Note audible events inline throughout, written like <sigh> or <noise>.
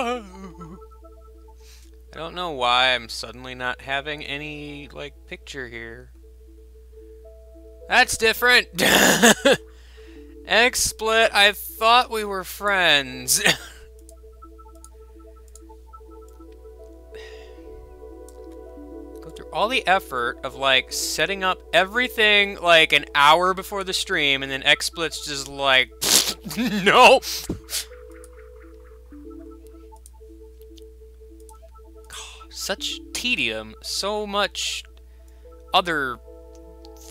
I don't know why I'm suddenly not having any, like, picture here. That's different! <laughs> XSplit, I thought we were friends. <laughs> Go through all the effort of, like, setting up everything, like, an hour before the stream, and then XSplit's just like, <laughs> no! Such tedium, so much other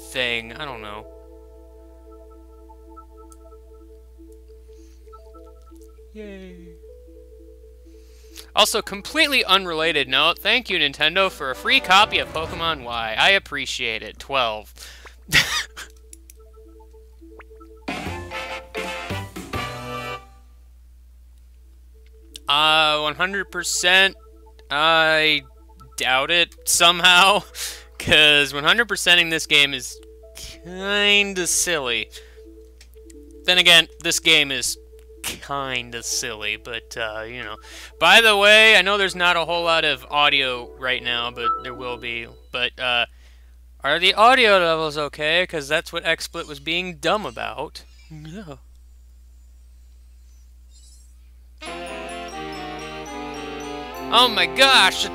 thing, I don't know. Yay. Also, completely unrelated note, thank you Nintendo for a free copy of Pokemon Y. I appreciate it. 12. <laughs> uh, 100%, I doubt it somehow, <laughs> because 100%ing this game is kinda silly. Then again, this game is kind of silly, but, uh, you know. By the way, I know there's not a whole lot of audio right now, but there will be. But, uh, are the audio levels okay? Because that's what XSplit was being dumb about. Yeah. Oh my gosh,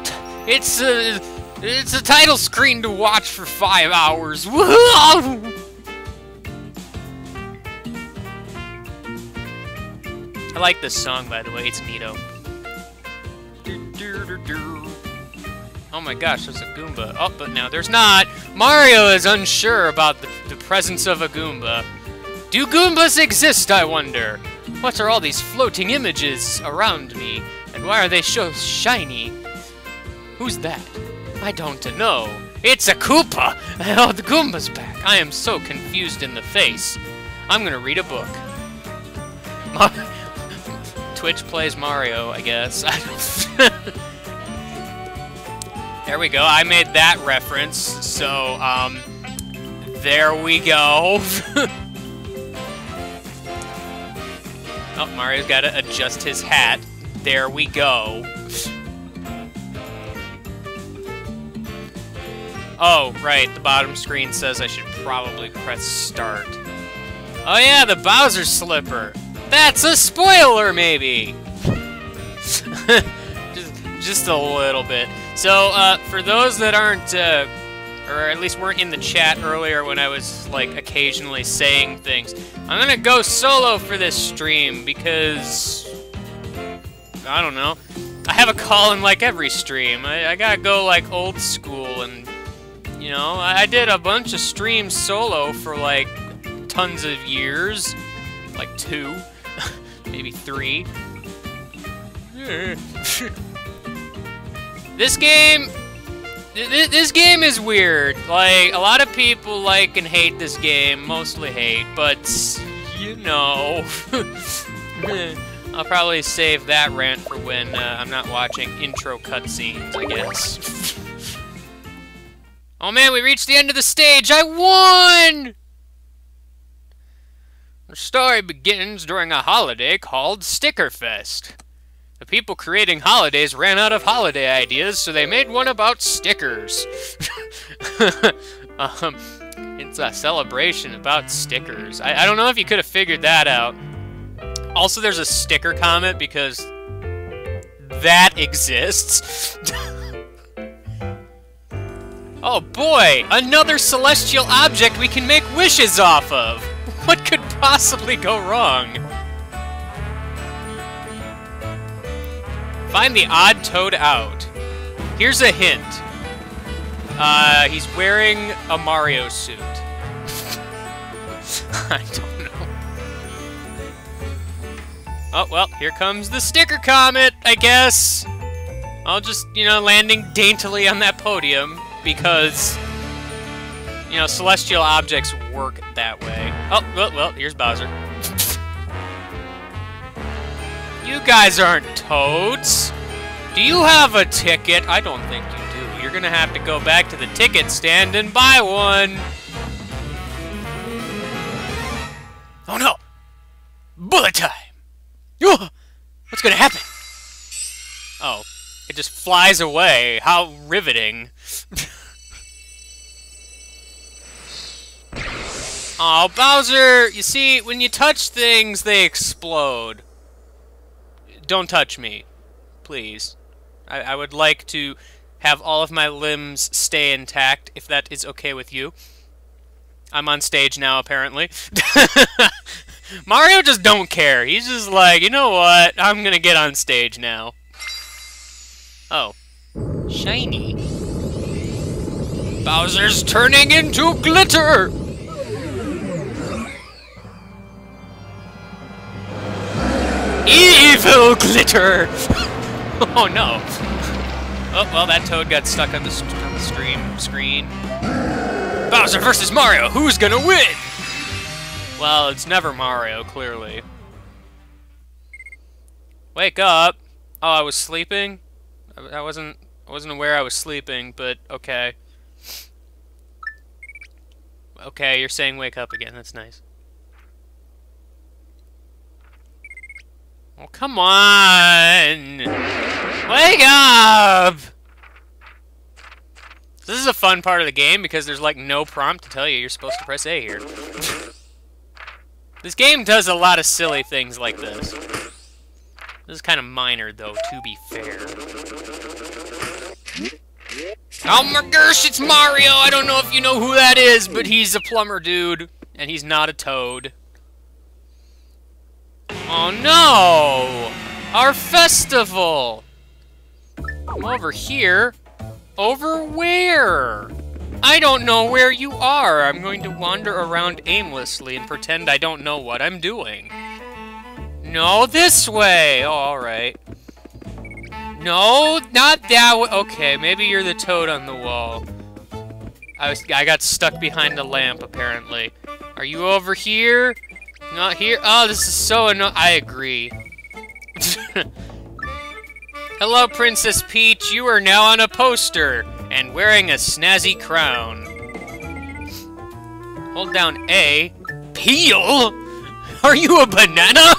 it's a, it's a title screen to watch for five hours. <laughs> I like this song, by the way. It's neato. Oh my gosh, there's a Goomba. Oh, but now there's not. Mario is unsure about the, the presence of a Goomba. Do Goombas exist, I wonder? What are all these floating images around me? And why are they so shiny? Who's that? I don't know. It's a Koopa! <laughs> Oh, the Goomba's back. I am so confused in the face. I'm gonna read a book. <laughs> Twitch plays Mario, I guess. <laughs> there we go. I made that reference, so, um, there we go. oh, Mario's got to adjust his hat. There we go. Oh, right, the bottom screen says I should probably press start. Oh yeah, the Bowser slipper. That's a spoiler, maybe! <laughs> just, just a little bit. So, uh, for those that aren't, uh, or at least weren't in the chat earlier when I was, like, occasionally saying things, I'm gonna go solo for this stream because... I don't know. I have a call in, like, every stream. I, I gotta go, like, old school and... You know, I did a bunch of streams solo for, like, tons of years. Like, two <laughs> maybe three. <laughs> this game... this game is weird. Like, a lot of people like and hate this game. Mostly hate, but... You know... <laughs> I'll probably save that rant for when uh, I'm not watching intro cutscenes, I guess. oh man, we reached the end of the stage! I won! The story begins during a holiday called Stickerfest. The people creating holidays ran out of holiday ideas, so they made one about stickers. <laughs> um, it's a celebration about stickers. I, I don't know if you could have figured that out. Also, there's a sticker comet because that exists. <laughs> oh boy, another celestial object we can make wishes off of. What could possibly go wrong? Find the odd toad out. Here's a hint. Uh, he's wearing a Mario suit. <laughs> I don't Oh, well, here comes the sticker comet, I guess. I'll just, you know, landing daintily on that podium because, you know, celestial objects work that way. Oh, well, well here's Bowser. you guys aren't toads. Do you have a ticket? I don't think you do. You're gonna have to go back to the ticket stand and buy one. Oh no! Bullet time! What's gonna happen? Oh, it just flies away. How riveting. oh, Bowser, you see, when you touch things, they explode. Don't touch me. Please. I, I would like to have all of my limbs stay intact, if that is okay with you. I'm on stage now, apparently. <laughs> Mario just don't care. He's just like, you know what? I'm gonna get on stage now. Oh. Shiny. Bowser's turning into glitter! Evil glitter! <laughs> oh no. Oh, well, that toad got stuck on the, on the stream screen. Bowser versus Mario, who's gonna win? Well, it's never Mario, clearly. Wake up! Oh, I was sleeping? I wasn't I wasn't aware I was sleeping, but okay. Okay, you're saying wake up again, that's nice. Oh, come on! Wake up! This is a fun part of the game because there's like no prompt to tell you you're supposed to press A here. <laughs> this game does a lot of silly things like this. This is kind of minor though, to be fair. Oh my gosh, it's Mario! I don't know if you know who that is, but he's a plumber dude, and he's not a toad. Oh no! Our festival! I'm over here. Over where? I don't know where you are. I'm going to wander around aimlessly and pretend I don't know what I'm doing. No, this way! Oh, alright. No, not that way. Okay, maybe you're the toad on the wall. I was I got stuck behind the lamp, apparently. Are you over here? Not here? Oh, this is so annoying. I agree. <laughs> Hello, Princess Peach. You are now on a poster and wearing a snazzy crown. Hold down A. Peel? Are you a banana?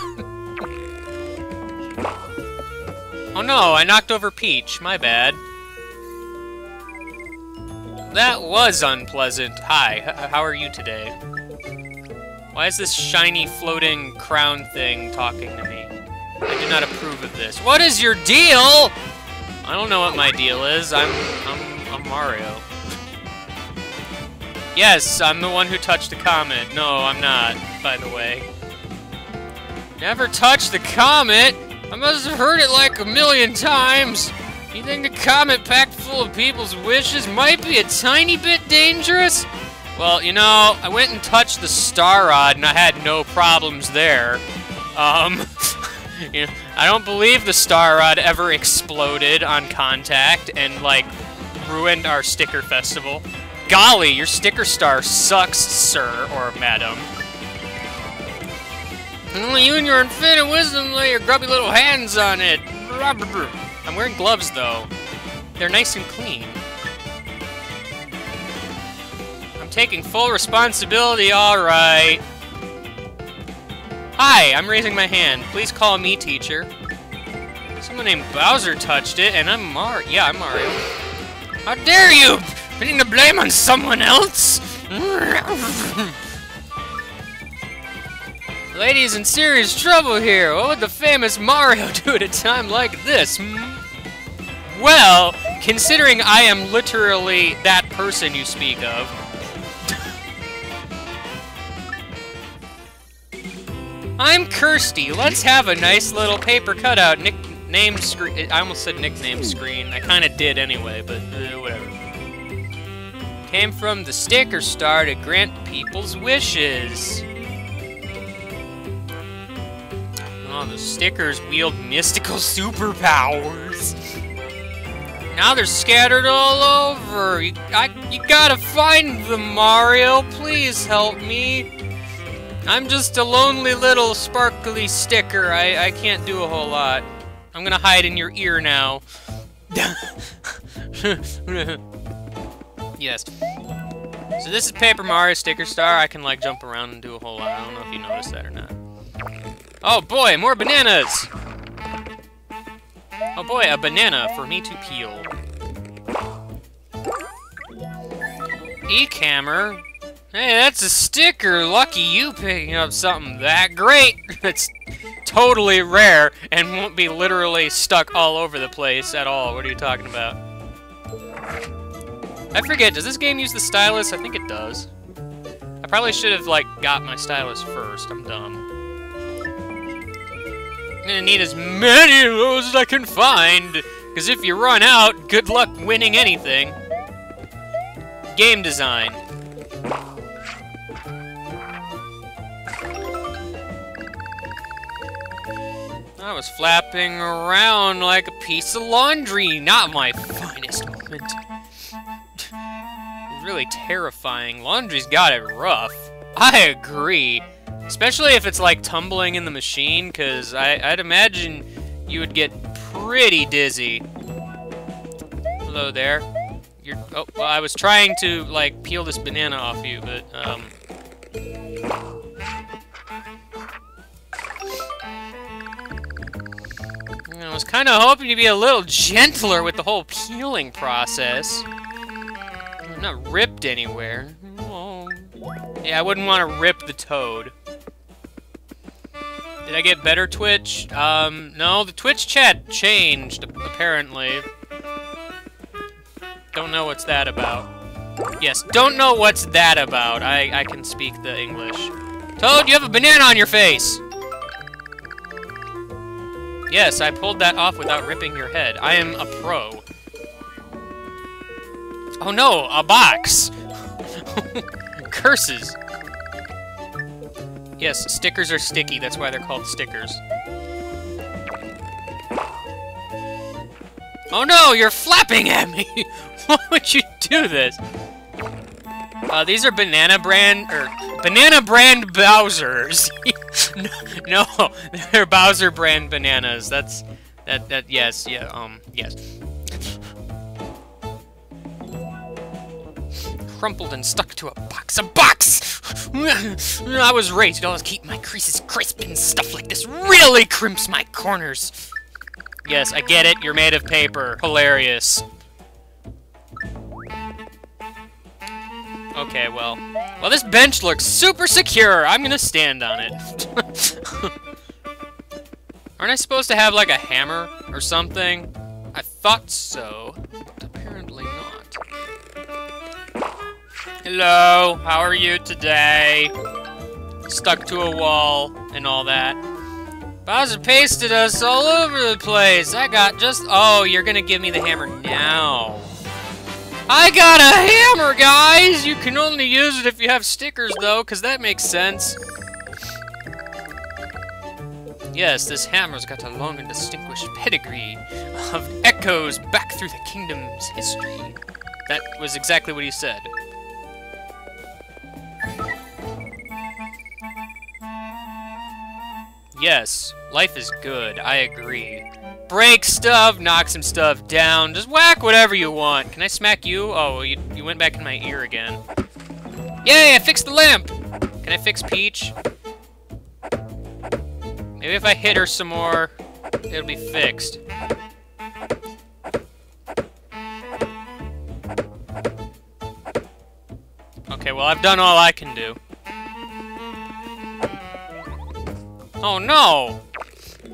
Oh no, I knocked over Peach. My bad. That was unpleasant. Hi, H how are you today? Why is this shiny floating crown thing talking to me? I do not approve of this. What is your deal? I don't know what my deal is. I'm, I'm, I'm Mario. yes, I'm the one who touched the comet. No, I'm not, by the way. Never touched the comet? I must have heard it like a million times. You think the comet packed full of people's wishes might be a tiny bit dangerous? Well, you know, I went and touched the star rod and I had no problems there. Um, <laughs> you know, I don't believe the Star Rod ever exploded on contact and, like, ruined our sticker festival. Golly, your sticker star sucks, sir or madam. Only you and your infinite wisdom lay your grubby little hands on it. I'm wearing gloves, though. They're nice and clean. I'm taking full responsibility, alright. Hi, I'm raising my hand. Please call me teacher. Someone named Bowser touched it, and I'm Mar- yeah, I'm Mario. How dare you! Putting the blame on someone else? Lady's in serious trouble here. What would the famous Mario <laughs> do at a time like this? Hmm? Well, considering I am literally that person you speak of, <laughs> I'm Kersti. Let's have a nice little paper cutout nickname screen. I almost said nickname screen. I kind of did anyway, but uh, whatever. Came from the sticker star to grant people's wishes. Oh, the stickers wield mystical superpowers. Now they're scattered all over. You, I, you gotta find them, Mario. Please help me. I'm just a lonely little sparkly sticker. I, I can't do a whole lot. I'm gonna hide in your ear now. <laughs> yes. So this is Paper Mario Sticker Star. I can like jump around and do a whole lot. I don't know if you noticed that or not. Oh boy, more bananas! Oh boy, a banana for me to peel. E-camera? Hey, that's a sticker. Lucky you picking up something that great. <laughs> It's totally rare and won't be literally stuck all over the place at all. What are you talking about? I forget, does this game use the stylus? I think it does. I probably should have, like, got my stylus first. I'm dumb. I'm gonna need as many of those as I can find. Because if you run out, good luck winning anything. Game design. I was flapping around like a piece of laundry. Not my finest moment. <sighs> really terrifying. Laundry's got it rough. I agree. Especially if it's like tumbling in the machine, because I'd imagine you would get pretty dizzy. Hello there. You're, oh, well, I was trying to, like, peel this banana off you, but, um... I was kind of hoping to be a little gentler with the whole peeling process. I'm not ripped anywhere. Yeah, I wouldn't want to rip the toad. Did I get better Twitch? Um, no, the Twitch chat changed, apparently. Don't know what's that about. Yes, don't know what's that about. I, I can speak the English. Toad, you have a banana on your face! Yes, I pulled that off without ripping your head. I am a pro. Oh no, a box! <laughs> Curses. Yes, stickers are sticky, that's why they're called stickers. Oh no, you're flapping at me! <laughs> why would you do this? Uh, these are banana brand, or banana brand Bowser's. <laughs> no, they're Bowser brand bananas. That's, that, that, yes, yeah, um, yes. Crumpled and stuck to a box. A box! I was raised to always keep my creases crisp and stuff like this really crimps my corners. Yes, I get it. You're made of paper. Hilarious. Okay, well. Well, this bench looks super secure. I'm gonna stand on it. <laughs> Aren't I supposed to have, like, a hammer or something? I thought so, but apparently not. Hello, how are you today? Stuck to a wall and all that. Bowser pasted us all over the place. I got just... Oh, you're gonna give me the hammer now. I got a hammer, guys! You can only use it if you have stickers, though, because that makes sense. Yes, this hammer's got a long and distinguished pedigree of echoes back through the kingdom's history. That was exactly what he said. Yes, life is good, I agree break stuff, knock some stuff down. Just whack whatever you want. Can I smack you? Oh, you, you went back in my ear again. Yay, I fixed the lamp! Can I fix Peach? Maybe if I hit her some more, it'll be fixed. Okay, well, I've done all I can do. Oh, no!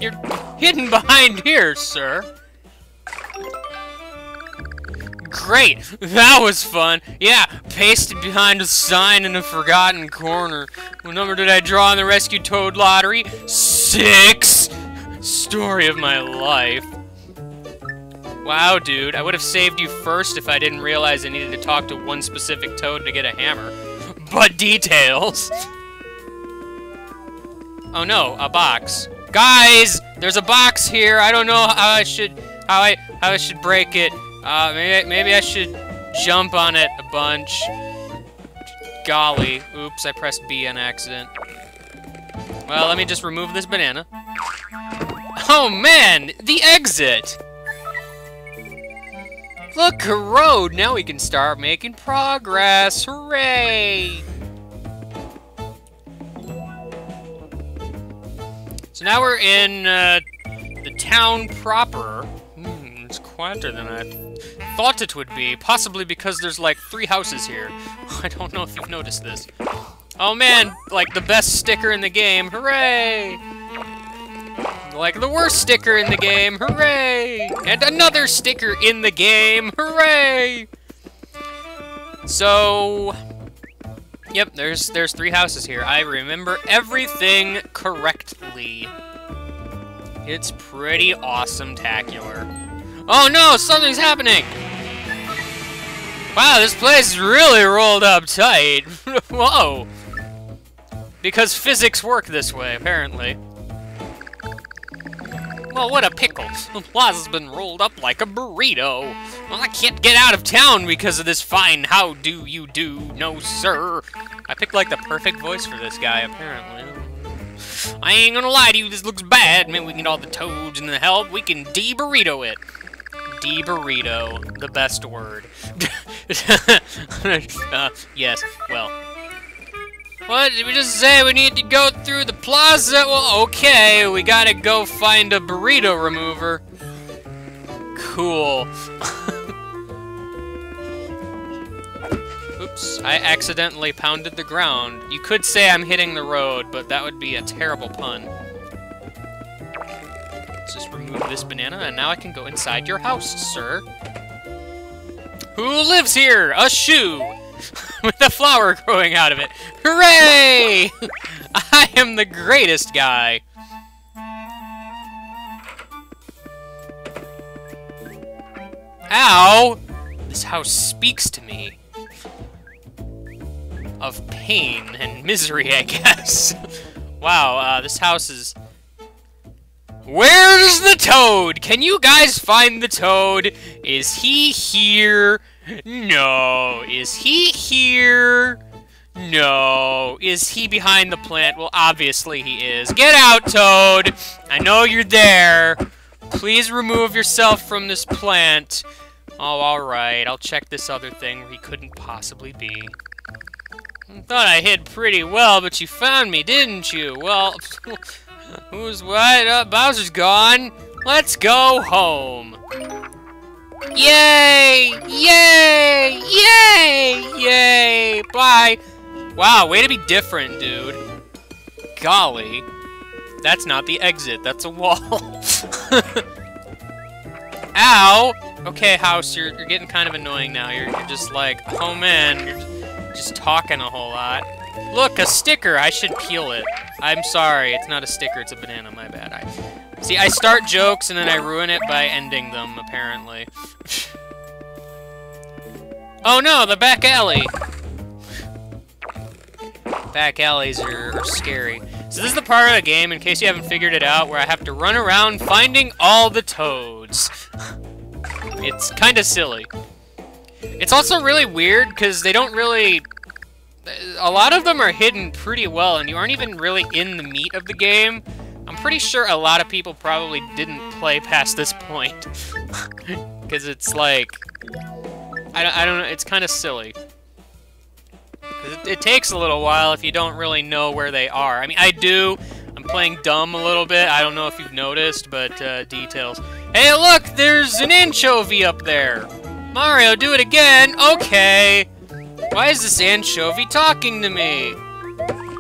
You're hidden behind here, sir. Great! That was fun! Yeah, pasted behind a sign in a forgotten corner. What number did I draw in the Rescue Toad Lottery? Six! Story of my life. Wow, dude, I would have saved you first if I didn't realize I needed to talk to one specific toad to get a hammer. But details! Oh no, a box. Guys, there's a box here. I don't know how I should how I how I should break it. Uh, maybe maybe I should jump on it a bunch. Golly, oops, I pressed B on accident. Well, let me just remove this banana. Oh man, the exit! Look, a road! Now we can start making progress! Hooray! So now we're in uh, the town proper. Hmm, it's quieter than I thought it would be, possibly because there's like three houses here. <laughs> I don't know if you've noticed this. Oh man, like the best sticker in the game, hooray! Like the worst sticker in the game, hooray! And another sticker in the game, hooray! So, yep, there's there's three houses here. I remember everything correctly. It's pretty awesome-tacular. Oh no, something's happening! Wow, this place is really rolled up tight. <laughs> Whoa! Because physics work this way, apparently. Well, what a pickle. <laughs> The plaza's been rolled up like a burrito. Well, I can't get out of town because of this fine how do you do, no sir. I picked like the perfect voice for this guy, apparently. I ain't gonna lie to you, this looks bad. Maybe we can get all the toads and the help. We can de-burrito it. De-burrito, the best word. <laughs> uh, yes, well. What? Did we just say we need to go through the plaza? Well, okay, we gotta go find a burrito remover. Cool. <laughs> Oops, I accidentally pounded the ground. You could say I'm hitting the road, but that would be a terrible pun. Let's just remove this banana, and now I can go inside your house, sir. Who lives here? A shoe! <laughs> With a flower growing out of it. Hooray! <laughs> I am the greatest guy. Ow! This house speaks to me. Of pain and misery, I <laughs> guess. wow, uh, this house is... Where's the toad? Can you guys find the toad? Is he here? No. Is he here? No. Is he behind the plant? Well, obviously he is. Get out, Toad! I know you're there. Please remove yourself from this plant. Oh, alright. I'll check this other thing where he couldn't possibly be. Thought I hid pretty well, but you found me, didn't you? Well, <laughs> who's what? Uh, Bowser's gone. Let's go home. Yay! Yay! Yay! Yay! Bye! Wow, way to be different, dude. Golly. That's not the exit, that's a wall. <laughs> Ow! Okay, House, you're, you're getting kind of annoying now. You're, you're just like, oh man, you're just talking a whole lot. Look, a sticker! I should peel it. I'm sorry, it's not a sticker, it's a banana, my bad. I See, I start jokes and then I ruin it by ending them, apparently. oh no, the back alley! Back alleys are, are scary. So this is the part of the game, in case you haven't figured it out, where I have to run around finding all the toads. <laughs> it's kind of silly. It's also really weird, because they don't really... A lot of them are hidden pretty well, and you aren't even really in the meat of the game. I'm pretty sure a lot of people probably didn't play past this point. <laughs> Because it's like... I, don't, I don't know, it's kind of silly. It, it, takes a little while if you don't really know where they are. I mean, I do. I'm playing dumb a little bit. I don't know if you've noticed, but uh, details. Hey, look! There's an anchovy up there! Mario, do it again! Okay! Why is this anchovy talking to me?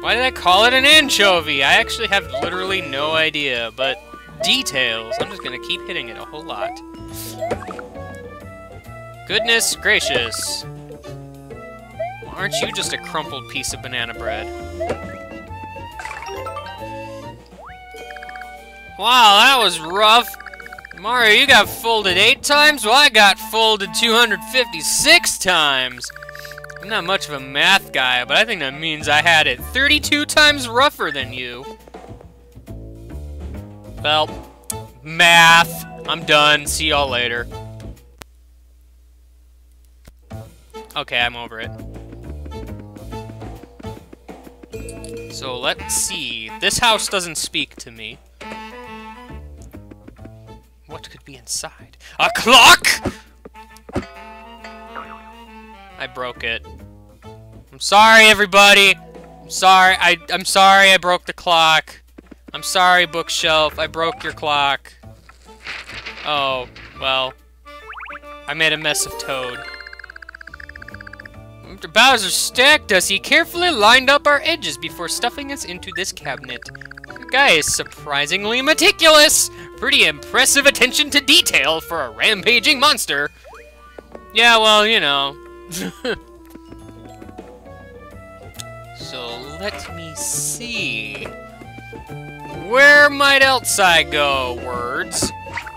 Why did I call it an anchovy? I actually have literally no idea, but details. I'm just gonna keep hitting it a whole lot. Goodness gracious. Aren't you just a crumpled piece of banana bread? Wow, that was rough. Mario, you got folded eight times? Well, I got folded 256 times. I'm not much of a math guy, but I think that means I had it 32 times rougher than you. Well, math. I'm done. See y'all later. Okay, I'm over it. So let's see. This house doesn't speak to me. What could be inside? A clock?! I broke it. I'm sorry, everybody. I'm sorry. I, I'm sorry I broke the clock. I'm sorry, bookshelf. I broke your clock. Oh, well. I made a mess of Toad. After Bowser stacked us, he carefully lined up our edges before stuffing us into this cabinet. The guy is surprisingly meticulous! Pretty impressive attention to detail for a rampaging monster. Yeah, well, you know. <laughs> so, let me see. Where might else I go, words?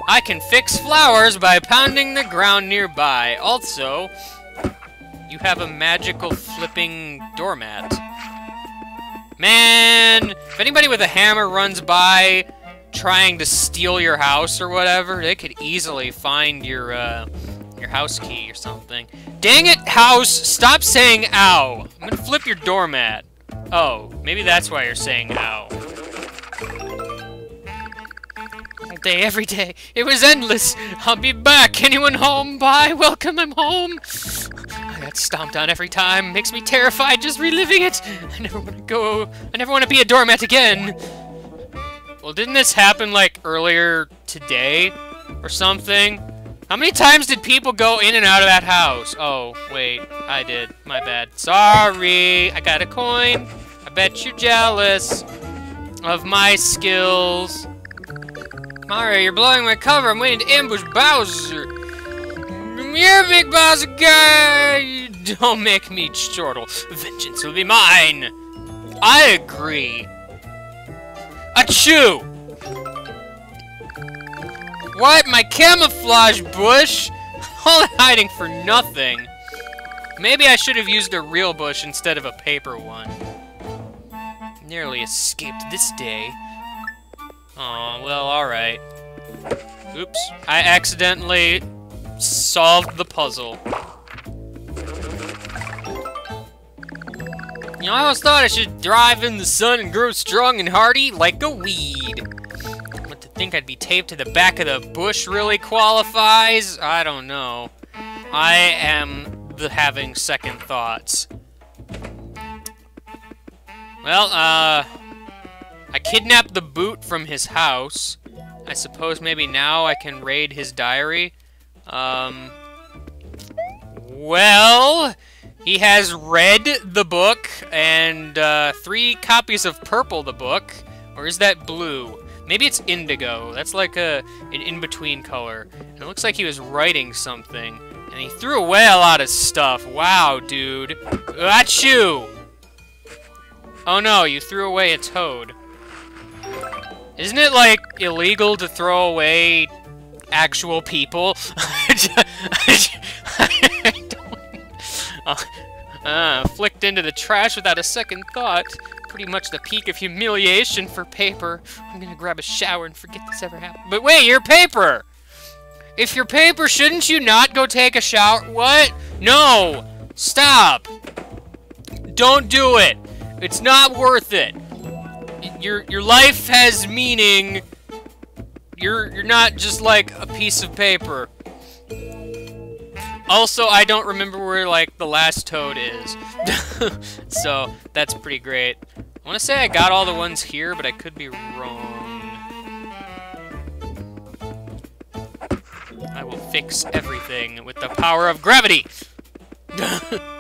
I can fix flowers by pounding the ground nearby. Also, you have a magical flipping doormat. Man, if anybody with a hammer runs by trying to steal your house or whatever, they could easily find your, uh, your house key or something. Dang it, house! Stop saying ow! I'm gonna flip your doormat. Oh, maybe that's why you're saying ow day, every day. It was endless. I'll be back. Anyone home? Bye. Welcome. I'm home. I got stomped on every time. Makes me terrified just reliving it. I never want to go. I never want to be a doormat again. Well, didn't this happen, like, earlier today or something? How many times did people go in and out of that house? Oh, wait. I did. My bad. Sorry. I got a coin. I bet you're jealous of my skills. Mario, you're blowing my cover. I'm waiting to ambush Bowser. You're a big Bowser guy. <laughs> Don't make me chortle. Vengeance will be mine. I agree. Achoo! What? My camouflage bush? <laughs> All hiding for nothing. Maybe I should have used a real bush instead of a paper one. Nearly escaped this day. Oh, well, alright. Oops. I accidentally solved the puzzle. You know, I always thought I should thrive in the sun and grow strong and hardy like a weed. Think I'd be taped to the back of the bush really qualifies? I don't know. I am having second thoughts. Well, uh... I kidnapped the boot from his house. I suppose maybe now I can raid his diary. Um, well, he has read the book and uh, three copies of Purple the book. Or is that blue? Maybe it's indigo. That's like a an in-between color. And it looks like he was writing something. And he threw away a lot of stuff. Wow, dude. That's you! Oh no, you threw away a toad. Isn't it, like, illegal to throw away actual people? <laughs> <laughs> uh, flicked into the trash without a second thought. Pretty much the peak of humiliation for paper. I'm gonna grab a shower and forget this ever happened. But wait, you're paper! If you're paper, shouldn't you not go take a shower? What? No! Stop! Don't do it! It's not worth it your your life has meaning. You're you're not just like a piece of paper. Also, I don't remember where like the last toad is. <laughs> so, that's pretty great. I want to say I got all the ones here, but I could be wrong. I will fix everything with the power of gravity! <laughs>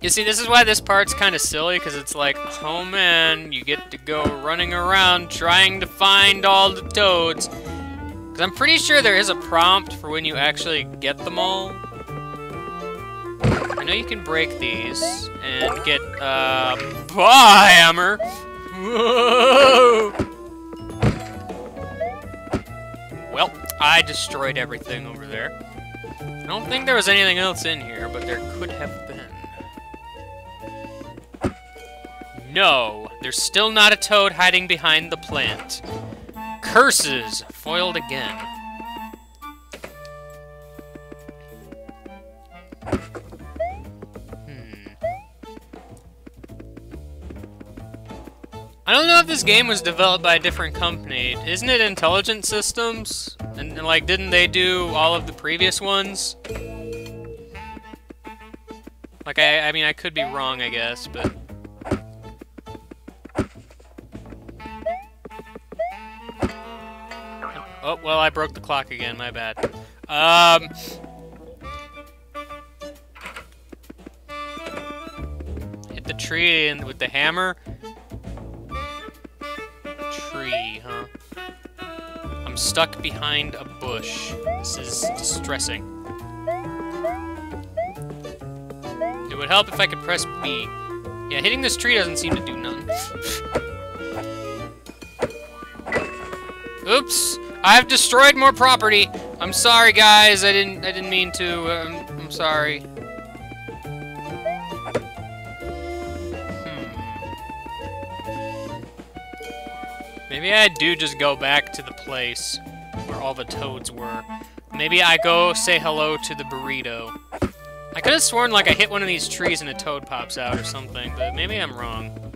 You see, this is why this part's kind of silly, because it's like, oh man, you get to go running around trying to find all the toads. Because I'm pretty sure there is a prompt for when you actually get them all. I know you can break these and get, uh, bye, hammer. Whoa! Well, I destroyed everything over there. I don't think there was anything else in here, but there could have been. No, there's still not a toad hiding behind the plant. Curses! Foiled again. I don't know if this game was developed by a different company. Isn't it Intelligent Systems? And, and like, didn't they do all of the previous ones? Like, I, I mean, I could be wrong, I guess, but... Oh, well, I broke the clock again. My bad. Um... Hit the tree and with the hammer. Tree, huh? I'm stuck behind a bush. This is distressing. It would help if I could press B. Yeah, hitting this tree doesn't seem to do nothing. Oops! I've destroyed more property. I'm sorry, guys. I didn't. I didn't mean to. Um, I'm sorry. Maybe I do just go back to the place where all the toads were. Maybe I go say hello to the burrito. I could have sworn like I hit one of these trees and a toad pops out or something, but maybe I'm wrong.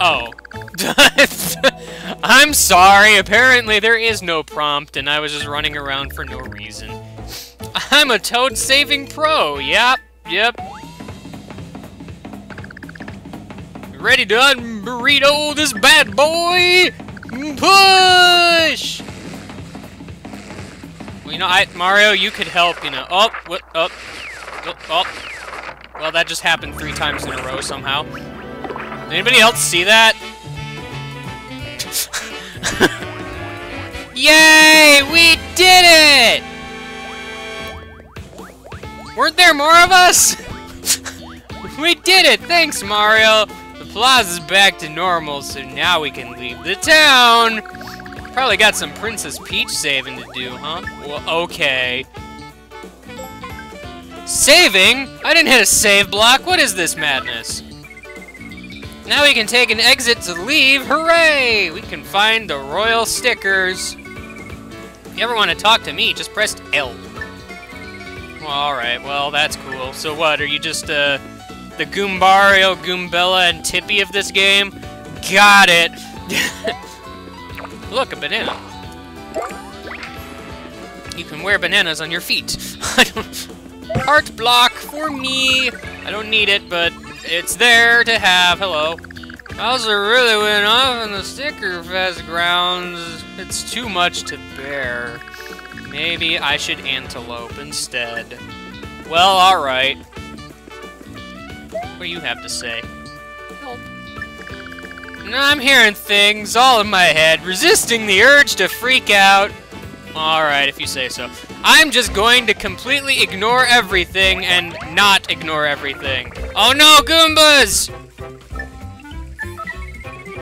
Oh. <laughs> I'm sorry, apparently there is no prompt and I was just running around for no reason. I'm a toad saving pro, yep, yep. Ready to unburrito this bad boy? Push! Well, you know, I, Mario, you could help, you know. Oh, what, oh, oh, oh. Well, that just happened three times in a row somehow. Anybody else see that? <laughs> Yay! We did it! Weren't there more of us? <laughs> we did it! Thanks, Mario! Plaza's back to normal, so now we can leave the town! Probably got some Princess Peach saving to do, huh? Well, okay. Saving? I didn't hit a save block. What is this madness? Now we can take an exit to leave. Hooray! We can find the royal stickers. If you ever want to talk to me, just press L. Well, alright, well, that's cool. So what, are you just, uh, the Goombario, Goombella, and Tippi of this game? Got it! <laughs> Look, a banana. You can wear bananas on your feet. <laughs> Heart block for me! I don't need it, but it's there to have. Hello. Bowser really went off on the Sticker Fest grounds. It's too much to bear. Maybe I should antelope instead. Well, alright. What do you have to say? Help. I'm hearing things all in my head, resisting the urge to freak out. Alright, if you say so. I'm just going to completely ignore everything and not ignore everything. Oh no, Goombas!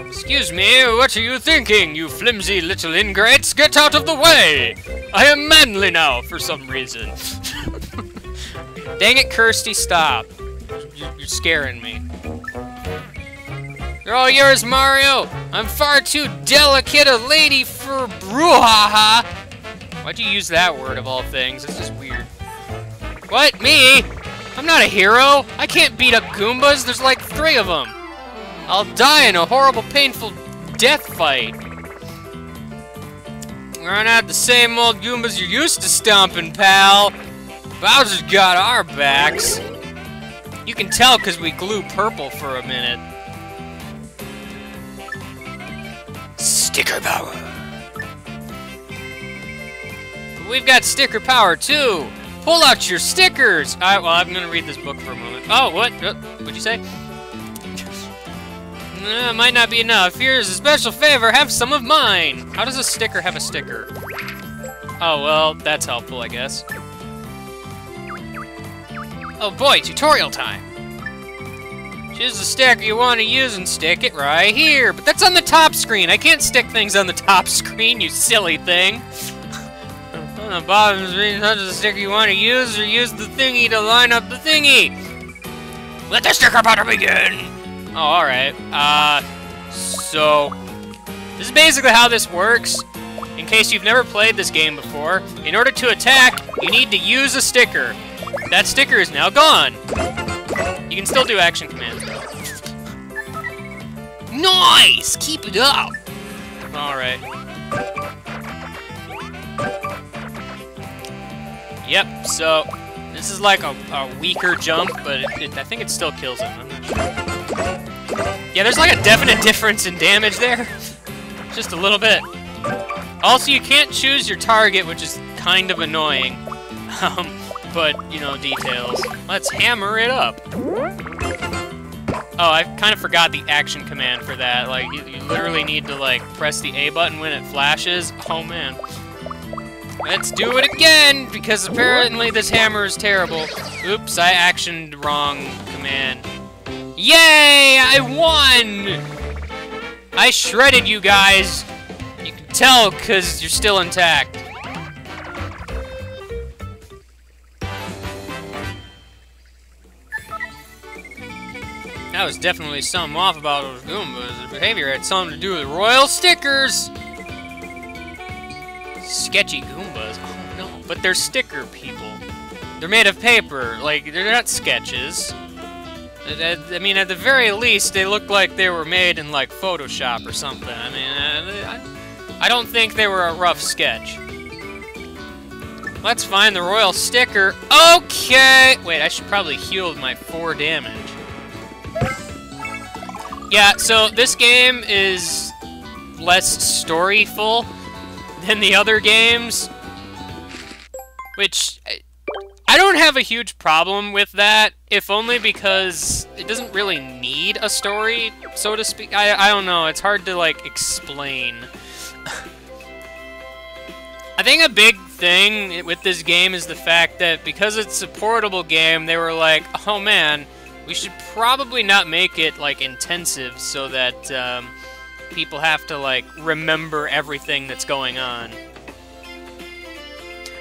Excuse me, what are you thinking, you flimsy little ingrates? Get out of the way! I am manly now, for some reason. <laughs> Dang it, Kersti, stop. You're, scaring me. They're all yours, Mario! I'm far too delicate a lady for brouhaha! Why'd you use that word of all things? It's just weird. What? Me? I'm not a hero. I can't beat up Goombas. There's like three of them. I'll die in a horrible, painful death fight. We're not the same old Goombas you're used to stomping, pal. Bowser's got our backs. You can tell because we glue purple for a minute. Sticker power. We've got sticker power, too. Pull out your stickers! Alright, well, I'm gonna read this book for a moment. Oh, what? what what'd you say? uh, might not be enough. Here's a special favor. Have some of mine. How does a sticker have a sticker? Oh, well, that's helpful, I guess. Oh boy, tutorial time. Choose the sticker you want to use and stick it right here. But that's on the top screen. I can't stick things on the top <laughs> screen, you silly thing on the bottom screen touch the sticker you want to use, or use the thingy to line up the thingy. Let the sticker battle begin! Oh, alright. Uh, so... This is basically how this works. In case you've never played this game before, in order to attack, you need to use a sticker. That sticker is now gone. You can still do action commands, though. Nice! Keep it up! Alright. Yep, so this is like a, a weaker jump, but it, it, I think it still kills him. Sure. Yeah, there's like a definite <laughs> difference in damage there. <laughs> Just a little bit. Also, you can't choose your target, which is kind of annoying. <laughs> Um, but, you know, details. Let's hammer it up. Oh, I kind of forgot the action command for that. Like, you, you literally need to, like, press the A button when it flashes. Oh, man. Let's do it again, because apparently this hammer is terrible. Oops, I actioned wrong command. Yay! I won! I shredded you guys! Tell, because you're still intact. That was definitely something off about those Goombas. The behavior had something to do with royal stickers! Sketchy Goombas. Oh no, but they're sticker people. They're made of paper, like, they're not sketches. I mean, at the very least, they look like they were made in, like, Photoshop or something. I mean, uh, I, I don't think they were a rough sketch. Let's find the royal sticker. Okay! Wait, I should probably heal my 4 damage. Yeah, so this game is less storyful than the other games, which I don't have a huge problem with that, if only because it doesn't really need a story, so to speak. I, I don't know, it's hard to, like, explain. <sighs> I think a big thing with this game is the fact that because it's a portable game, they were like, oh man, we should probably not make it, like, intensive so that um, people have to, like, remember everything that's going on.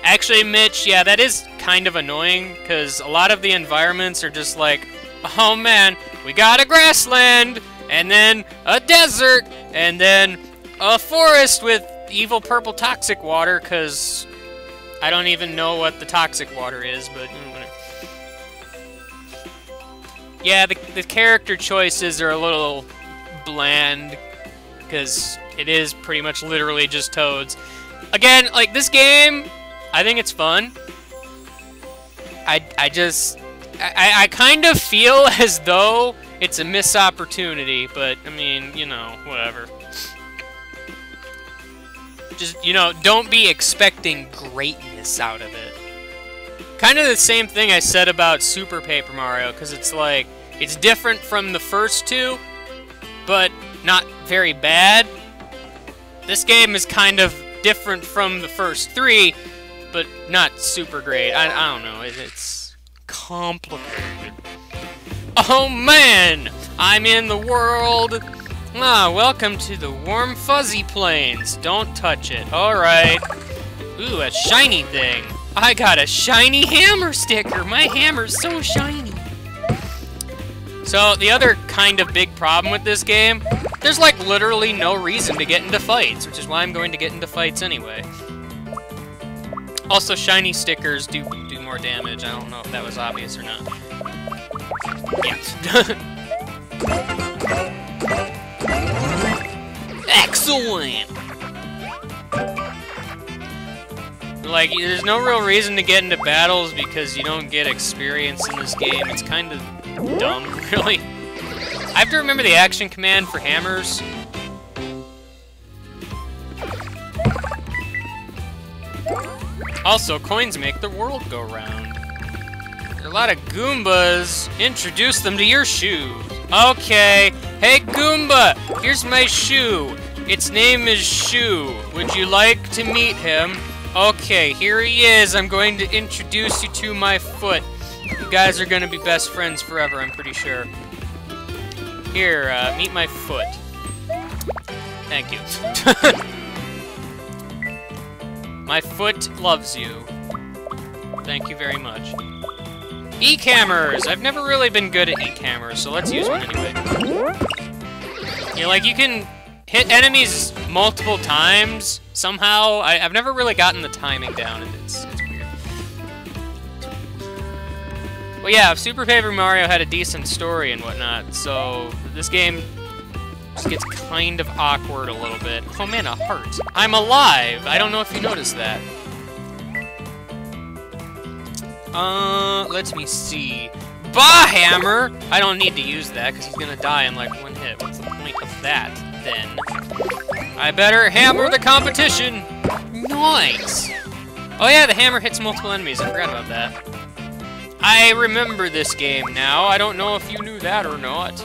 Actually, Mitch, yeah, that is kind of annoying, because a lot of the environments are just like, oh man, we got a grassland, and then a desert, and then a forest with evil purple toxic water, because I don't even know what the toxic water is, but... Yeah, the, the character choices are a little bland, because it is pretty much literally just Toads. Again, like, this game, I think it's fun. I, I just... I, I kind of feel <laughs> as though it's a missed opportunity, but, I mean, you know, whatever. Just, you know, don't be expecting greatness out of it. Kind of the same thing I said about Super Paper Mario, because it's like, it's different from the first two, but not very bad. This game is kind of different from the first three, but not super great. I, I don't know, it, it's complicated. Oh man! I'm in the world! Ah, welcome to the warm fuzzy plains. Don't touch it. Alright. Ooh, a shiny thing. I got a shiny hammer sticker! My hammer's so shiny! So, the other kind of big problem with this game, there's like literally no reason to get into fights, which is why I'm going to get into fights anyway. Also, shiny stickers do do more damage. I don't know if that was obvious or not. Yeah. <laughs> Excellent! Like, there's no real reason to get into battles because you don't get experience in this game. It's kind of dumb, <laughs> really. I have to remember the action command for hammers. Also, coins make the world go round. There are a lot of Goombas. Introduce them to your shoes. Okay. Hey, Goomba, here's my shoe. Its name is Shoe. Would you like to meet him? Okay, here he is. I'm going to introduce you to my foot. You guys are going to be best friends forever, I'm pretty sure. Here, uh, meet my foot. Thank you. <laughs> my foot loves you. Thank you very much. E-cammers! I've never really been good at e-cammers, so let's use one anyway. Yeah, like, you can hit enemies multiple times, somehow. I, have never really gotten the timing down, and it's, it's weird. Well, yeah, Super Paper Mario had a decent story and whatnot, so this game just gets kind of awkward a little bit. Oh man, a heart. I'm alive! I don't know if you noticed that. Uh, let me see. Bah Hammer! I don't need to use that, because he's gonna die in like one hit. What's the point of that? then. I better hammer the competition. Nice. Oh yeah, the hammer hits multiple enemies. I forgot about that. I remember this game now. I don't know if you knew that or not.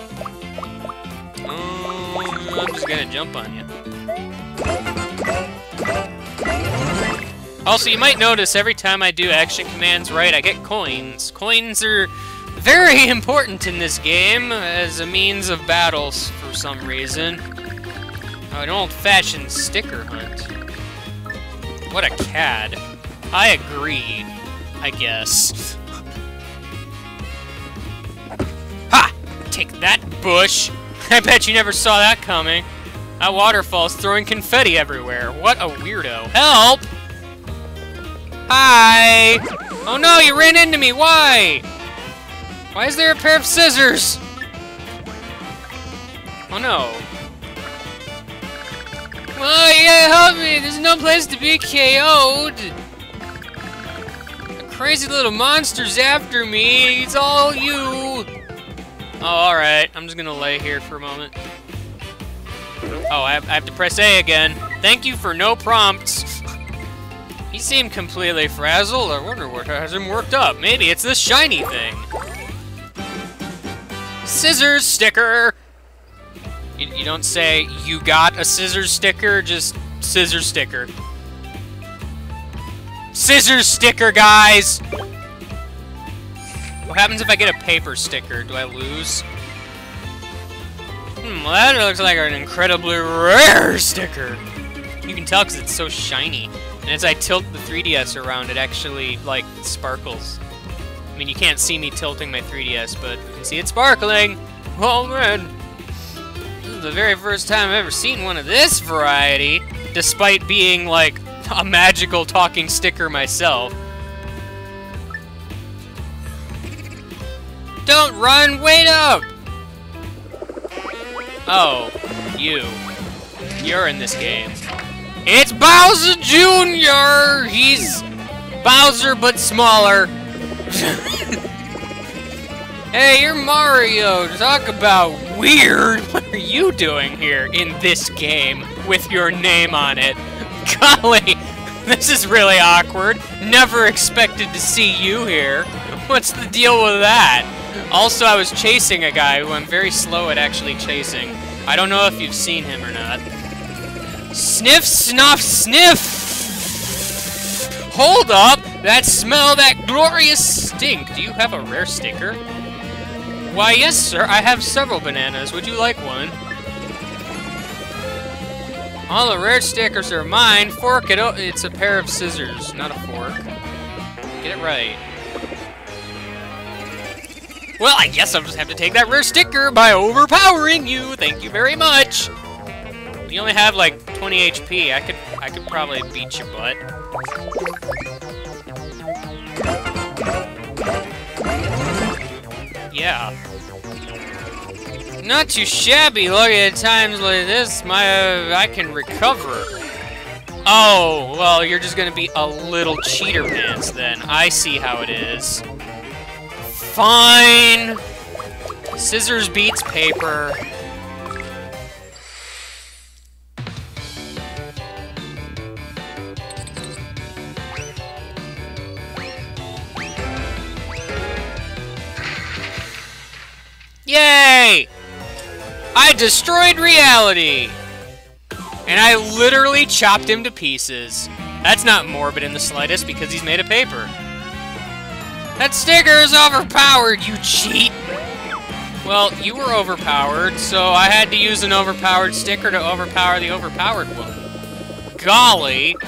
Um, I'm just gonna jump on you. Also, you might notice every time I do action commands right, I get coins. Coins are very <laughs> important in this game as a means of battles for some reason. Oh, an old-fashioned sticker hunt. What a cad. I agree, I guess. <laughs> Ha! Take that, Bush! <laughs> I bet you never saw that coming. That waterfall's throwing confetti everywhere. What a weirdo. Help! Hi! Oh no, you ran into me! Why? Why is there a pair of scissors? Oh no. Oh, you gotta help me! There's no place to be KO'd! A crazy little monster's after me! It's all you! Oh, alright. I'm just gonna lay here for a moment. Oh, I have, I have to press A again. Thank you for no prompts. He seemed completely frazzled. I wonder what has him worked up. Maybe it's this shiny thing. Scissors sticker! You, you don't say, you got a scissors sticker, just scissors sticker. Scissors sticker, guys! What happens if I get a paper sticker? Do I lose? Hmm, well that looks like an incredibly rare sticker. You can tell because it's so shiny. And as I tilt the 3DS around, it actually, like, sparkles. I mean, you can't see me tilting my 3DS, but you can see it sparkling! Oh, man! This is the very first time I've ever seen one of this variety, despite being, like, a magical talking sticker myself. Don't run! Wait up! Oh, you. You're in this game. Bowser Jr.! He's Bowser, but smaller. <laughs> hey, you're Mario. Talk about weird. <laughs> What are you doing here in this game with your name on it? <laughs> Golly, this is really awkward. Never expected to see you here. What's the deal with that? Also, I was chasing a guy who I'm very slow at actually chasing. I don't know if you've seen him or not. Sniff, snuff, sniff! Hold up! That smell, that glorious stink! Do you have a rare sticker? Why, yes, sir. I have several bananas. Would you like one? All the rare stickers are mine. Fork it out. It's a pair of scissors, not a fork. Get it right. Well, I guess I'll just have to take that rare sticker by overpowering you. Thank you very much. You only have like 20 HP. I could I could probably beat your butt. Yeah. Not too shabby. Look at times like this, my uh, I can recover. Oh, well, you're just gonna be a little cheater pants then. I see how it is. Fine. Scissors beats paper. Yay! I destroyed reality! And I literally chopped him to pieces. That's not morbid in the slightest because he's made of paper. That sticker is overpowered, you cheat! Well, you were overpowered, so I had to use an overpowered sticker to overpower the overpowered one. Golly! <laughs>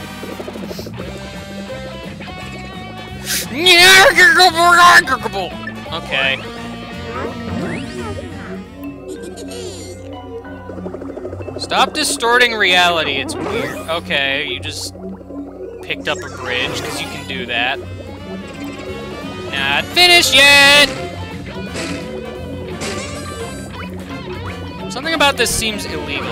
Okay. Stop distorting reality, it's weird. Okay, you just picked up a bridge, because you can do that. Not finished yet! Something about this seems illegal.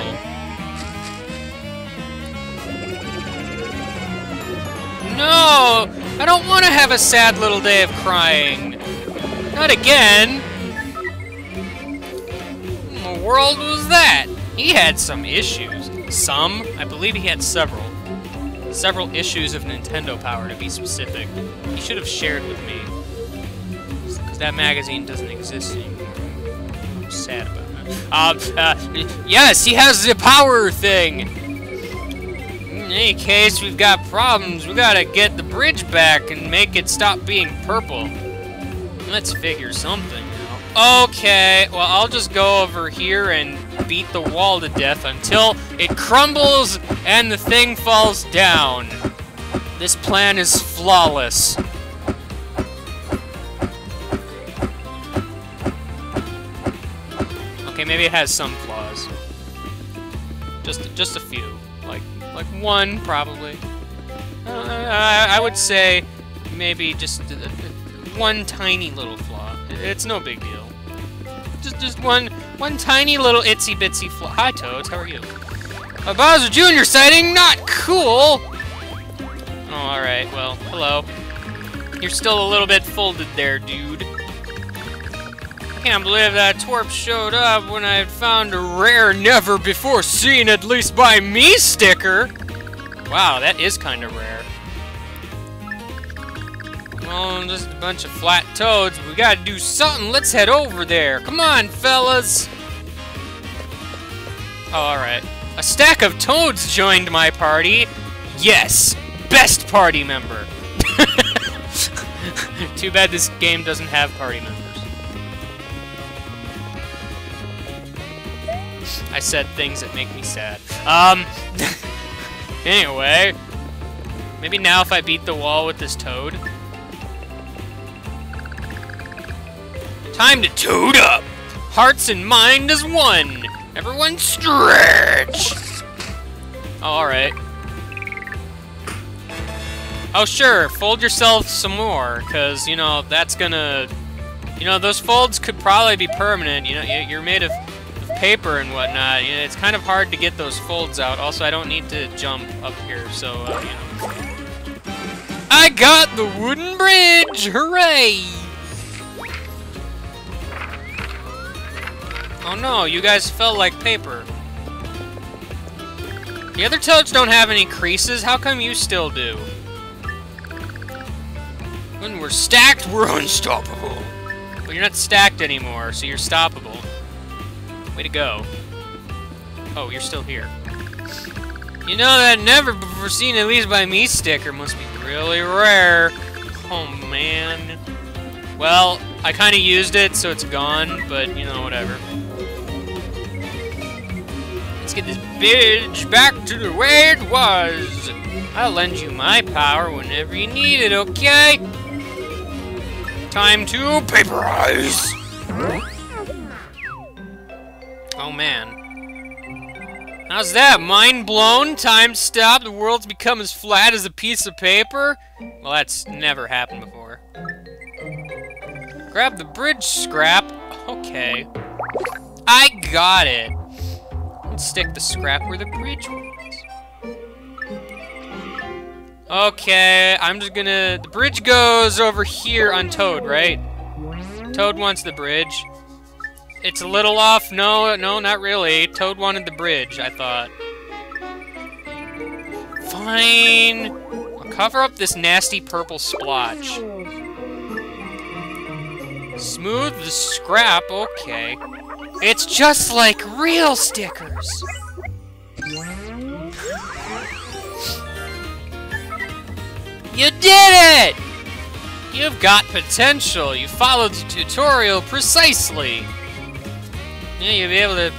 No! I don't want to have a sad little day of crying. Not again! What world was that? He had some issues. Some? I believe he had several. Several issues of Nintendo Power, to be specific. He should have shared with me. Because that magazine doesn't exist anymore. I'm sad about that. Uh, uh, yes, he has the power thing! In any case, we've got problems. We gotta get the bridge back and make it stop being purple. Let's figure something out. Okay, well, I'll just go over here and beat the wall to death until it crumbles and the thing falls down. This plan is flawless. Okay, maybe it has some flaws. Just, just a few. Like, like one, probably. Uh, I, I would say maybe just one tiny little flaw. It's no big deal. Just, just one, one tiny little itsy bitsy flaw. Hi, Toads. How are you? A Bowser Jr. sighting? Not cool! Oh, alright. Well, hello. You're still a little bit folded there, dude. I can't believe that twerp showed up when I found a rare, never before seen, at least by me, sticker! Wow, that is kind of rare. Oh, just a bunch of flat toads. We gotta do something. Let's head over there. Come on, fellas. Oh, alright. A stack of toads joined my party. Yes, best party member. <laughs> Too bad this game doesn't have party members. I said things that make me sad. Um, <laughs> anyway, maybe now if I beat the wall with this toad. Time to toad up! Hearts and mind as one! Everyone stretch! Alright. Oh, sure, fold yourself some more, because, you know, that's gonna... You know, those folds could probably be permanent. You know, you're made of, of paper and whatnot. You know, it's kind of hard to get those folds out. Also, I don't need to jump up here, so, uh, you know. I got the wooden bridge! Hooray! Oh no, you guys fell like paper. The other toads don't have any creases, how come you still do? When we're stacked, we're <laughs> unstoppable. Well, you're not stacked anymore, so you're stoppable. Way to go. Oh, you're still here. You know that never before seen, at least by me, sticker must be really rare. Oh, man. Well, I kind of used it, so it's gone, but, you know, whatever get this bitch back to the way it was. I'll lend you my power whenever you need it, okay? Time to paperize! Oh man. How's that? Mind blown? Time stopped? The world's become as flat as a piece of paper? Well, that's never happened before. Grab the bridge scrap. Okay. I got it stick the scrap where the bridge was. Okay, I'm just gonna... The bridge goes over here on Toad, right? Toad wants the bridge. It's a little off. No, no, not really. Toad wanted the bridge, I thought. Fine. I'll cover up this nasty purple splotch. Smooth the scrap, okay. It's just like real stickers! You did it! You've got potential. You followed the tutorial precisely. Yeah, you'll be able to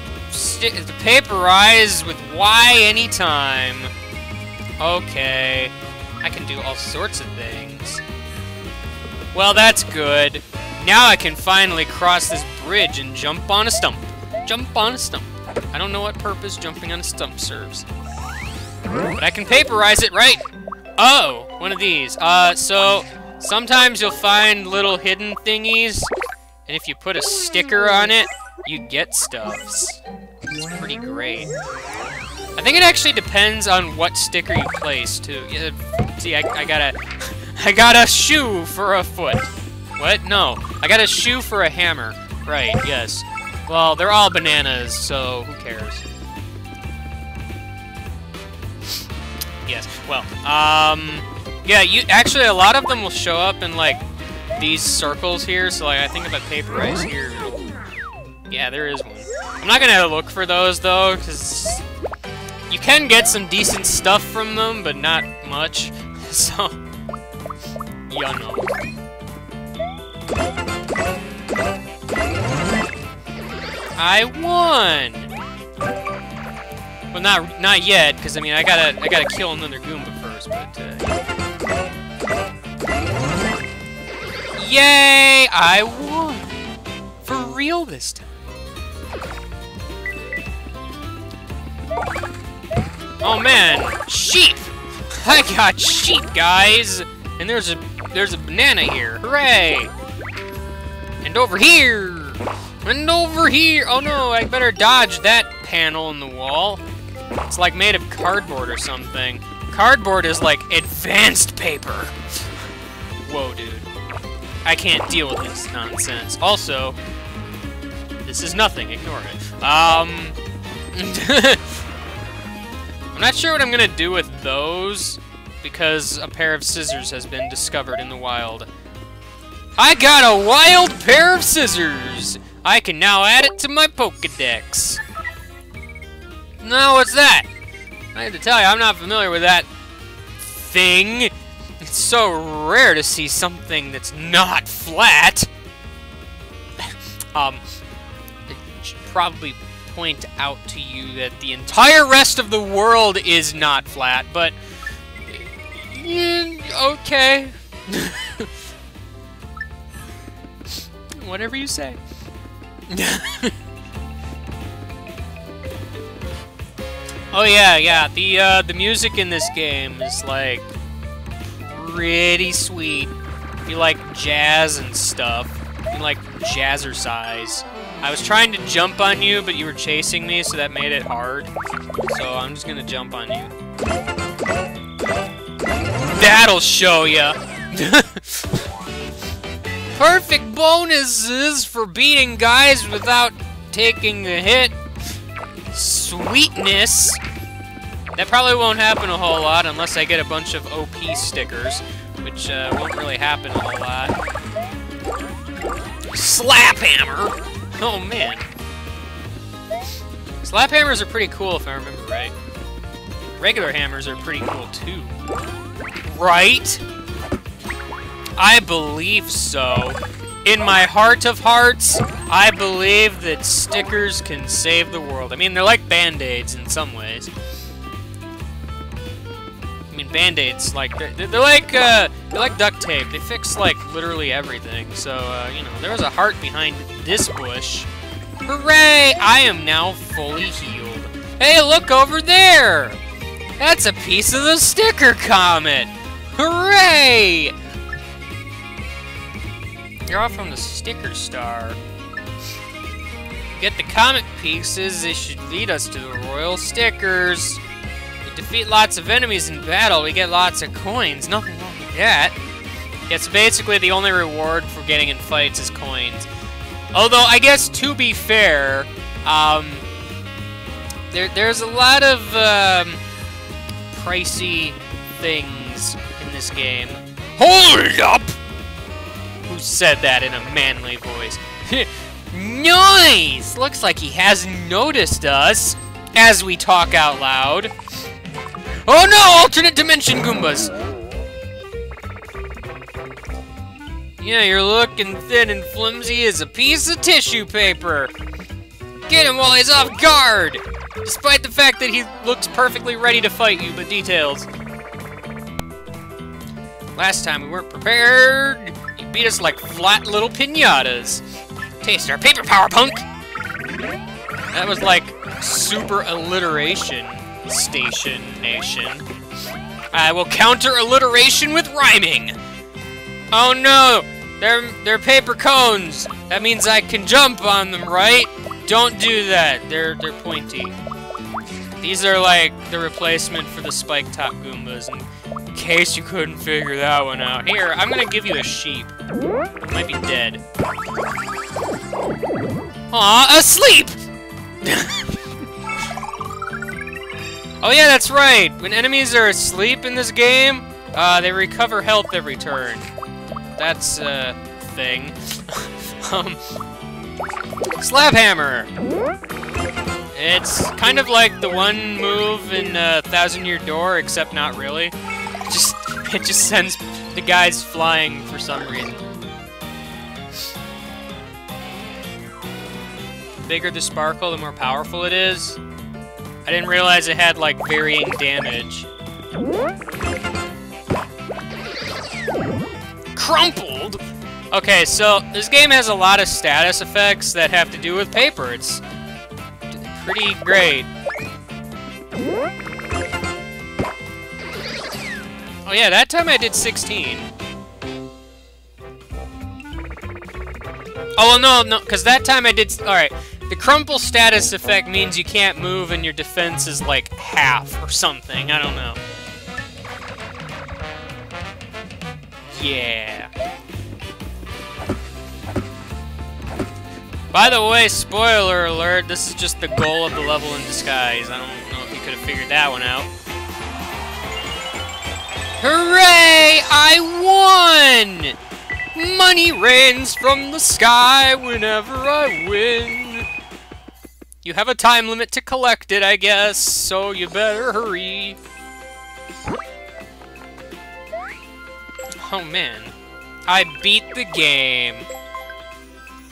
the paperize with Y anytime. Okay. I can do all sorts of things. Well, that's good. Now I can finally cross this bridge and jump on a stump. Jump on a stump. I don't know what purpose jumping on a stump serves. But I can paperize it, right? Oh, one of these. Uh, so, sometimes you'll find little hidden thingies, and if you put a sticker on it, you get stuffs. It's pretty great. I think it actually depends on what sticker you place, too. See, I, I got a... <laughs> I got a shoe for a foot. What? No. I got a shoe for a hammer. Right, yes. Well, they're all bananas, so who cares? yes, well, um... Yeah, you actually, a lot of them will show up in, like, these circles here, so, like, I think about paperize here. Yeah, there is one. I'm not gonna look for those, though, because... You can get some decent stuff from them, but not much, <laughs> so... You know. I won. Well, not not yet, because I mean I gotta I gotta kill another Goomba first, but. Uh... Yay! I won for real this time. Oh man, sheep! <laughs> I got sheep, guys! And there's a there's a banana here. Hooray! And over here! And over here! Oh no, I better dodge that panel in the wall. It's like made of cardboard or something. Cardboard is like advanced paper. Whoa, dude. I can't deal with this nonsense. Also, this is nothing. Ignore it. Um... <laughs> I'm not sure what I'm gonna do with those, because a pair of scissors has been discovered in the wild. I got a wild pair of scissors! I can now add it to my Pokedex. Now, what's that? I have to tell you, I'm not familiar with that thing. It's so rare to see something that's not flat. um, should probably point out to you that the entire rest of the world is not flat, but... Mm, okay. <laughs> Whatever you say. <laughs> oh yeah, yeah. The uh, the music in this game is like pretty sweet. You like jazz and stuff, you like jazzercise. I was trying to jump on you, but you were chasing me, so that made it hard. So I'm just gonna jump on you. That'll show ya! <laughs> Perfect bonuses for beating guys without taking the hit. Sweetness. That probably won't happen a whole lot unless I get a bunch of OP stickers, which uh, won't really happen a whole lot. Slap hammer! Oh, man. Slap hammers are pretty cool, if I remember right. Regular hammers are pretty cool, too. Right? I believe so. In my heart of hearts, I believe that stickers can save the world. I mean, they're like Band-Aids in some ways. I mean, Band-Aids, like, they're, they're like, uh, they're like duct tape. They fix, like, literally everything. So, uh, you know, there was a heart behind this bush. Hooray! I am now fully healed. Hey, look over there! That's a piece of the sticker comet! Hooray! You're all from the sticker star. Get the comet pieces, they should lead us to the royal stickers. We defeat lots of enemies in battle, we get lots of coins. Nothing wrong with that. It's basically the only reward for getting in fights is coins. Although, I guess, to be fair, um, there, there's a lot of um, pricey things in this game. Hold up! Who said that in a manly voice? <laughs> nice! Looks like he has noticed us as we talk out loud. Oh no! Alternate dimension Goombas! Yeah, you're looking thin and flimsy as a piece of tissue paper. Get him while he's off guard! Despite the fact that he looks perfectly ready to fight you, but details. Last time we weren't prepared. Beat us like flat little pinatas. Taste our paper power, punk! That was like super alliteration station nation. I will counter alliteration with rhyming. Oh no! They're, they're paper cones. That means I can jump on them, right? Don't do that. They're, they're pointy. These are like the replacement for the spike top Goombas, in case you couldn't figure that one out. Here, I'm gonna give you a sheep. It might be dead. Aw, asleep! <laughs> Oh yeah, that's right! When enemies are asleep in this game, uh, they recover health every turn. That's a thing. <laughs> um, Hammer! It's kind of like the one move in uh, Thousand Year Door, except not really. Just, it just sends the guys flying for some reason. The bigger the sparkle, the more powerful it is. I didn't realize it had, like, varying damage. Crumpled? Okay, so this game has a lot of status effects that have to do with paper. It's pretty great. Oh yeah, that time I did 16. Oh, well, no, no, because that time I did... Alright, the crumple status effect means you can't move and your defense is like half or something. I don't know. Yeah. By the way, spoiler alert, this is just the goal of the level in disguise. I don't know if you could have figured that one out. Hooray! I won! Money rains from the sky whenever I win. You have a time limit to collect it, I guess, so you better hurry. Oh, man. I beat the game.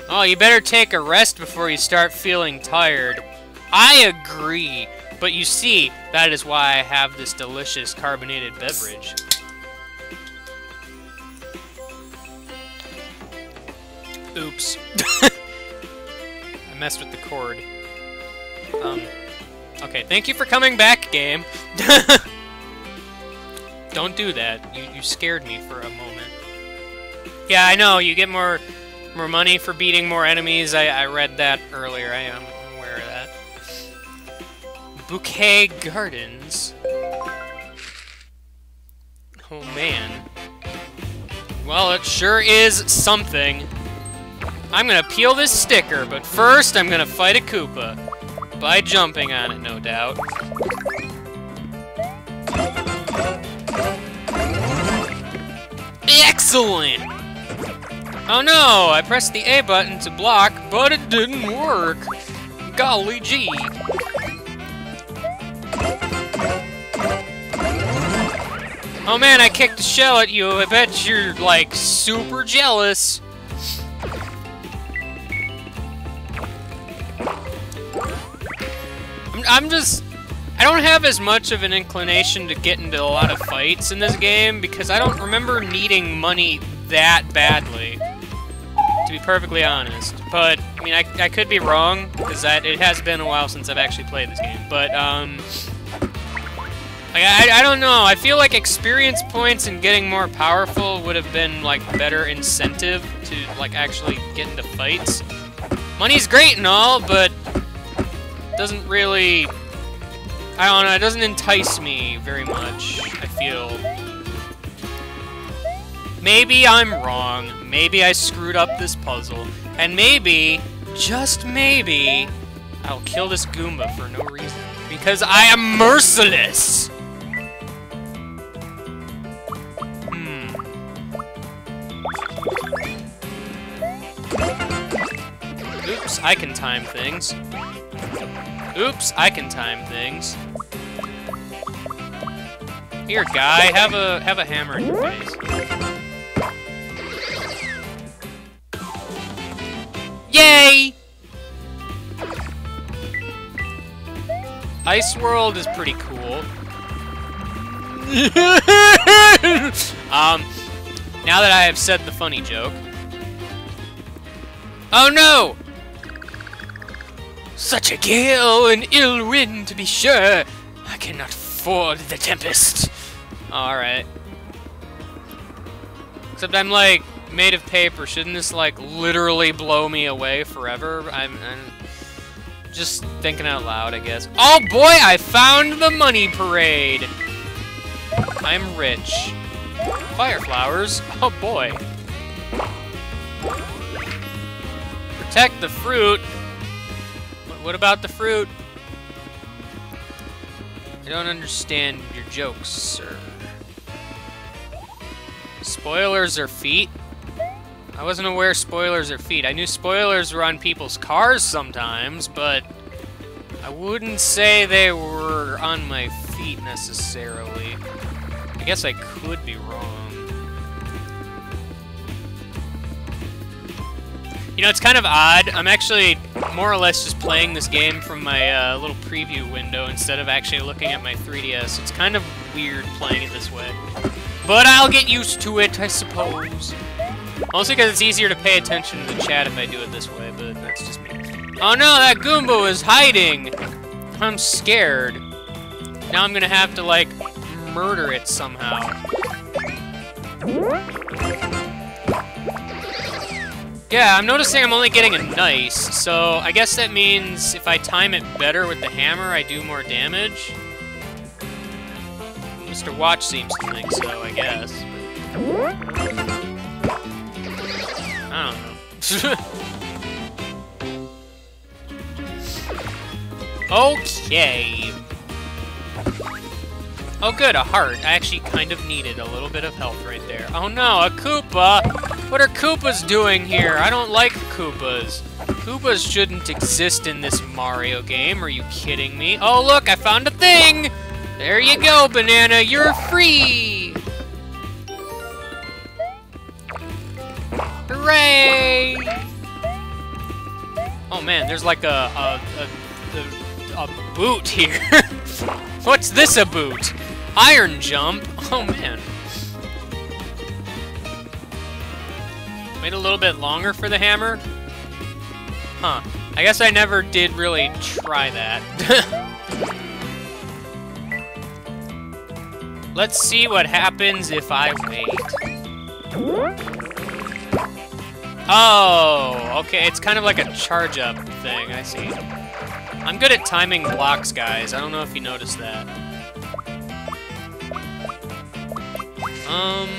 Oh, you better take a rest before you start feeling tired. I agree, but you see, that is why I have this delicious carbonated beverage. Oops. <laughs> I messed with the cord. Um, okay, thank you for coming back, game. <laughs> Don't do that. You, you scared me for a moment. Yeah, I know, you get more more money for beating more enemies. I, I read that earlier. I am that. Bouquet Gardens. Oh, man. Well, it sure is something. I'm gonna peel this sticker, but first I'm gonna fight a Koopa. By jumping on it, no doubt. Excellent! Oh no, I pressed the A button to block, but it didn't work. Golly gee. Oh man, I kicked a shell at you. I bet you're, like, super jealous. I'm just... I don't have as much of an inclination to get into a lot of fights in this game because I don't remember needing money that badly, to be perfectly honest. But, I mean, I, I could be wrong because it has been a while since I've actually played this game. But, um... Like, I, I don't know, I feel like experience points and getting more powerful would have been, like, better incentive to, like, actually get into fights. Money's great and all, but doesn't really... I don't know, it doesn't entice me very much, I feel. Maybe I'm wrong. Maybe I screwed up this puzzle. And maybe, just maybe, I'll kill this Goomba for no reason. Because I am merciless! Oops, I can time things. Oops, I can time things. Here, guy, have a have a hammer in your face. Yay! Ice World is pretty cool. <laughs> um, now that I have said the funny joke. Oh no! Such a gale and ill wind, to be sure. I cannot ford the tempest. Alright. Except I'm, like, made of paper. Shouldn't this, like, literally blow me away forever? I'm, I'm just thinking out loud, I guess. Oh, boy! I found the money parade! I'm rich. Fire flowers? Oh, boy. Protect the fruit. What about the fruit? I don't understand your jokes, sir. Spoilers are feet? I wasn't aware spoilers are feet. I knew spoilers were on people's cars sometimes, but I wouldn't say they were on my feet necessarily. I guess I could be wrong. You know, it's kind of odd. I'm actually more or less just playing this game from my uh, little preview window instead of actually looking at my 3DS. It's kind of weird playing it this way. But I'll get used to it, I suppose. Mostly because it's easier to pay attention to the chat if I do it this way, but that's just me. Oh no, that Goomba is hiding! I'm scared. Now I'm gonna have to, like, murder it somehow. Yeah, I'm noticing I'm only getting a nice, so I guess that means if I time it better with the hammer, I do more damage. Mr. Watch seems to think so, I guess. I don't know. <laughs> okay. Oh good, a heart. I actually kind of needed a little bit of health right there. Oh no, a Koopa! What are Koopas doing here? I don't like Koopas. Koopas shouldn't exist in this Mario game. Are you kidding me? Oh, look, I found a thing! There you go, Banana. You're free! Hooray! Oh, man, there's like a, a, a, a, a boot here. <laughs> What's this a boot? Iron jump? Oh, man. Wait a little bit longer for the hammer? Huh. I guess I never did really try that. <laughs> Let's see what happens if I wait. Oh, okay, it's kind of like a charge-up thing, I see. I'm good at timing blocks, guys. I don't know if you noticed that. Um...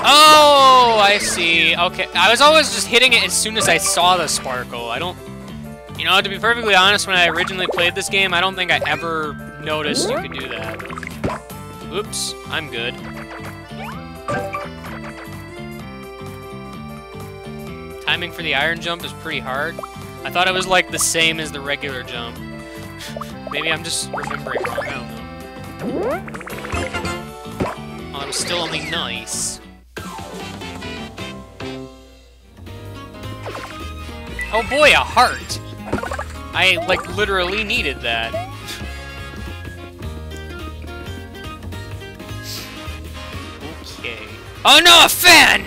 Oh, I see. Okay, I was always just hitting it as soon as I saw the sparkle. I don't... You know, to be perfectly honest, when I originally played this game, I don't think I ever noticed you could do that. Oops, I'm good. Timing for the iron jump is pretty hard. I thought it was like the same as the regular jump. <laughs> Maybe I'm just remembering wrong, I don't know. Oh, was still only nice. Oh boy, a heart! I, like, literally needed that. okay. Oh no, a fan!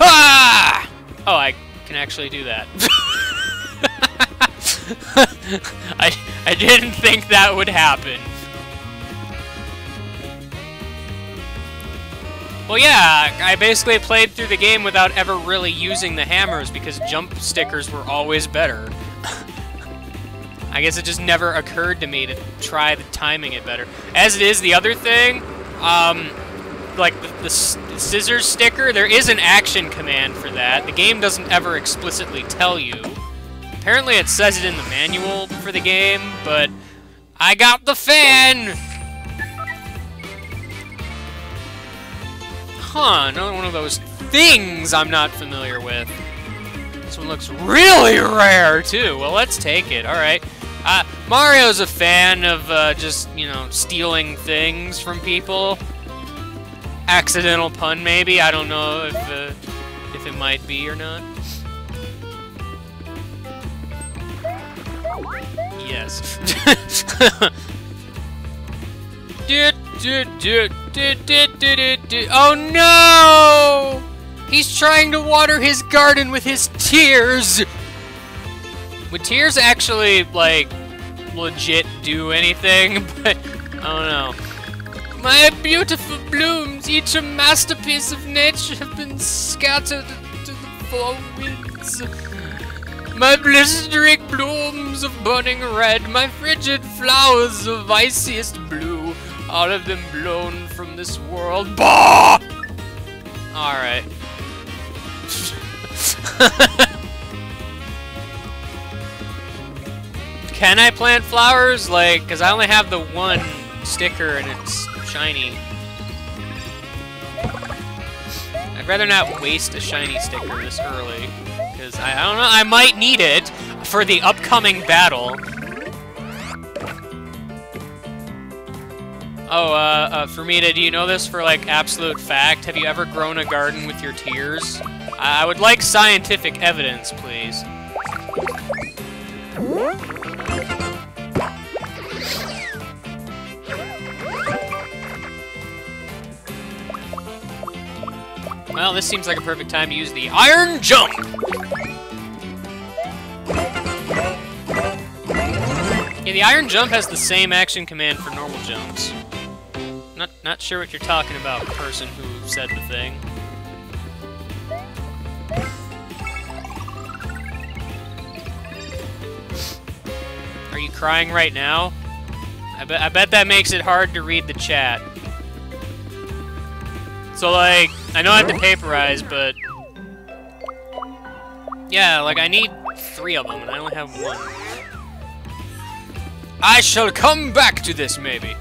Ah! Oh, I can actually do that. <laughs> <laughs> I, I didn't think that would happen. Well, yeah, I basically played through the game without ever really using the hammers because jump stickers were always better. <laughs> I guess it just never occurred to me to try the timing it better. As it is, the other thing, um, like the, the scissors sticker, there is an action command for that. The game doesn't ever explicitly tell you. Apparently it says it in the manual for the game, but I got the fan! Huh, another one of those things I'm not familiar with. This one looks really rare, too. Well, let's take it. Alright. Uh, Mario's a fan of uh, just, you know, stealing things from people. Accidental pun, maybe. I don't know if, uh, if it might be or not. Yes. <laughs> Oh no! He's trying to water his garden with his tears! Would tears actually, like, legit do anything? <laughs> But, I don't know. My beautiful blooms, each a masterpiece of nature, have been scattered to the four winds. My blistering blooms of burning red, my frigid flowers of iciest blue, all of them blown from this world. Bah! Alright. <laughs> Can I plant flowers? Like, because I only have the one sticker and it's shiny. I'd rather not waste a shiny sticker this early. Because I, I don't know, I might need it for the upcoming battle. Oh, uh, uh, Fermita, do you know this for, like, absolute fact? Have you ever grown a garden with your tears? I would like scientific evidence, please. Well, this seems like a perfect time to use the Iron Jump! Yeah, the Iron Jump has the same action command for normal jumps. Not, not sure what you're talking about, person who said the thing. Are you crying right now? I bet, I bet that makes it hard to read the chat. So, like, I know I have to paperize, but... Yeah, like, I need three of them, and I only have one. I shall come back to this, maybe.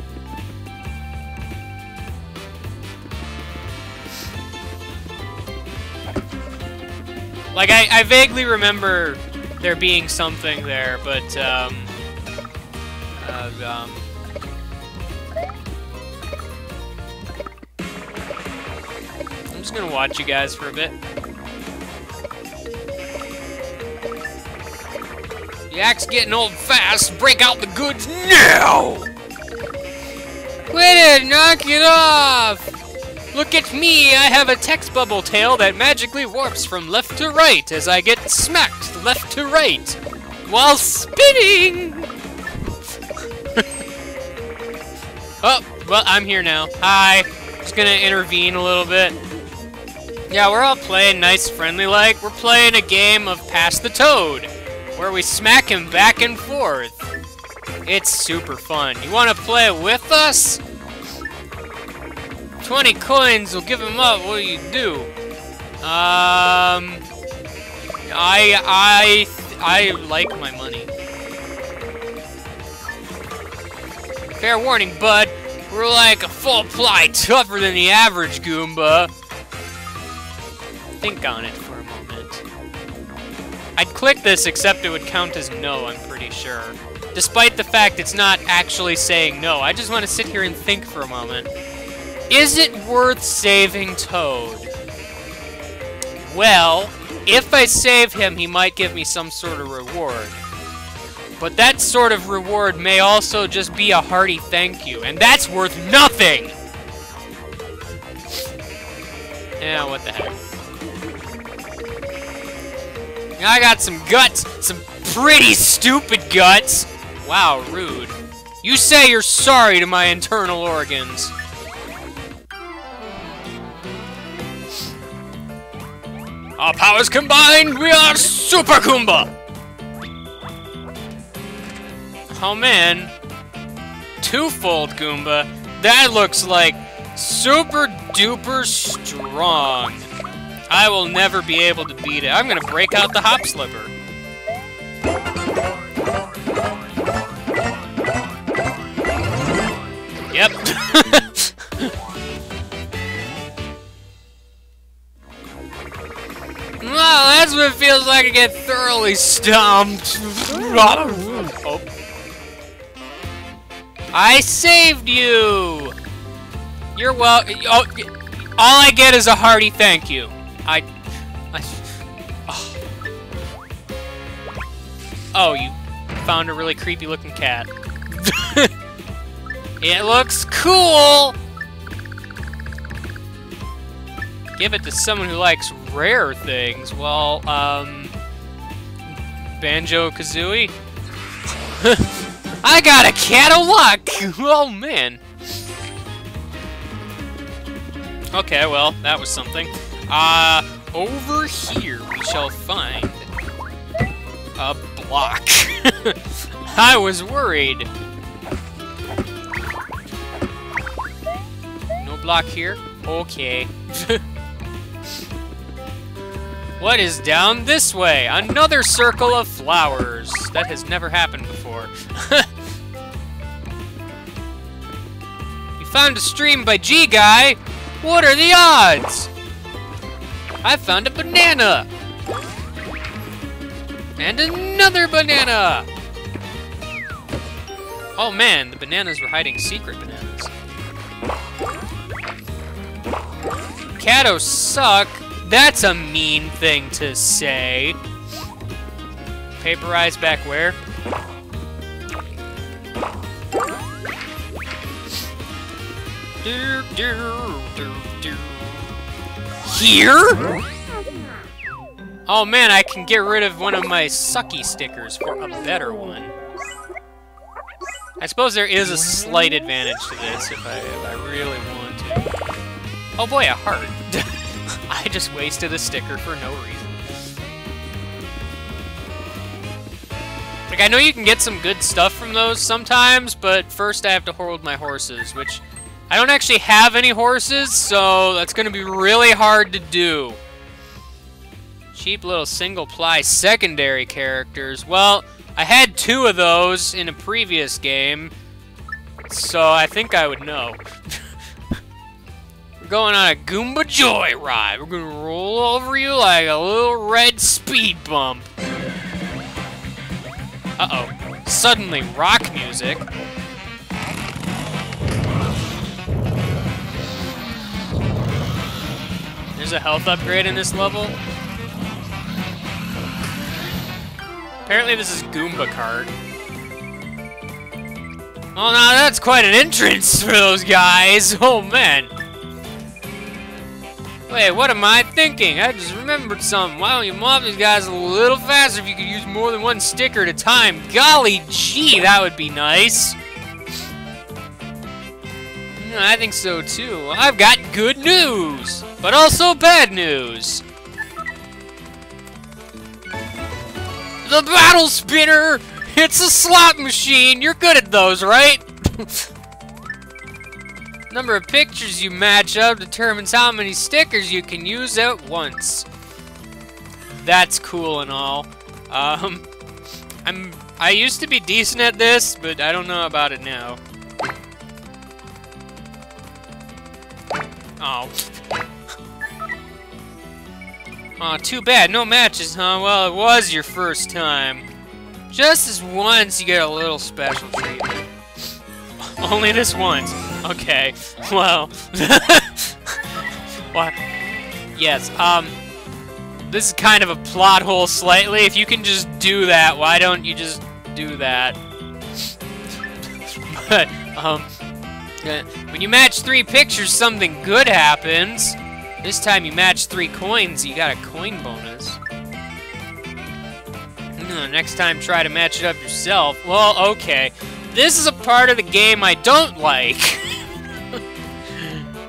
Like, I, I vaguely remember there being something there, but, um... Uh, um... just gonna watch you guys for a bit. The axe getting old fast. Break out the goods now! Quit it! Knock it off! Look at me, I have a text bubble tail that magically warps from left to right as I get smacked left to right while spinning! <laughs> oh, well, I'm here now. Hi. Just gonna intervene a little bit. Yeah, we're all playing nice, friendly like. We're playing a game of Pass the Toad, where we smack him back and forth. It's super fun. You wanna play with us? 20 coins will give him up. What do you do? Um, I, I, I like my money. Fair warning, bud. We're like a full ply tougher than the average Goomba. Think on it for a moment. I'd click this except it would count as no, I'm pretty sure. Despite the fact it's not actually saying no. I just want to sit here and think for a moment. Is it worth saving Toad? Well, if I save him, he might give me some sort of reward. But that sort of reward may also just be a hearty thank you, and that's worth nothing! Yeah, what the heck. I got some guts, some pretty stupid guts! Wow, rude. You say you're sorry to my internal organs. Our powers combined, we are Super Goomba! Oh man. Twofold Goomba? That looks like super duper strong. I will never be able to beat it. I'm gonna break out the hop slipper. Yep. <laughs> Wow, that's what it feels like to get thoroughly stomped. <laughs> oh. I saved you! You're well- oh, all I get is a hearty thank you. I- I oh. oh, you found a really creepy looking cat. <laughs> it looks cool! Give it to someone who likes rare things. Well, um... Banjo-Kazooie? <laughs> I got a cat of luck! <laughs> oh, man. Okay, well, that was something. Uh, over here we shall find a block. <laughs> I was worried. No block here? Okay. <laughs> What is down this way? Another circle of flowers. That has never happened before. <laughs> for. you found a stream by G Guy? What are the odds? I found a banana! And another banana! Oh man, the bananas were hiding secret bananas. Cados suck? That's a mean thing to say. Paperize back where? Here? Oh man, I can get rid of one of my sucky stickers for a better one. I suppose there is a slight advantage to this if I, if I really want to. Oh boy, a heart. <laughs> I just wasted a sticker for no reason. Like, I know you can get some good stuff from those sometimes, but first I have to hold my horses, which I don't actually have any horses, so that's going to be really hard to do. Cheap little single-ply secondary characters. Well, I had two of those in a previous game, so I think I would know. <laughs> We're going on a Goomba joyride. We're gonna roll over you like a little red speed bump. Uh-oh. Suddenly, rock music. There's a health upgrade in this level. Apparently this is Goomba Kart. Oh, now that's quite an entrance for those guys. <laughs> Oh, man. Wait, what am I thinking? I just remembered something. Why don't you mob these guys a little faster if you could use more than one sticker at a time? Golly gee, that would be nice. I think so too. I've got good news, but also bad news. The battle spinner! It's a slot machine! You're good at those, right? <laughs> Number of pictures you match up determines how many stickers you can use at once. That's cool and all. Um, <laughs> I'm I used to be decent at this, but I don't know about it now. Oh. Aw, oh, too bad. No matches, huh? Well, it was your first time. Just this once, you get a little special treatment. <laughs> Only this once. Okay. Well. <laughs> what? Yes, um... This is kind of a plot hole slightly. If you can just do that, why don't you just do that? <laughs> but, um... When you match three pictures, something good happens. This time you match three coins, you got a coin bonus. Hmm, next time try to match it up yourself. Well, okay. This is a part of the game I don't like. <laughs>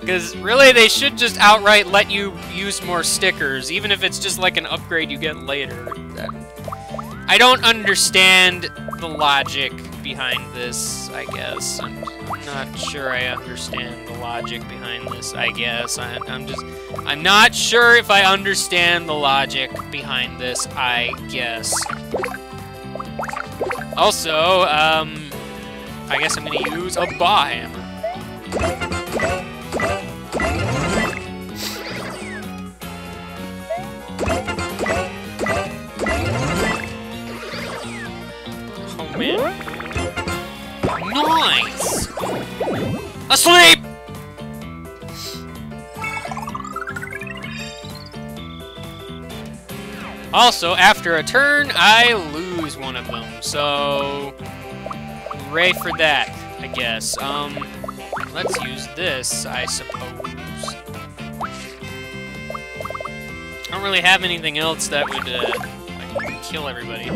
Because really, they should just outright let you use more stickers, even if it's just like an upgrade you get later. I don't understand the logic behind this, I guess. I'm not sure I understand the logic behind this, I guess. I, am just... I'm not sure if I understand the logic behind this, I guess. Also, um... I guess I'm gonna use a Hammer. Oh man. Nice! Asleep! Also, after a turn, I lose one of them, so... Hooray for that, I guess. Um, let's use this, I suppose. I don't really have anything else that would, uh, kill everybody. It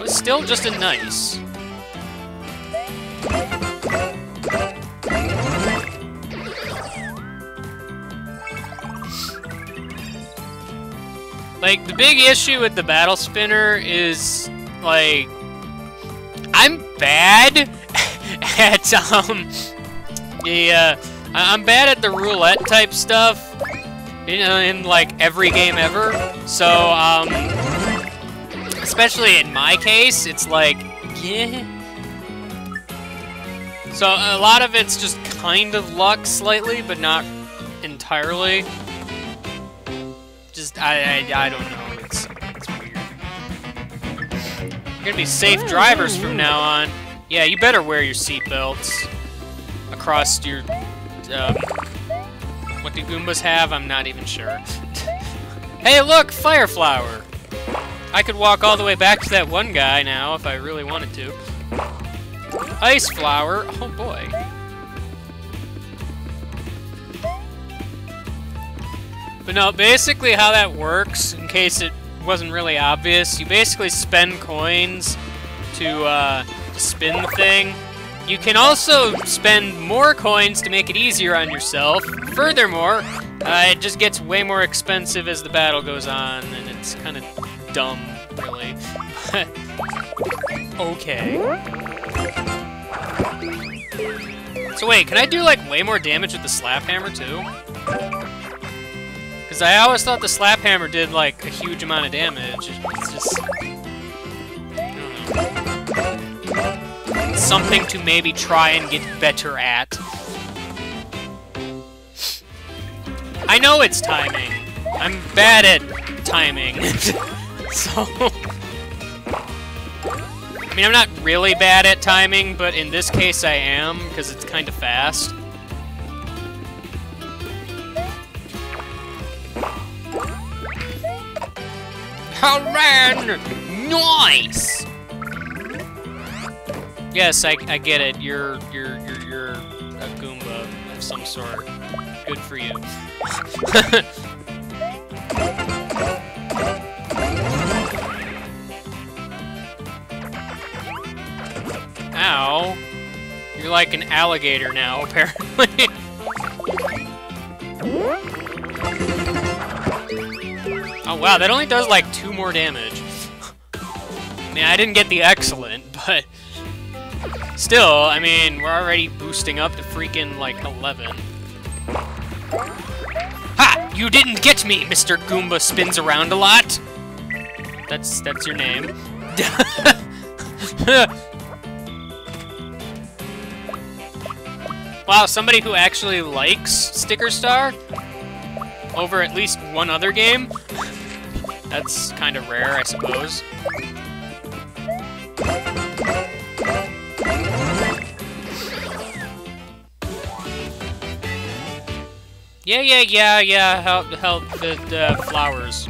was still just a nice. Like, the big issue with the Battle Spinner is, like, I'm bad <laughs> at, um, the, uh, I'm bad at the roulette type stuff, you know, in, like, every game ever. So, um, especially in my case, it's like, <laughs> yeah. So a lot of it's just kind of luck slightly, but not entirely. Just, I, I, I don't know. It's, it's weird. You're gonna be safe drivers from now on. Yeah, you better wear your seatbelts across your, um, what do Goombas have? I'm not even sure. <laughs> hey, look! Fire Flower! I could walk all the way back to that one guy now if I really wanted to. Ice Flower! Oh boy. But no, basically how that works, in case it wasn't really obvious, you basically spend coins to, uh, to spin the thing. You can also spend more coins to make it easier on yourself. Furthermore, uh, it just gets way more expensive as the battle goes on, and it's kind of dumb, really. <laughs> okay. So wait, can I do, like, way more damage with the Slap Hammer, too? Because I always thought the Slap Hammer did, like, a huge amount of damage. It's just... Hmm. Something to maybe try and get better at. I know it's timing. I'm bad at timing. <laughs> so... I mean, I'm not really bad at timing, but in this case I am, because it's kind of fast. Haran! Nice! Yes, I, I get it. You're, you're, you're, you're a Goomba of some sort. Good for you. <laughs> Ow. You're like an alligator now, <laughs> apparently. Oh wow, that only does like two more damage. I mean, I didn't get the excellent, but still, I mean, we're already boosting up to freaking like 11. Ha! You didn't get me, Mr. Goomba spins around a lot. That's that's your name. <laughs> wow, somebody who actually likes Sticker Star over at least one other game. That's kind of rare, I suppose. Yeah, yeah, yeah, yeah, help, help the, the flowers.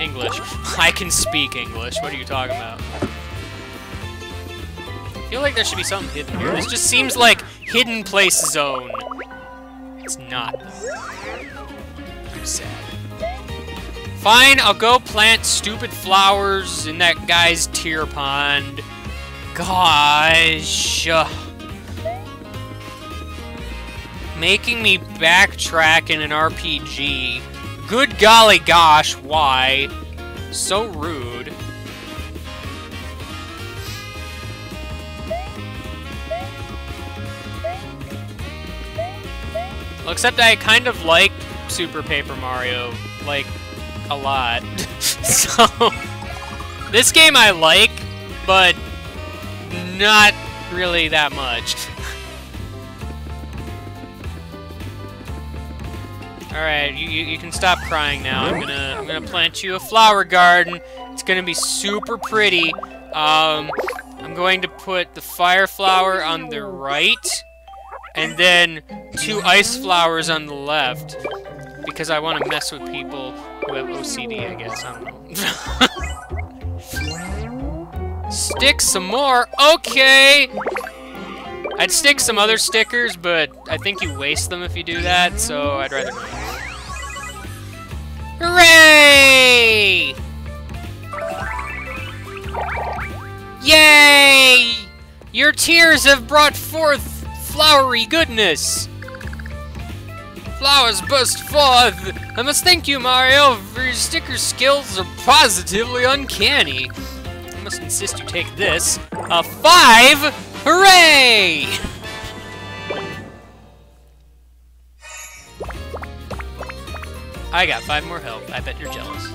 English. <laughs> I can speak English, what are you talking about? I feel like there should be something hidden here. This just seems like hidden place zone. It's not. I'm sad. Fine, I'll go plant stupid flowers in that guy's tear pond. Gosh. Uh. Making me backtrack in an RPG. Good golly gosh, why? So rude. Well, except I kind of like Super Paper Mario. Like, a lot. <laughs> so, this game I like, but not really that much. <laughs> Alright, you, you, you, can stop crying now. I'm gonna I'm gonna plant you a flower garden. It's gonna be super pretty. Um, I'm going to put the fire flower on the right, and then two ice flowers on the left, because I want to mess with people who have OCD, I guess. I don't know. <laughs> stick some more. Okay! I'd stick some other stickers, but I think you waste them if you do that, so I'd rather not. Hooray! Yay! Your tears have brought forth flowery goodness! flowers burst forth. I must thank you, Mario, for your sticker skills are positively uncanny. I must insist you take this. A five! Hooray! I got five more health. I bet you're jealous.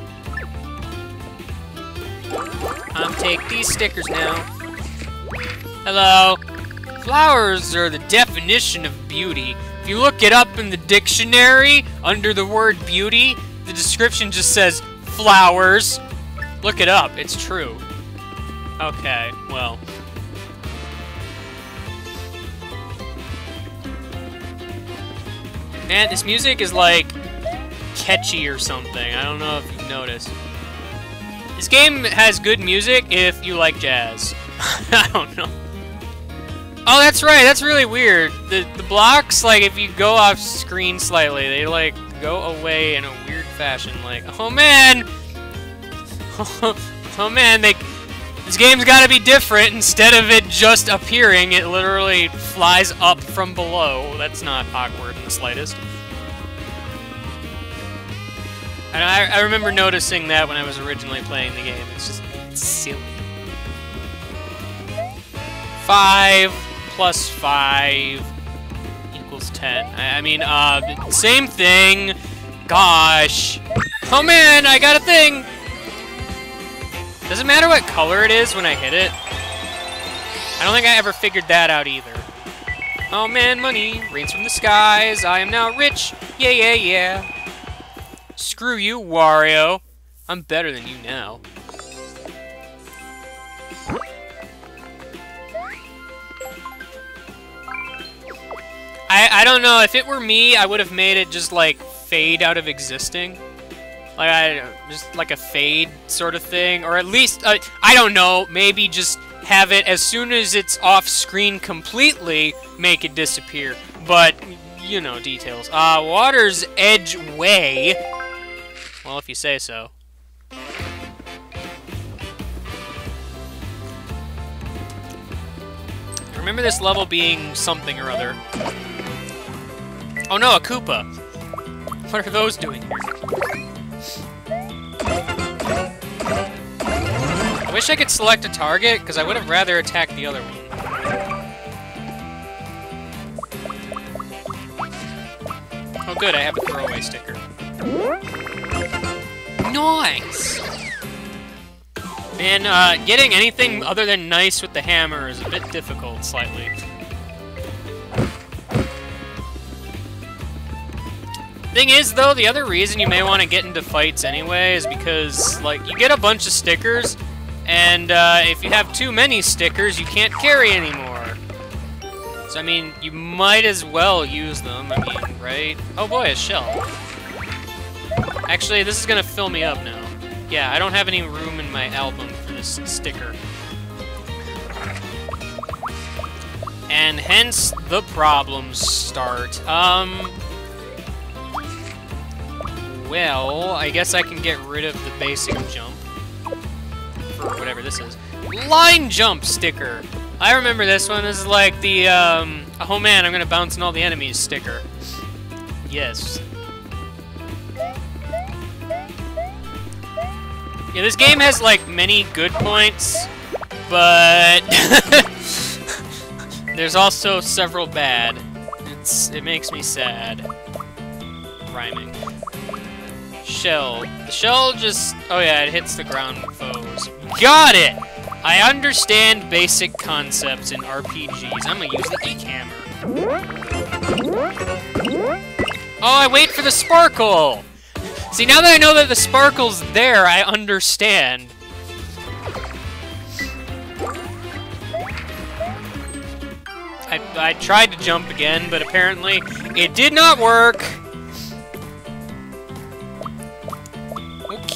Um, take these stickers now. Hello. Flowers are the definition of beauty. If you look it up in the dictionary, under the word beauty, the description just says flowers. Look it up, it's true. Okay, well. Man, this music is like catchy or something. I don't know if you've noticed. This game has good music if you like jazz. <laughs> I don't know. Oh, that's right. That's really weird. The the blocks, like, if you go off screen slightly, they like go away in a weird fashion. Like, oh man, <laughs> oh man, they. This game's got to be different. Instead of it just appearing, it literally flies up from below. That's not awkward in the slightest. And I, I remember noticing that when I was originally playing the game. It's just silly. Five plus five equals ten. I, I mean, uh, same thing. Gosh. Oh man, I got a thing! Does it matter what color it is when I hit it? I don't think I ever figured that out either. Oh man, money rains from the skies. I am now rich. Yeah, yeah, yeah. Screw you, Wario. I'm better than you now. I, I don't know, if it were me, I would have made it just, like, fade out of existing. Like, I, just like a fade sort of thing, or at least, uh, I don't know, maybe just have it as soon as it's off screen completely, make it disappear. But, you know, details. Uh, Water's Edge Way. Well, if you say so. I remember this level being something or other. Oh no, a Koopa! What are those doing here? I wish I could select a target, because I would have rather attacked the other one. Oh good, I have a throwaway sticker. Nice! Man, uh, getting anything other than nice with the hammer is a bit difficult, slightly. Thing is, though, the other reason you may want to get into fights anyway is because, like, you get a bunch of stickers, and uh, if you have too many stickers, you can't carry anymore. So, I mean, you might as well use them, I mean, right? Oh boy, a shell. Actually, this is gonna fill me up now. Yeah, I don't have any room in my album for this sticker. And hence, the problems start. Um... Well, I guess I can get rid of the basic jump. Or whatever this is. Line jump sticker! I remember this one. Is like the, um... Oh man, I'm gonna bounce on all the enemies sticker. Yes. Yeah, this game has, like, many good points, but... <laughs> there's also several bad. It's, it makes me sad. Rhyming. Shell. The shell just... Oh yeah, it hits the ground foes. Got it! I understand basic concepts in RPGs. I'm gonna use the ink hammer. Oh, I wait for the sparkle! See, now that I know that the sparkle's there, I understand. I, I tried to jump again, but apparently it did not work.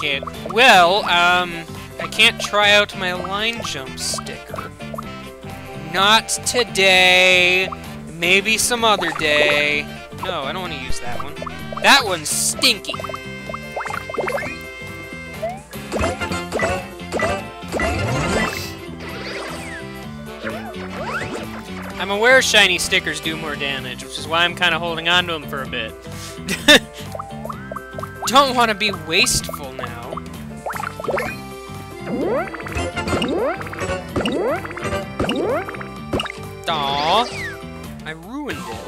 Okay, well, um, I can't try out my line jump sticker. Not today. Maybe some other day. No, I don't want to use that one. That one's stinky. I'm aware shiny stickers do more damage, which is why I'm kind of holding on to them for a bit. <laughs> Don't want to be wasteful now. Aww. I ruined it.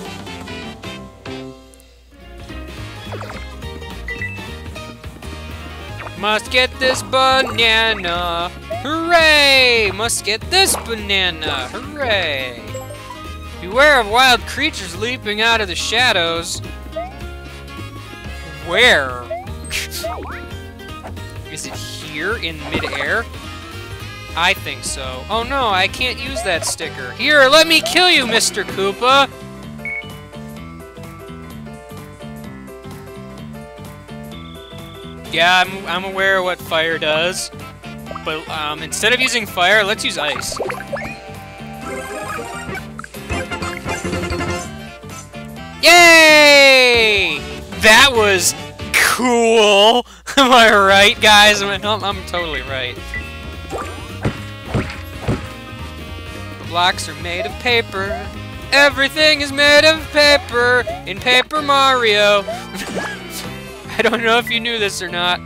Must get this banana. Hooray! Must get this banana. Hooray! Beware of wild creatures leaping out of the shadows. Where? Is it here in midair? I think so. Oh no, I can't use that sticker. Here, let me kill you, Mr. Koopa! Yeah, I'm, I'm aware of what fire does. But um, instead of using fire, let's use ice. Yay! That was cool! <laughs> Am I right, guys? I'm, I'm totally right. The blocks are made of paper. Everything is made of paper in Paper Mario. <laughs> I don't know if you knew this or not.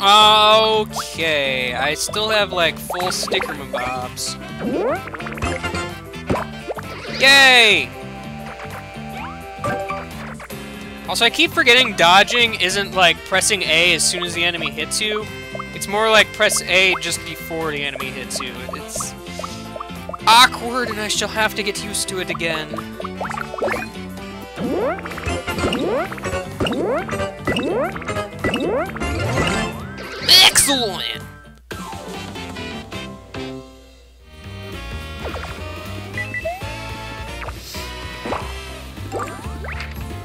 Okay, I still have like full sticker mobobs. Yay! Also, I keep forgetting dodging isn't like pressing A as soon as the enemy hits you. It's more like press A just before the enemy hits you. It's awkward and I shall have to get used to it again. Excellent!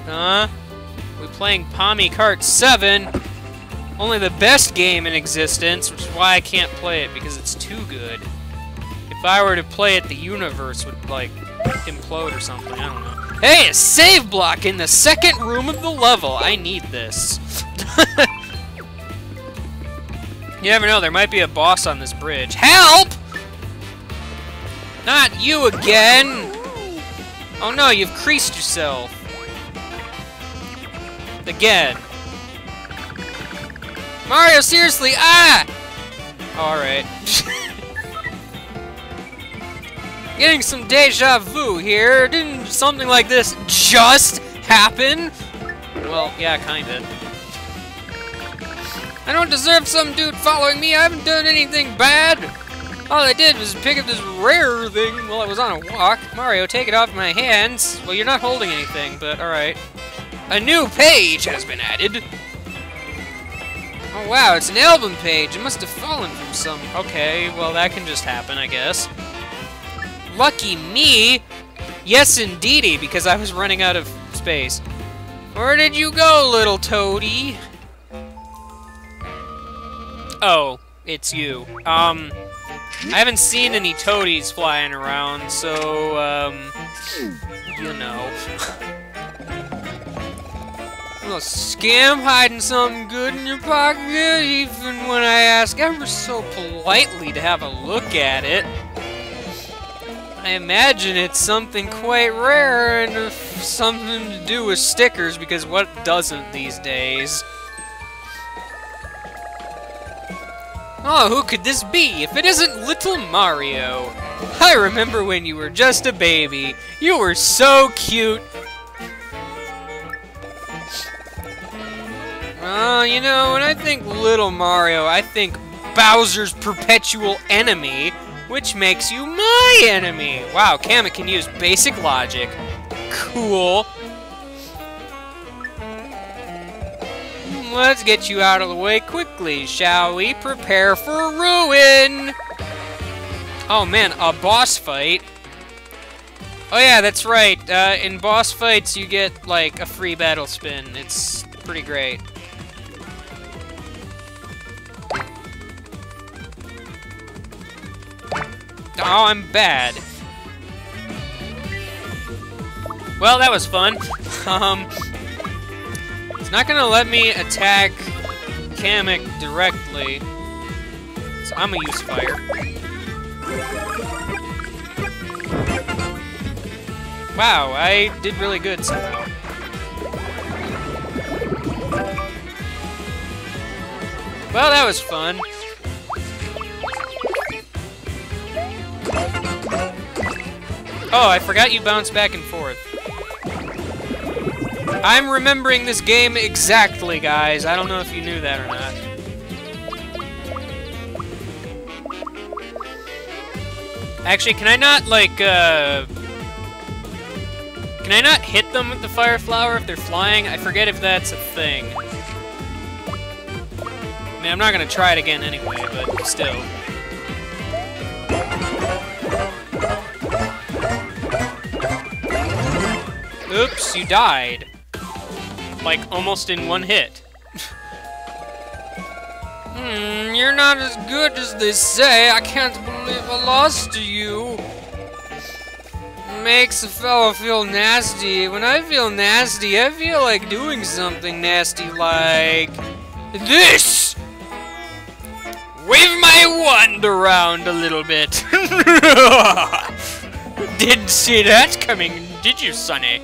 Huh? Playing Pommy Kart 7? Only the best game in existence, which is why I can't play it, because it's too good. If I were to play it, the universe would, like, implode or something. I don't know. Hey, a save block in the second room of the level! I need this. <laughs> you never know, there might be a boss on this bridge. Help! Not you again! Oh no, you've creased yourself. Again. Mario, seriously, ah! Alright. <laughs> Getting some deja vu here. Didn't something like this just happen? Well, yeah, kinda. I don't deserve some dude following me. I haven't done anything bad. All I did was pick up this rare thing while I was on a walk. Mario, take it off my hands. Well, you're not holding anything, but alright. A new page has been added. Oh wow, it's an album page. It must have fallen from some... Okay, well that can just happen, I guess. Lucky me! Yes, indeedy, because I was running out of space. Where did you go, little toady? Oh, it's you. Um, I haven't seen any toadies flying around, so, um, you know. <laughs> A scam hiding something good in your pocket, even when I ask ever so politely to have a look at it. I imagine it's something quite rare and something to do with stickers, because what doesn't these days? Oh, who could this be if it isn't Little Mario? I remember when you were just a baby. You were so cute. Uh, you know, when I think Little Mario, I think Bowser's perpetual enemy, which makes you my enemy. Wow, Kamek can use basic logic. Cool. Let's get you out of the way quickly, shall we? Prepare for ruin! Oh man, a boss fight. Oh yeah, that's right. Uh, in boss fights, you get, like, a free battle spin. It's pretty great. Oh, I'm bad. Well, that was fun. <laughs> um, it's not gonna let me attack Kamek directly, so I'm gonna use fire. Wow, I did really good somehow. Well, that was fun. Oh, I forgot you bounce back and forth. I'm remembering this game exactly, guys. I don't know if you knew that or not. Actually, can I not, like, uh... Can I not hit them with the fire flower if they're flying? I forget if that's a thing. I mean, I'm not gonna try it again anyway, but still. Oops, you died. Like, almost in one hit. hmm, you're not as good as they say. I can't believe I lost to you. Makes a fellow feel nasty. When I feel nasty, I feel like doing something nasty like... This! Wave my wand around a little bit. <laughs> Didn't see that coming, did you, Sonny?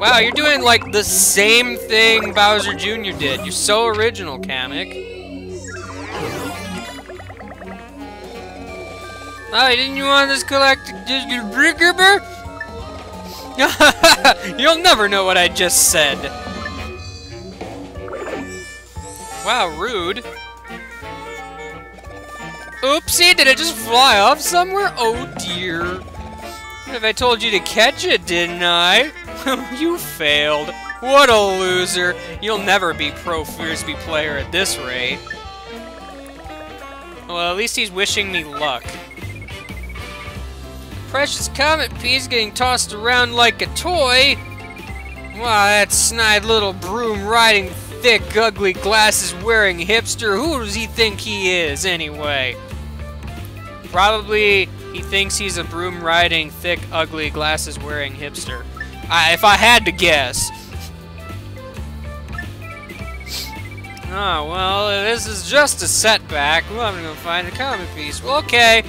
Wow, you're doing like the same thing Bowser Jr. did. You're so original, Kamek. Oh, didn't you want this collected digger <laughs> You'll never know what I just said. Wow, rude. Oopsie, did it just fly off somewhere? Oh dear. What if I told you to catch it, didn't I? <laughs> you failed. What a loser. You'll never be pro Frisbee player at this rate. Well, at least he's wishing me luck. Precious comet piece getting tossed around like a toy. Wow, that snide little broom-riding, thick, ugly, glasses-wearing hipster. Who does he think he is, anyway? Probably he thinks he's a broom-riding, thick, ugly, glasses-wearing hipster. I, if I had to guess. Oh, well, this is just a setback. Well, I'm gonna find a comet piece. Well, okay.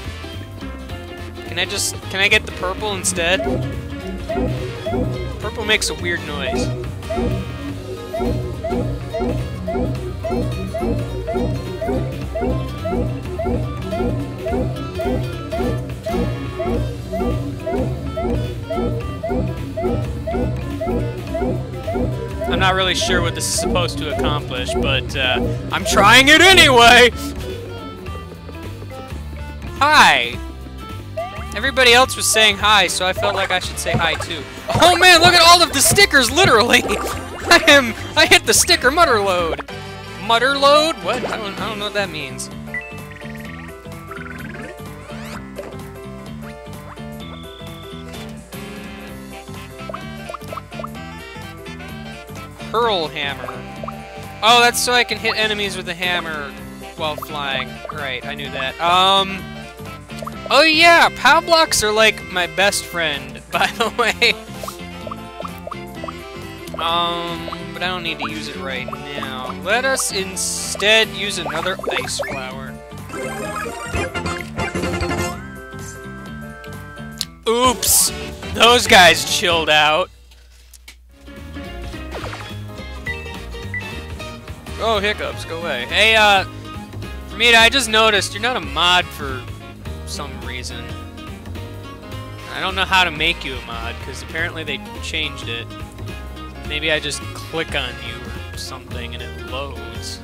Can I just, can I get the purple instead? Purple makes a weird noise. I'm not really sure what this is supposed to accomplish, but uh, I'm trying it anyway! Hi! Everybody else was saying hi, so I felt like I should say hi too. Oh man, look at all of the stickers, literally! <laughs> <laughs> I am, I hit the sticker mutter load! Mutter load? What? I don't, I don't know what that means. Hurl Hammer. Oh, that's so I can hit enemies with a hammer while flying. Right, I knew that. Um... Oh yeah, POW blocks are like my best friend, <laughs> by the way. Um, but I don't need to use it right now. Let us instead use another ice flower. Oops! Those guys chilled out. Oh, hiccups, go away. Hey, uh, Ramita, I just noticed you're not a mod for some reason. I don't know how to make you a mod, because apparently they changed it. Maybe I just click on you or something and it loads.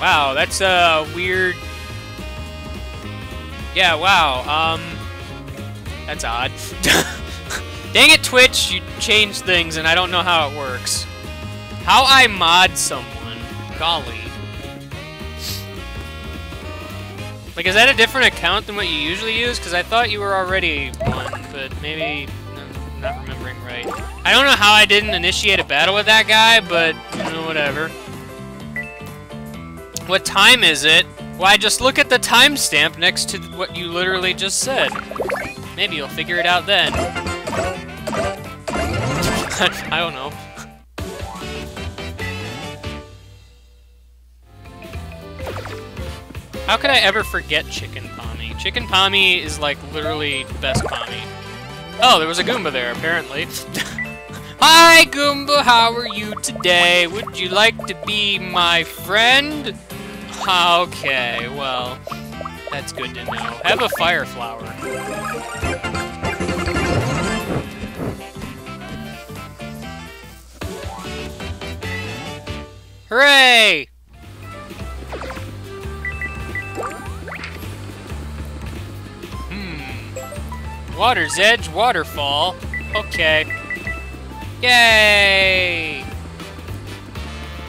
Wow, that's a weird... Yeah, wow, um... That's odd. <laughs> Dang it, Twitch, you changed things and I don't know how it works. How I mod someone. Golly. Like, is that a different account than what you usually use? Because I thought you were already one, but maybe I'm not remembering right. I don't know how I didn't initiate a battle with that guy, but, you know, whatever. What time is it? Why, just look at the timestamp next to what you literally just said. Maybe you'll figure it out then. <laughs> I don't know. How could I ever forget Chicken Pommy? Chicken Pommy is like literally the best Pommy. Oh, there was a Goomba there, apparently. <laughs> Hi, Goomba, how are you today? Would you like to be my friend? Okay, well, That's good to know. Have a fire flower. Hooray! Hmm. Water's Edge Waterfall. Okay. Yay!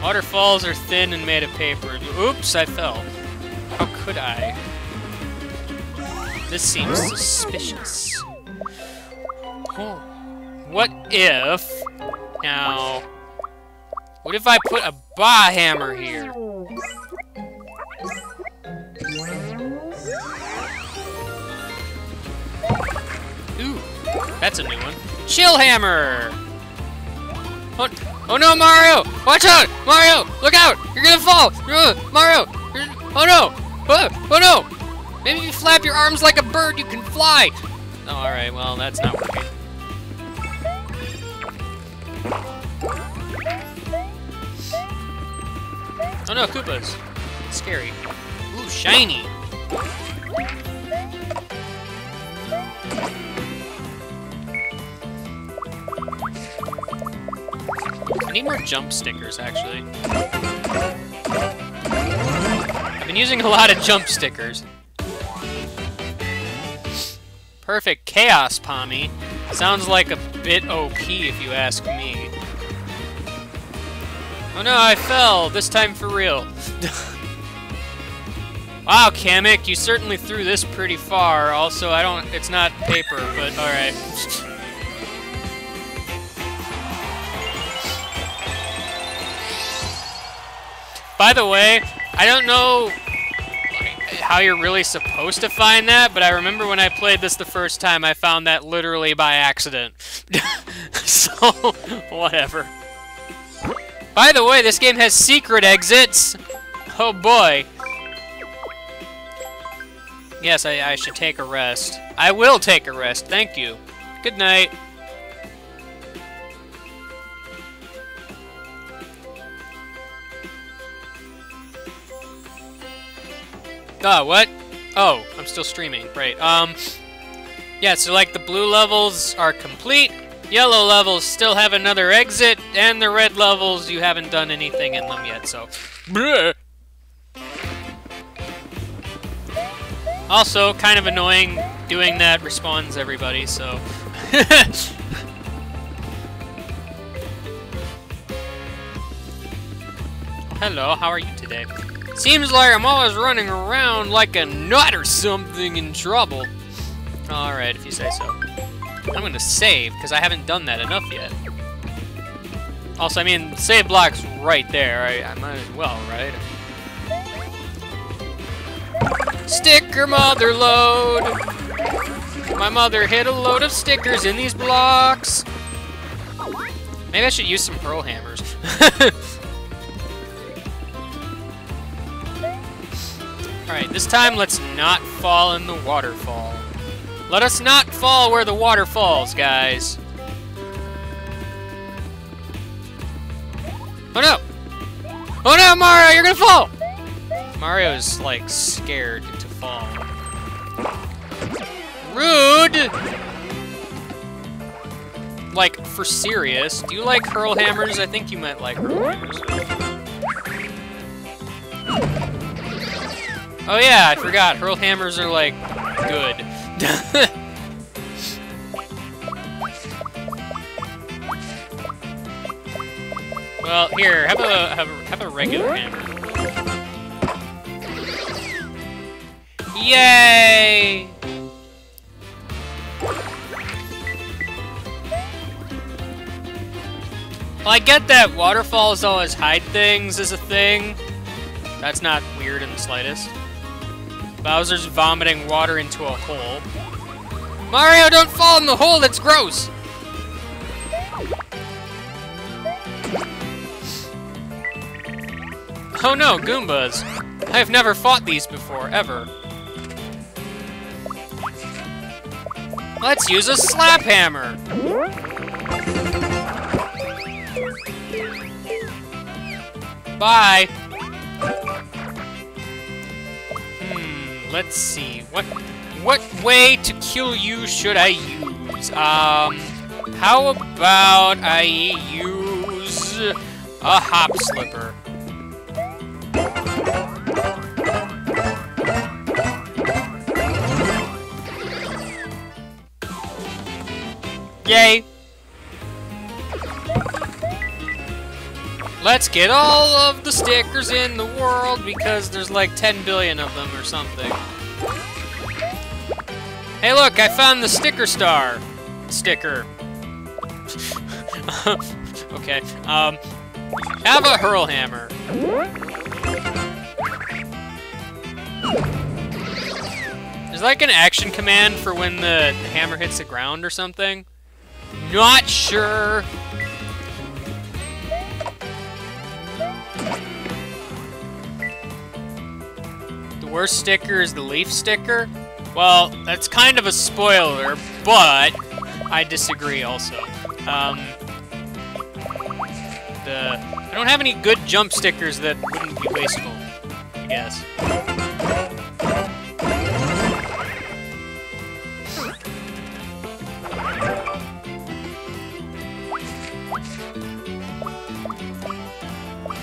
Waterfalls are thin and made of paper. Oops, I fell. How could I? This seems suspicious. Oh. What if... Now... What if I put a bar hammer here? Ooh, that's a new one. Chill hammer! Oh, oh no, Mario! Watch out! Mario! Look out! You're gonna fall! Mario! You're, oh no! Uh, oh no! Maybe if you flap your arms like a bird, you can fly! Oh, alright, well, that's not working. Oh no, Koopas. scary. Ooh, shiny! I need more jump stickers, actually. I've been using a lot of jump stickers. Perfect Chaos Pommy. Sounds like a bit OP if you ask me. Oh no, I fell! This time for real. <laughs> wow, Kamek, you certainly threw this pretty far. Also, I don't... It's not paper, but alright. <laughs> By the way, I don't know how you're really supposed to find that, but I remember when I played this the first time, I found that literally by accident. <laughs> so, whatever. By the way, this game has secret exits! Oh boy. Yes, I, I should take a rest. I will take a rest, thank you. Good night. Ah, what? Oh, I'm still streaming. Right. Um, yeah, so like the blue levels are complete, yellow levels still have another exit, and the red levels, you haven't done anything in them yet, so... Bleh. Also, kind of annoying doing that respawns everybody, so... <laughs> Hello, how are you today? Seems like I'm always running around like a nut or something in trouble. Alright, if you say so. I'm gonna save, because I haven't done that enough yet. Also, I mean, save block's right there. I, I might as well, right? Sticker mother load! My mother hid a load of stickers in these blocks! Maybe I should use some hurl hammers. <laughs> Alright, this time let's not fall in the waterfall. Let us not fall where the water falls, guys. Oh no! Oh no, Mario, you're gonna fall! Mario's, like, scared to fall. Rude! Like, for serious, do you like hurl hammers? I think you might like hurl hammers. Oh yeah, I forgot. Hurl hammers are like good. <laughs> well, here, have a have a, have a regular hammer. Yay! Well, I get that waterfalls always hide things as a thing. That's not weird in the slightest. Bowser's vomiting water into a hole. Mario, don't fall in the hole, that's gross! Oh no, Goombas! I have never fought these before, ever. Let's use a slap hammer! Bye! Let's see. What what way to kill you should I use? Um, how about I use a hop slipper? Yay! Let's get all of the stickers in the world because there's like 10 billion of them or something. Hey look, I found the sticker star. Sticker. <laughs> okay, um, have a hurl hammer. There's like an action command for when the hammer hits the ground or something. Not sure. Worst sticker is the leaf sticker. Well, that's kind of a spoiler, but I disagree also. Um, the I don't have any good jump stickers that wouldn't be wasteful, I guess.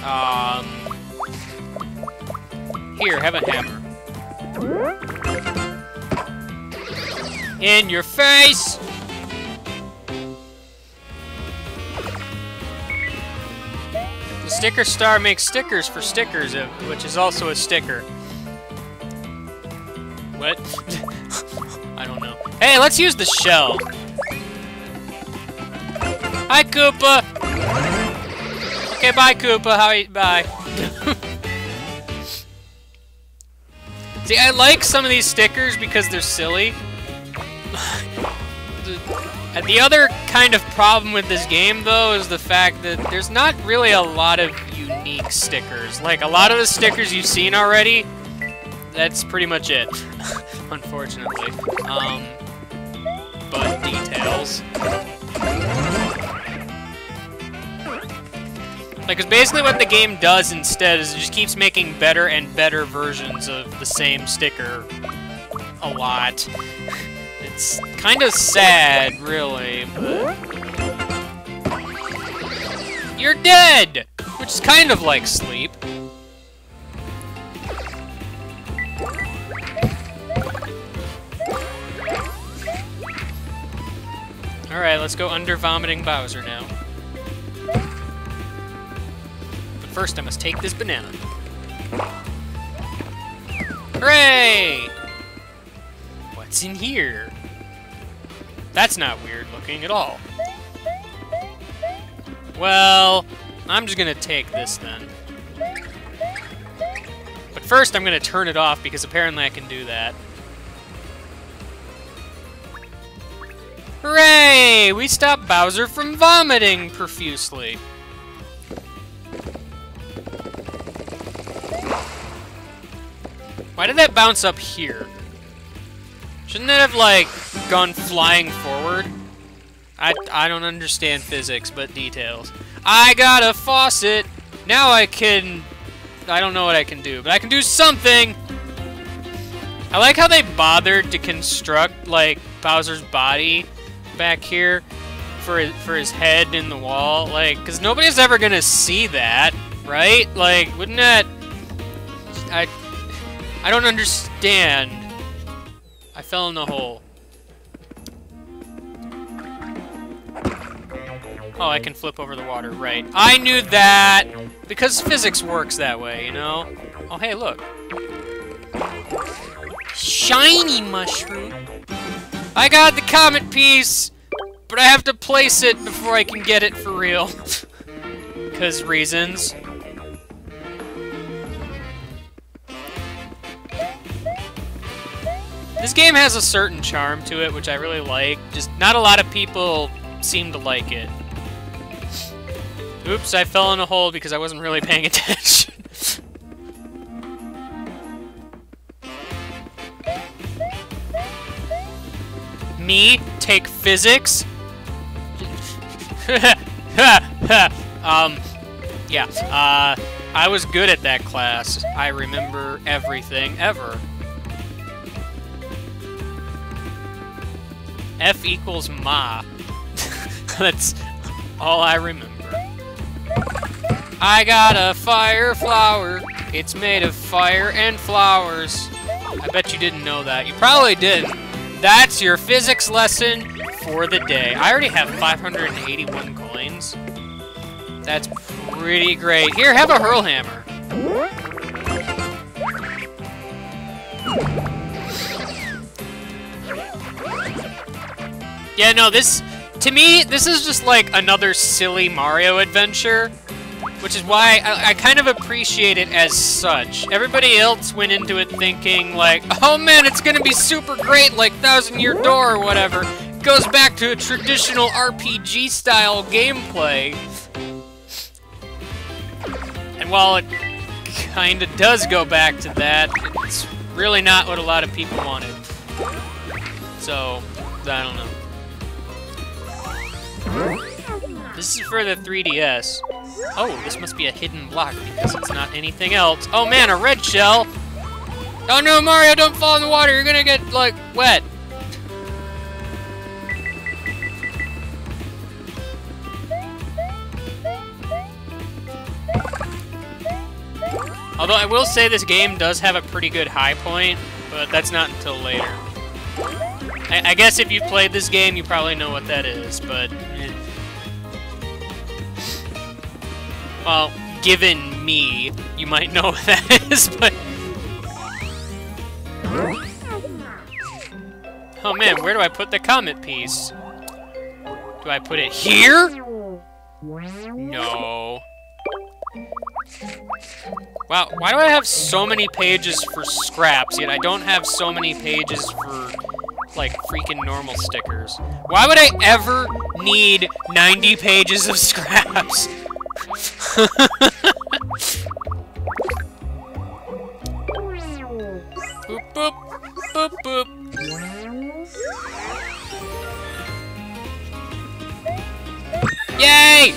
Um, here, have a hammer. In your face! The sticker star makes stickers for stickers, uh, which is also a sticker. What? <laughs> I don't know. Hey, let's use the shell. Hi, Koopa! Okay, bye, Koopa. How are you? Bye. <laughs> See, I like some of these stickers because they're silly. <sighs> The other kind of problem with this game, though, is the fact that there's not really a lot of unique stickers. Like, a lot of the stickers you've seen already, that's pretty much it, <laughs> unfortunately. Um, but details. Like, cause basically what the game does instead is it just keeps making better and better versions of the same sticker a lot. <laughs> It's kind of sad, really, but... You're dead! Which is kind of like sleep. Alright, let's go under vomiting Bowser now. First I must take this banana. Hooray! What's in here? That's not weird looking at all. Well, I'm just gonna take this then. But first I'm gonna turn it off because apparently I can do that. Hooray! We stopped Bowser from vomiting profusely. Why did that bounce up here? Shouldn't it have, like, gone flying forward? I, I don't understand physics, but details. I got a faucet! Now I can... I don't know what I can do, but I can do something! I like how they bothered to construct, like, Bowser's body back here for his, for his head in the wall. Like, because nobody's ever going to see that, right? Like, wouldn't that... I, I don't understand. I fell in the hole. Oh, I can flip over the water, right. I knew that! Because physics works that way, you know? Oh, hey, look. Shiny mushroom! I got the comet piece! But I have to place it before I can get it for real. <laughs> Because reasons. This game has a certain charm to it, which I really like. Just not a lot of people seem to like it. Oops, I fell in a hole because I wasn't really paying <laughs> attention. Me take physics? <laughs> um, yeah, uh, I was good at that class. I remember everything ever. F equals ma. <laughs> That's all I remember. I got a fire flower. It's made of fire and flowers. I bet you didn't know that. You probably didn't. That's your physics lesson for the day. I already have 581 coins. That's pretty great. Here, have a hurl hammer. Yeah, no, this, to me, this is just like another silly Mario adventure, which is why I, I, kind of appreciate it as such. Everybody else went into it thinking like, oh man, it's gonna be super great, like Thousand Year Door or whatever. It goes back to a traditional RPG style gameplay. And while it kinda does go back to that, it's really not what a lot of people wanted. So, I don't know. This is for the 3DS. Oh, this must be a hidden block because it's not anything else. Oh man, a red shell! Oh no, Mario, don't fall in the water. You're gonna get, like, wet. Although I will say this game does have a pretty good high point, but that's not until later. I, I guess if you've played this game, you probably know what that is, but... Eh. Well, given me, you might know <laughs> what that is, but... Oh man, where do I put the comet piece? Do I put it here? No. Wow, why do I have so many pages for scraps, yet I don't have so many pages for, like, freaking normal stickers? Why would I ever need 90 pages of scraps? boop, boop, boop, boop. Yay!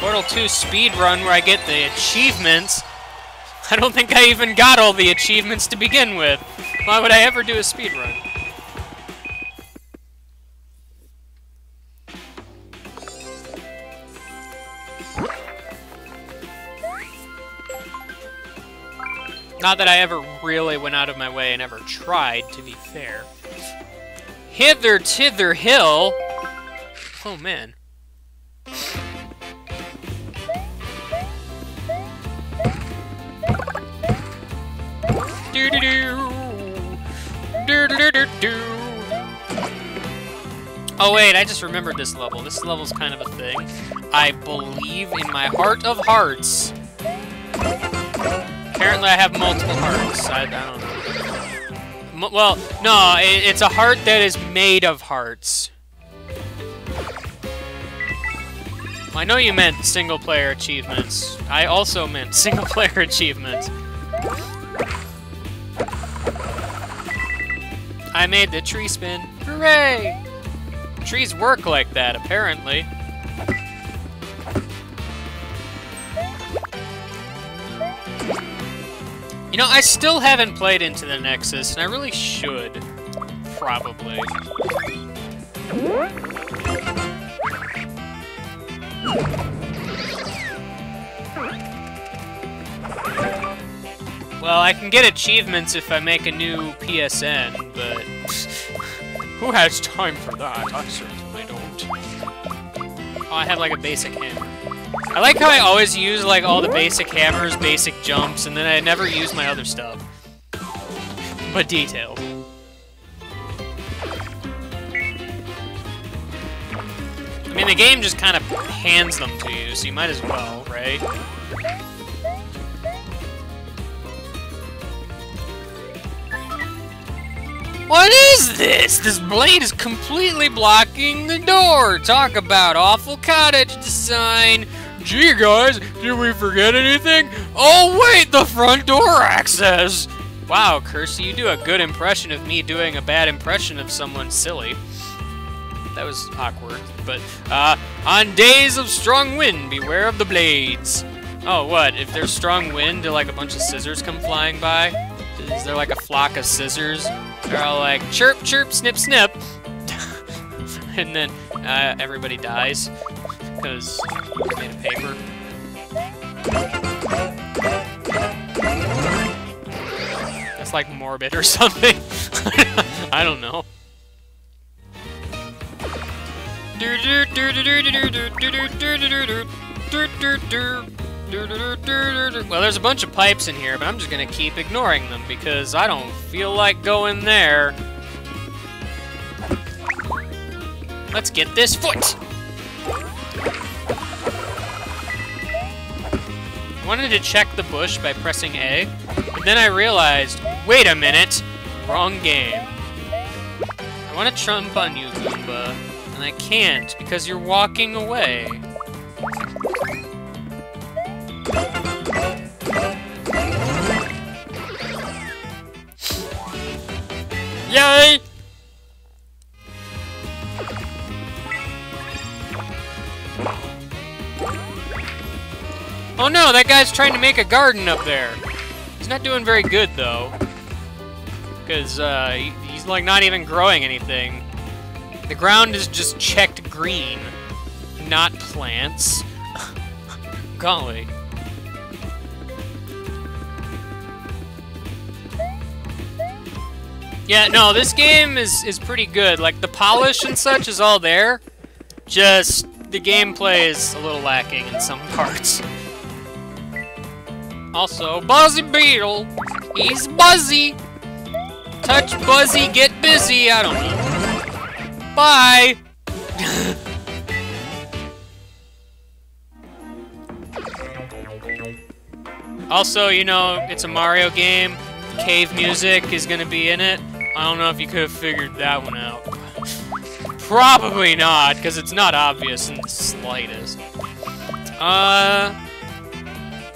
Portal 2 speed run where I get the achievements. I don't think I even got all the achievements to begin with. Why would I ever do a speed run? Not that I ever really went out of my way and ever tried, to be fair. Hither, thither, hill! Oh, man. Oh wait, I just remembered this level. This level's kind of a thing. I believe in my heart of hearts. Apparently I have multiple hearts. I, I don't know. Well, no, it, it's a heart that is made of hearts. I know you meant single-player achievements. I also meant <laughs> single-player achievements. I made the tree spin. Hooray! Trees work like that, apparently. You know, I still haven't played Into the Nexus, and I really should. Probably. Well, I can get achievements if I make a new PSN, but <laughs> who has time for that? I certainly don't. Oh, I have like a basic hammer. I like how I always use like all the basic hammers, basic jumps, and then I never use my other stuff. But detailed. I mean, the game just kind of hands them to you, so you might as well, right? What is this? This blade is completely blocking the door. Talk about awful cottage design. Gee, guys, did we forget anything? Oh, wait, the front door access. Wow, Kersti, you do a good impression of me doing a bad impression of someone silly. That was awkward, but, uh, on days of strong wind, beware of the blades. Oh, what? If there's strong wind, do like a bunch of scissors come flying by? Is there like a flock of scissors? They're all like, chirp, chirp, snip, snip. and then uh, everybody dies because you made of paper. That's like morbid or something. I don't know. Well, there's a bunch of pipes in here, but I'm just gonna keep ignoring them because I don't feel like going there. Let's get this foot! I wanted to check the bush by pressing A, but then I realized, wait a minute, wrong game. I want to trump on you, Goomba, and I can't because you're walking away. Yay! Oh no, that guy's trying to make a garden up there. He's not doing very good, though. Because, uh, he, he's, like, not even growing anything. The ground is just checked green, not plants. <laughs> Golly. Yeah, no, this game is, is pretty good. Like, the polish and such is all there. Just, the gameplay is a little lacking in some parts. Also, Buzzy Beetle. He's Buzzy. Touch Buzzy, get busy. I don't know. Bye. <laughs> also, you know, it's a Mario game. Cave music is to be in it. I don't know if you could have figured that one out. Probably not, because it's not obvious in the slightest. Uh...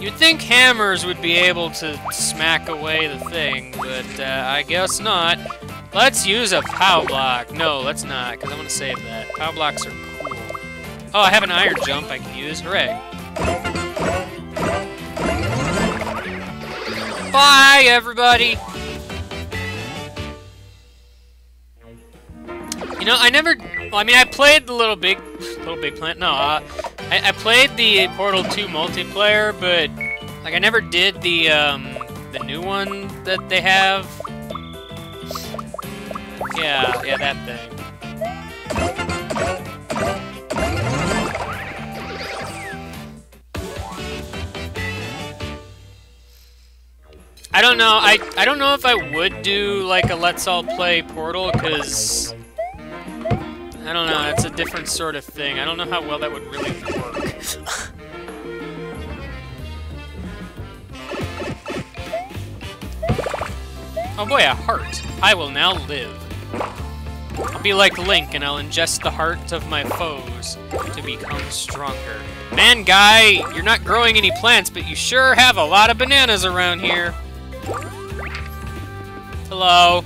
You'd think hammers would be able to smack away the thing, but uh, I guess not. Let's use a POW block. No, let's not, because I'm going to save that. POW blocks are cool. Oh, I have an iron jump I can use. Hooray. Bye, everybody! You know, I never... Well, I mean, I played the Little Big... Little Big Planet? No, uh, I, I played the Portal 2 multiplayer, but like I never did the um, the new one that they have. Yeah, yeah, that thing. I don't know. I I don't know if I would do like a Let's All Play Portal because I don't know, it's a different sort of thing. I don't know how well that would really work. oh boy, a heart. I will now live. I'll be like Link, and I'll ingest the heart of my foes to become stronger. Man, guy, you're not growing any plants, but you sure have a lot of bananas around here. Hello.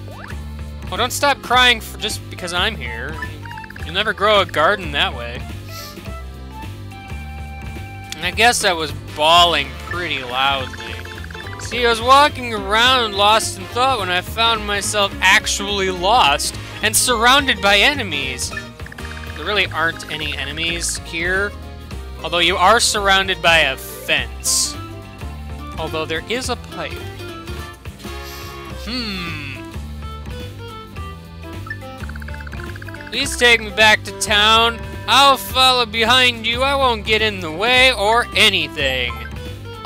Oh, don't stop crying for just because I'm here. You'll never grow a garden that way. And I guess I was bawling pretty loudly. See, I was walking around lost in thought when I found myself actually lost and surrounded by enemies. There really aren't any enemies here, although you are surrounded by a fence. Although there is a pipe. Hmm. Please take me back to town. I'll follow behind you. I won't get in the way or anything.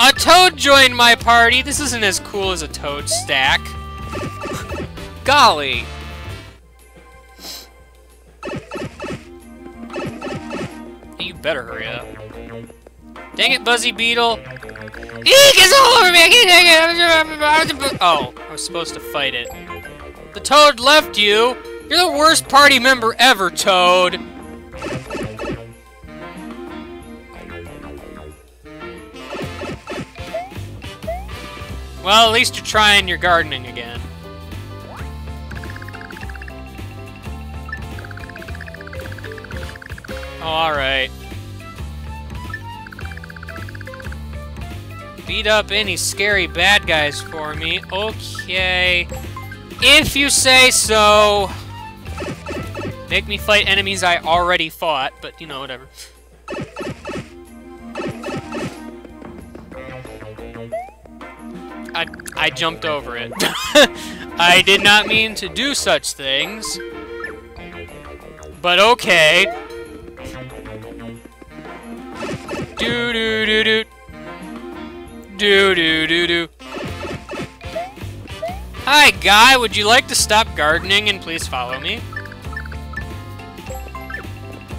A toad joined my party. This isn't as cool as a toad stack. Golly. You better hurry up. Dang it, Buzzy Beetle. Eek, it's all over me! I can't take it! Oh, I was supposed to fight it. The toad left you! You're the worst party member ever, Toad! Well, at least you're trying your gardening again. Oh, alright. Beat up any scary bad guys for me. Okay. If you say so. Make me fight enemies I already fought, but you know, whatever. I, I jumped over it. <laughs> I did not mean to do such things. But okay. Do do do do. Do do do do. Hi, guy. Would you like to stop gardening and please follow me?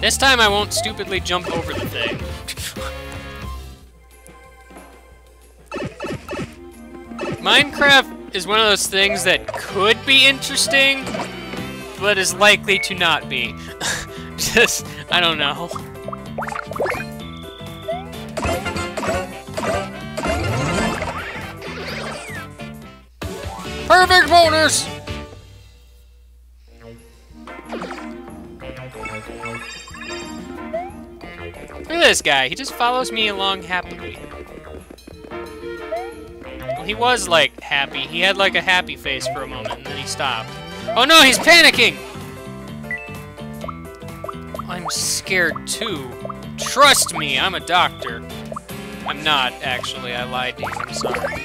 This time I won't stupidly jump over the thing. Minecraft is one of those things that could be interesting, but is likely to not be. <laughs> Just, I don't know. Perfect bonus! Look at this guy. He just follows me along happily. Well, he was, like, happy. He had, like, a happy face for a moment, and then he stopped. Oh no, he's panicking! I'm scared, too. Trust me, I'm a doctor. I'm not, actually. I lied to you. I'm sorry.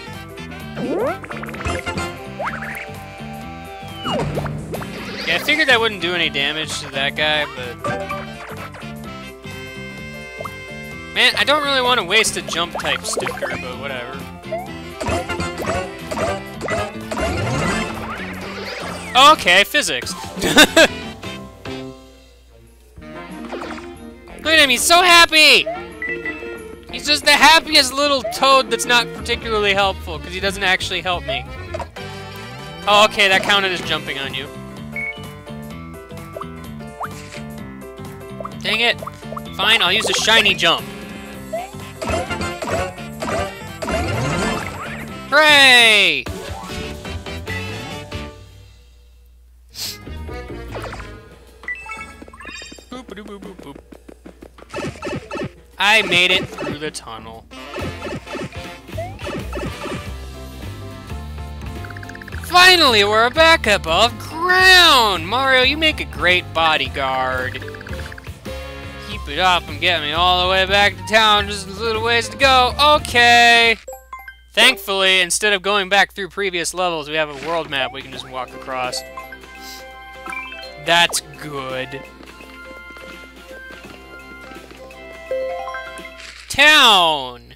Yeah, I figured that wouldn't do any damage to that guy, but... Man, I don't really want to waste a jump-type sticker, but whatever. Okay, physics. <laughs> Look at him, he's so happy! He's just the happiest little toad that's not particularly helpful, because he doesn't actually help me. Oh, okay, that counted as jumping on you. Dang it. Fine, I'll use a shiny jump. Hooray! Boop, boop, boop, boop. I made it through the tunnel. Finally, we're back above ground! Mario, you make a great bodyguard. Keep it up and get me all the way back to town. Just a little ways to go. Okay! Thankfully, instead of going back through previous levels, we have a world map we can just walk across. That's good. Town!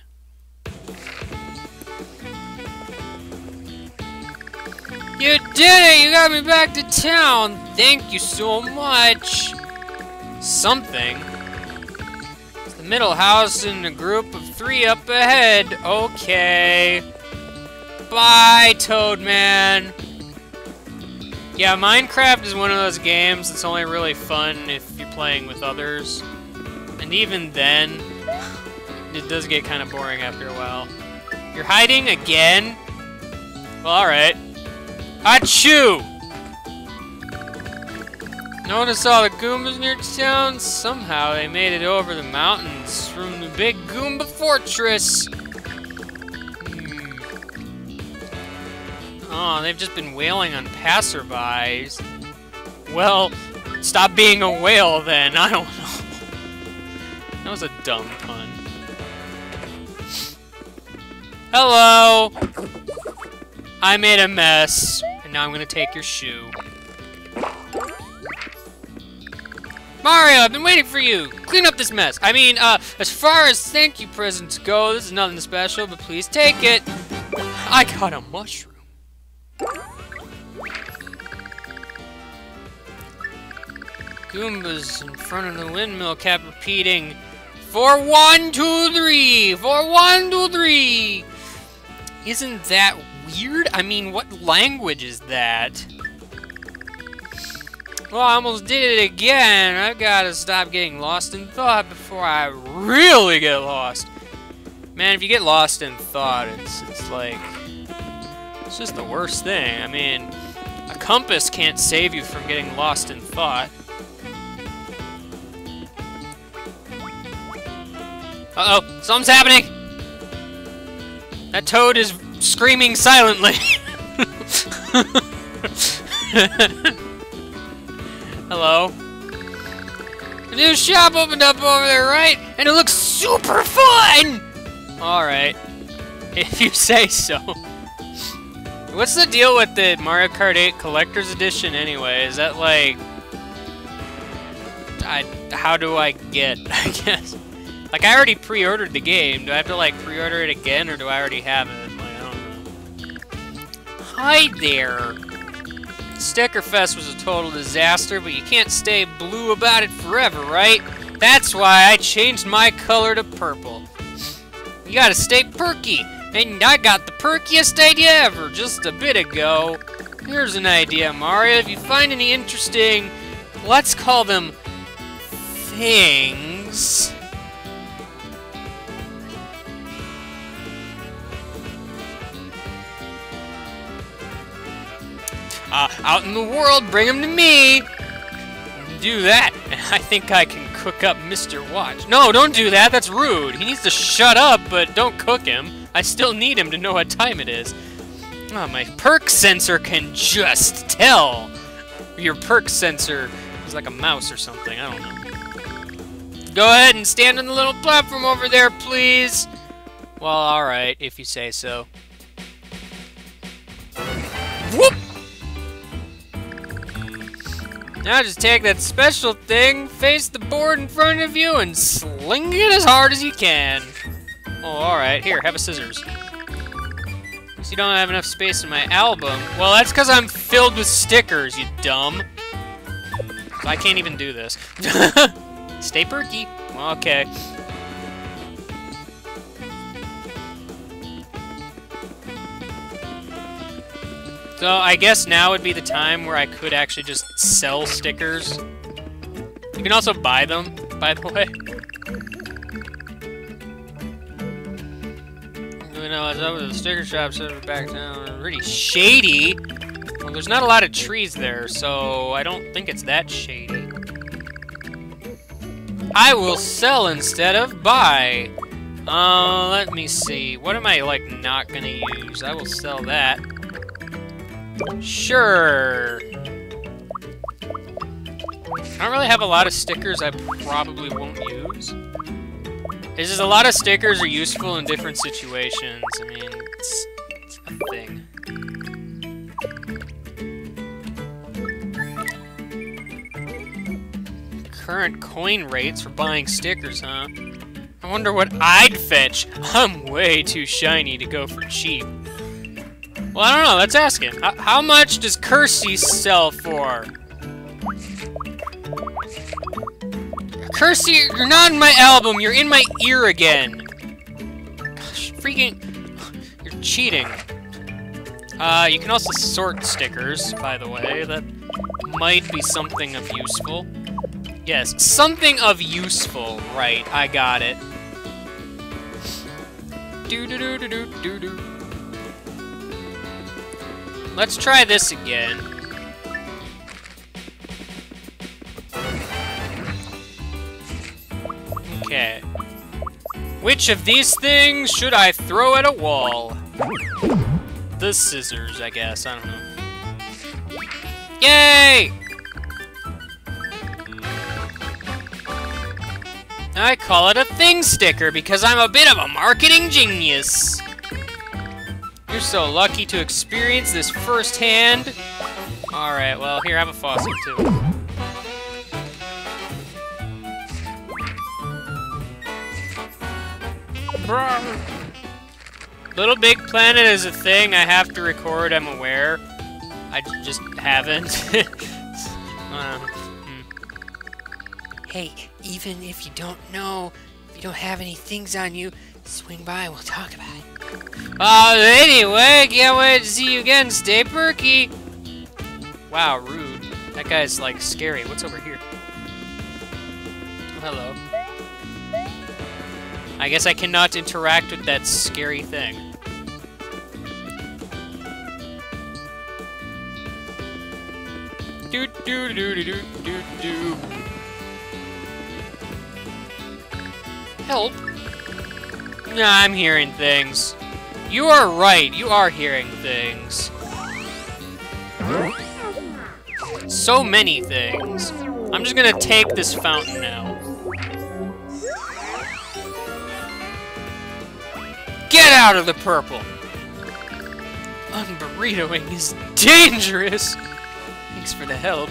You did it! You got me back to town! Thank you so much! Something. It's the middle house in a group of three up ahead. Okay. Bye, Toadman. Yeah, Minecraft is one of those games that's only really fun if you're playing with others. And even then, it does get kind of boring after a while. You're hiding again? Well, alright. Achoo! Notice all the Goombas near town? Somehow they made it over the mountains from the big Goomba fortress. Hmm. Oh, they've just been wailing on passerbys. Well, stop being a whale then. I don't know. That was a dumb pun. Hello! I made a mess. And now I'm gonna take your shoe. Mario, I've been waiting for you! Clean up this mess! I mean, uh, as far as thank you presents go, this is nothing special, but please take it! I got a mushroom. Goombas in front of the windmill kept repeating, For one, two, three! For one, two, three! Isn't that weird? I mean, what language is that? Well, I almost did it again. I've got to stop getting lost in thought before I really get lost. Man, if you get lost in thought, it's, it's like... It's just the worst thing. I mean, a compass can't save you from getting lost in thought. Uh-oh, something's happening! That toad is screaming silently. <laughs> Hello? A new shop opened up over there, right? And it looks super fun! Alright. <laughs> If you say so. What's the deal with the Mario Kart 8 Collector's Edition anyway? Is that like... I, how do I get, <laughs> I guess? Like, I already pre-ordered the game. Do I have to, like, pre-order it again, or do I already have it? Like, I don't know. Hi there! Sticker Fest was a total disaster, but you can't stay blue about it forever, right? That's why I changed my color to purple. You gotta stay perky, and I got the perkiest idea ever just a bit ago. Here's an idea, Mario. If you find any interesting, let's call them things. Uh, out in the world, bring them to me. Do that, and I think I can cook up Mr. Watch. No, don't do that. That's rude. He needs to shut up, but don't cook him. I still need him to know what time it is. Oh, my perk sensor can just tell. Your perk sensor is like a mouse or something. I don't know. Go ahead and stand on the little platform over there, please. Well, alright, if you say so. Whoop! Now just take that special thing, face the board in front of you, and sling it as hard as you can. Oh, alright. Here, have a scissors. So you don't have enough space in my album. Well, that's because I'm filled with stickers, you dumb. I can't even do this. <laughs> Stay perky. Okay. So I guess now would be the time where I could actually just sell stickers. You can also buy them, by the <laughs> way. You know, as over the sticker shop set back down, pretty shady. Well, there's not a lot of trees there, so I don't think it's that shady. I will sell instead of buy. Uh, let me see. What am I, like, not gonna use? I will sell that. Sure. I don't really have a lot of stickers I probably won't use. It's just a lot of stickers are useful in different situations. I mean, it's, it's a thing. Current coin rates for buying stickers, huh? I wonder what I'd fetch. I'm way too shiny to go for cheap. Well, I don't know. Let's ask him. How, much does Kersti sell for? Kersti, you're not in my album. You're in my ear again. Gosh, freaking... You're cheating. Uh, you can also sort stickers, by the way. That might be something of useful. Yes, something of useful. Right, I got it. Do do do do do do do. Let's try this again. Okay. Which of these things should I throw at a wall? The scissors, I guess. I don't know. Yay! Hmm. I call it a thing sticker because I'm a bit of a marketing genius. You're so lucky to experience this firsthand. Alright, well, here, have a fossil, too. Little Big Planet is a thing I have to record, I'm aware. I just haven't. <laughs> uh, hmm. Hey, even if you don't know, if you don't have any things on you, swing by, we'll talk about it. Uh, anyway, can't wait to see you again. Stay perky. Wow, rude. That guy's, like, scary. What's over here? Hello. I guess I cannot interact with that scary thing. Do do do do do do do. Help. Nah, I'm hearing things. You are right. You are hearing things. so many things. I'm just gonna take this fountain now. Get out of the purple! Unburritoing is dangerous! Thanks for the help.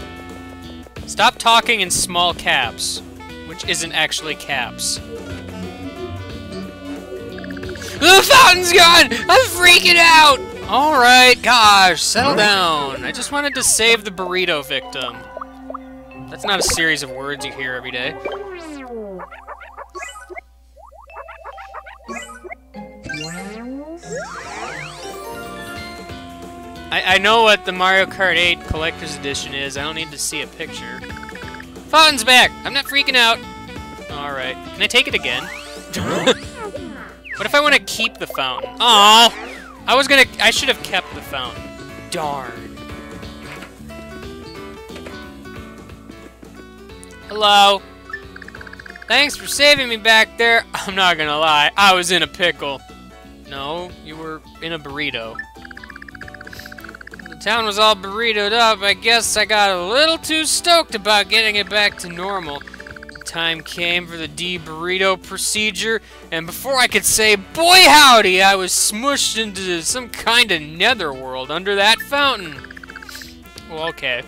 Stop talking in small caps, which isn't actually caps. The fountain's gone! I'm freaking out! Alright, gosh, settle down. I just wanted to save the burrito victim. That's not a series of words you hear every day. I, I know what the Mario Kart 8 Collector's Edition is. I don't need to see a picture. Fountain's back! I'm not freaking out! Alright. Can I take it again? <laughs> what if I want to keep the fountain? Oh, I was gonna... I should have kept the fountain. Darn. Hello? Thanks for saving me back there. <laughs> I'm not gonna lie, I was in a pickle. No, you were in a burrito The town was all burritoed up, I guess I got a little too stoked about getting it back to normal. Time came for the de-burrito procedure, and before I could say, boy howdy, I was smushed into some kind of netherworld under that fountain. Well, okay.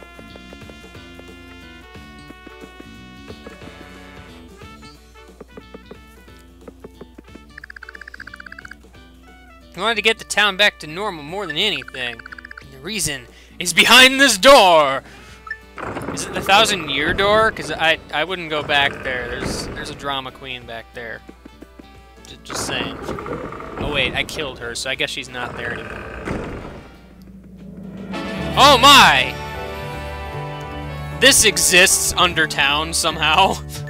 I wanted to get the town back to normal more than anything The reason is behind this door. Is it the thousand year door? Because I I wouldn't go back there. There's there's a drama queen back there. J just saying. Oh wait, I killed her, so I guess she's not there anymore. Oh my! This exists under town somehow. <laughs>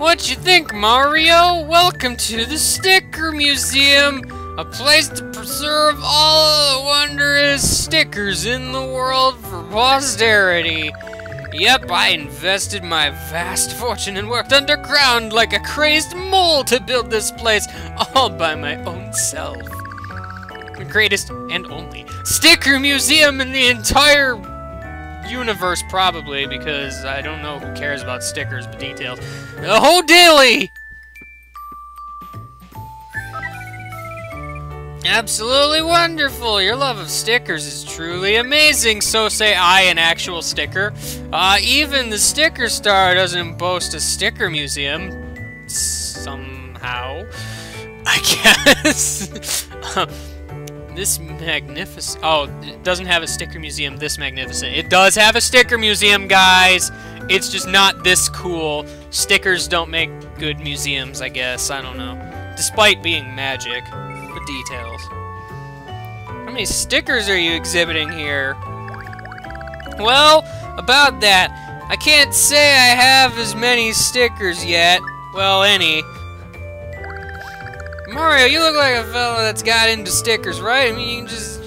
What you think, Mario? Welcome to the Sticker Museum, a place to preserve all the wondrous stickers in the world for posterity. Yep, I invested my vast fortune and worked underground like a crazed mole to build this place all by my own self. The greatest and only sticker museum in the entire universe, probably, because I don't know who cares about stickers, but details. Oh, dilly! Absolutely wonderful! Your love of stickers is truly amazing, so say I, an actual sticker. Uh, even the Sticker Star doesn't boast a sticker museum. Somehow. <laughs> I guess. <laughs> This magnificent... Oh, it doesn't have a sticker museum this magnificent. It does have a sticker museum, guys! It's just not this cool. Stickers don't make good museums, I guess. I don't know. Despite being magic. The details. How many stickers are you exhibiting here? Well, about that, I can't say I have as many stickers yet. Well, any. Mario, you look like a fella that's got into stickers, right? I mean, you can just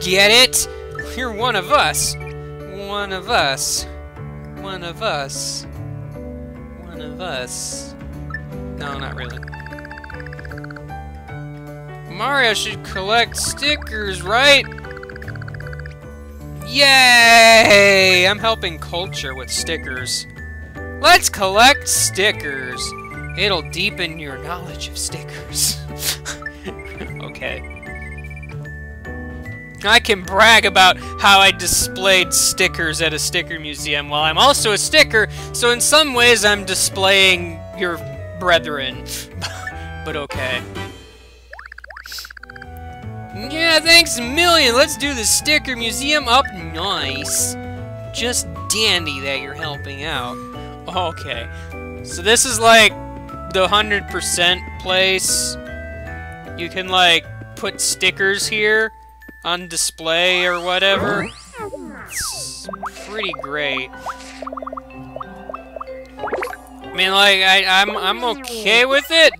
get it. <laughs> You're one of us. One of us. One of us. One of us. No, not really. Mario should collect stickers, right? Yay! I'm helping culture with stickers. Let's collect stickers. It'll deepen your knowledge of stickers. <laughs> okay. I can brag about how I displayed stickers at a sticker museum while I'm also a sticker, so in some ways I'm displaying your brethren. <laughs> but okay. Yeah, thanks a million. Let's do the sticker museum up nice. Just dandy that you're helping out. Okay. So this is like the 100% place, you can, like, put stickers here on display or whatever. It's pretty great. I mean, like, I, I'm, I'm okay with it.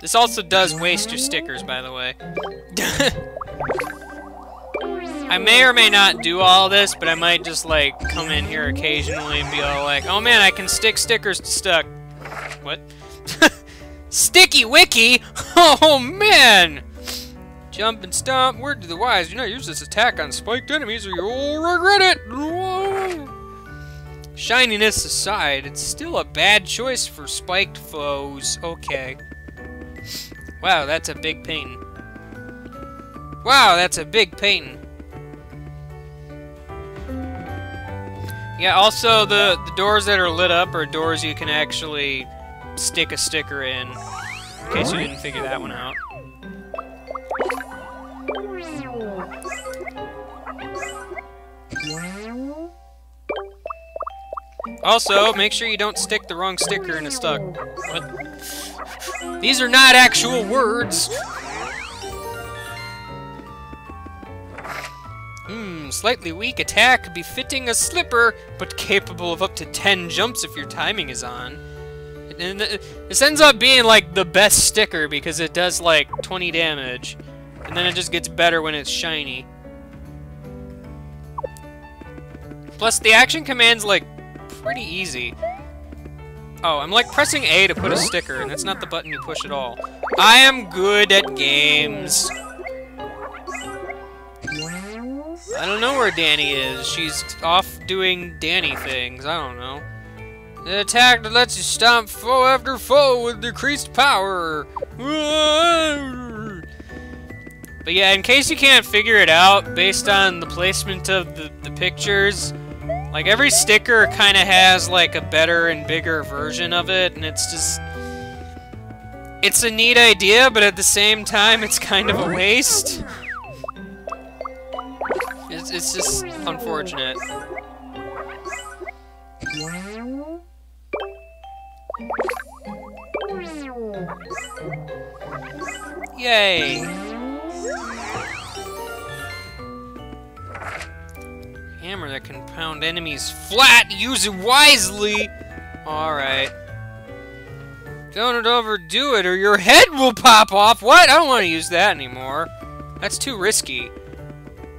This also does waste your stickers, by the way. <laughs> I may or may not do all this, but I might just, like, come in here occasionally and be all like, oh man, I can stick stickers to stuck. What? <laughs> Sticky Wiki? <laughs> Oh, man! Jump and stomp. Word to the wise, do not use this attack on spiked enemies or you'll regret it! Shininess aside, it's still a bad choice for spiked foes. Okay. Wow, that's a big pain. Wow, that's a big pain. Yeah, also the, the doors that are lit up are doors you can actually stick a sticker in. In case you didn't figure that one out. Also, make sure you don't stick the wrong sticker in a stuck. What? These are not actual words! Hmm, slightly weak attack, befitting a slipper, but capable of up to 10 jumps if your timing is on. And this ends up being like the best sticker because it does like 20 damage. And then it just gets better when it's shiny. Plus, the action command's like pretty easy. Oh, I'm like pressing A to put a sticker, and that's not the button you push at all. I am good at games. I don't know where Danny is. She's off doing Danny things. I don't know. The attack that lets you stomp foe after foe with decreased power. But yeah, in case you can't figure it out, based on the placement of the, the pictures, like, every sticker kind of has, like, a better and bigger version of it, and it's just... It's a neat idea, but at the same time, it's kind of a waste. It's, it's just unfortunate. Yay! hammer that can pound enemies flat. Use it wisely. Alright. Don't overdo it or your head will pop off. What? I don't want to use that anymore. That's too risky.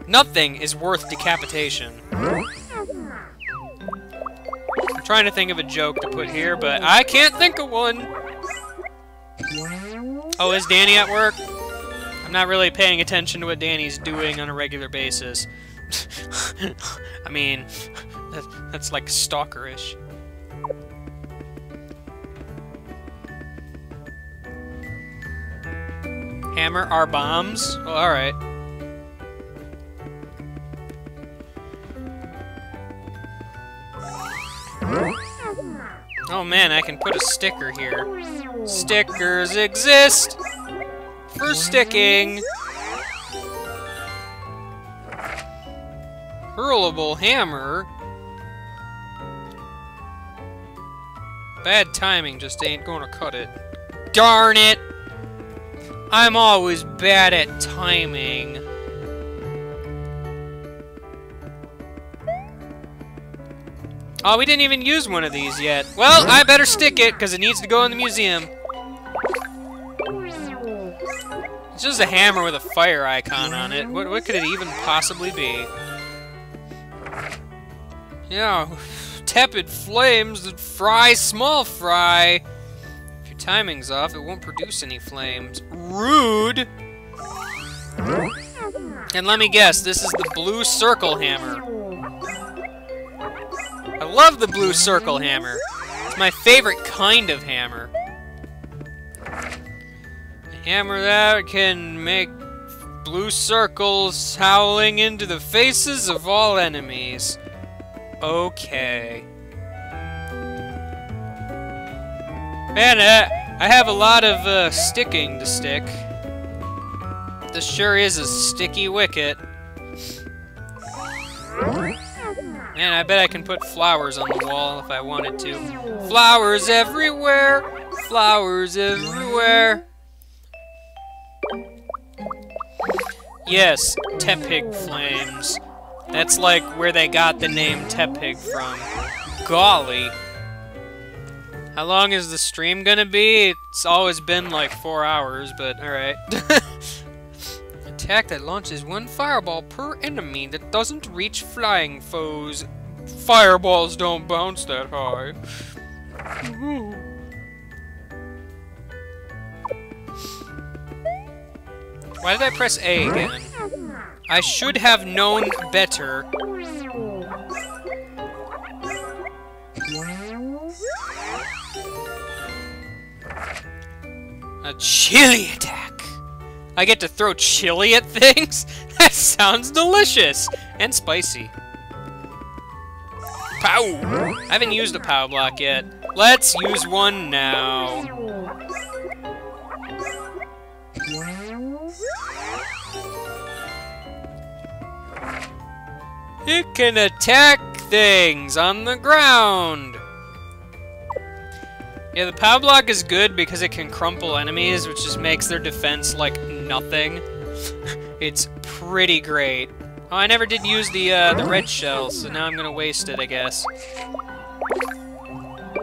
Nothing is worth decapitation. I'm trying to think of a joke to put here, but I can't think of one. Oh, is Danny at work? I'm not really paying attention to what Danny's doing on a regular basis. <laughs> I mean, that's like stalkerish. Hammer our bombs? Oh, alright. Oh man, I can put a sticker here. Stickers exist for sticking. hurlable hammer. Bad timing just ain't gonna cut it. Darn it! I'm always bad at timing. Oh, we didn't even use one of these yet. Well, I better stick it, because it needs to go in the museum. It's just a hammer with a fire icon on it. What, what could it even possibly be? Yeah, tepid flames that fry small fry. If your timing's off, it won't produce any flames. Rude! And let me guess, this is the blue circle hammer. I love the blue circle hammer. It's my favorite kind of hammer. A hammer that can make blue circles howling into the faces of all enemies. Okay. Man, uh, I have a lot of uh, sticking to stick. This sure is a sticky wicket. Man, I bet I can put flowers on the wall if I wanted to. Flowers everywhere! Flowers everywhere! Yes, Tepig flames. That's like where they got the name Tepig from. Golly. How long is the stream gonna be? It's always been like four hours, but alright. <laughs> Attack that launches one fireball per enemy that doesn't reach flying foes. Fireballs don't bounce that high. Why did I press A again? I should have known better. A chili attack. I get to throw chili at things? <laughs> That sounds delicious! And spicy. Pow! I haven't used a pow block yet. Let's use one now. It can attack things on the ground. Yeah, the pow block is good because it can crumple enemies, which just makes their defense like nothing. <laughs> it's pretty great. Oh, I never did use the uh, the red shell, so now I'm gonna waste it, I guess.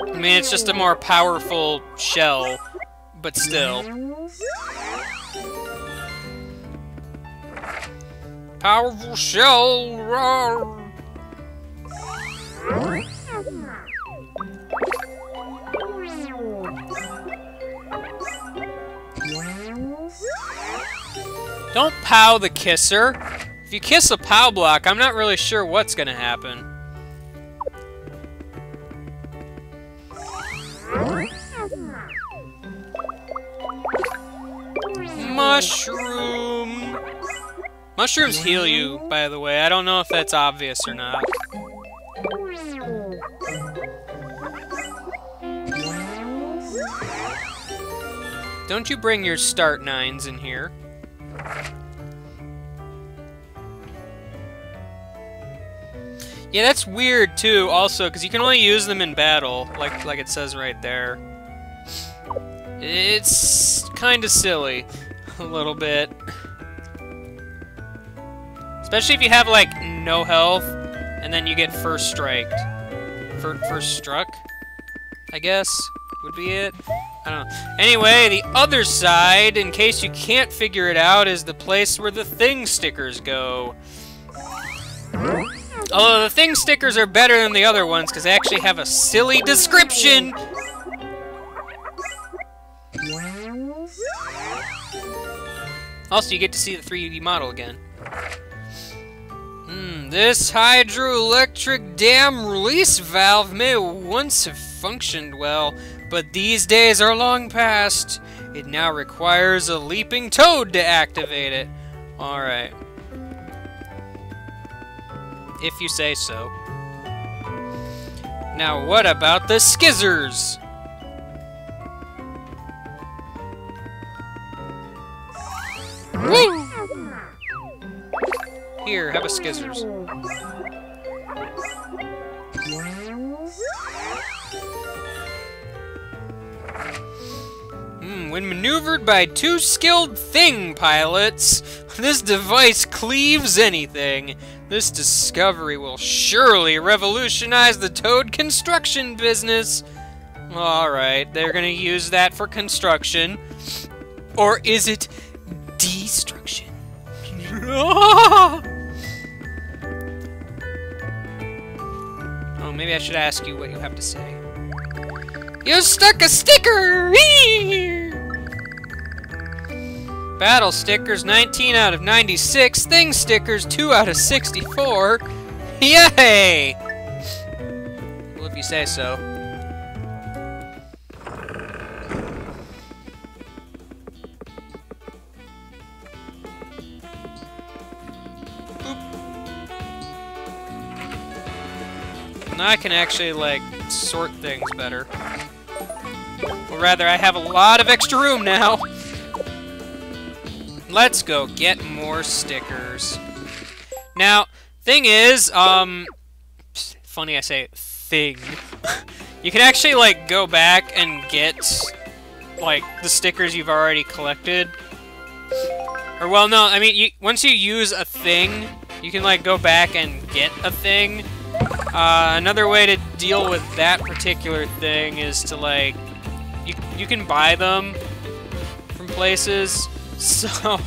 I mean, it's just a more powerful shell, but still. Powerful shell! Don't pow the kisser. If you kiss a pow block, I'm not really sure what's gonna happen. Mushroom! Mushrooms heal you, by the way. I don't know if that's obvious or not. Don't you bring your start nines in here. Yeah, that's weird too, also, because you can only use them in battle, like like it says right there. It's kind of silly, <laughs> a little bit. Especially if you have, like, no health, and then you get first striked. first struck, I guess, would be it. Don't know. Anyway, the other side, in case you can't figure it out, is the place where the thing stickers go. Although the thing stickers are better than the other ones because they actually have a silly description. Also, you get to see the 3D model again. Hmm, this hydroelectric dam release valve may once have functioned well, but these days are long past. It now requires a leaping toad to activate it. Alright if you say so. Now what about the skizzers? Woo! Here, have a skizzers. Hmm, when maneuvered by two skilled thing pilots, <laughs> this device cleaves anything. This discovery will surely revolutionize the toad construction business. Alright, they're gonna use that for construction. Or is it destruction? <laughs> oh, maybe I should ask you what you have to say. You stuck a sticker! Battle stickers 19 out of 96, Thing stickers 2 out of 64. Yay! Well, if you say so. Now I can actually, like, sort things better. Rather, I have a lot of extra room now. Let's go get more stickers. Now, thing is, um, funny I say thing. you can actually, like, go back and get, like, the stickers you've already collected. Or, well, no, I mean, you, once you use a thing, you can, like, go back and get a thing. Uh, another way to deal with that particular thing is to, like, you, you can buy them from places. So,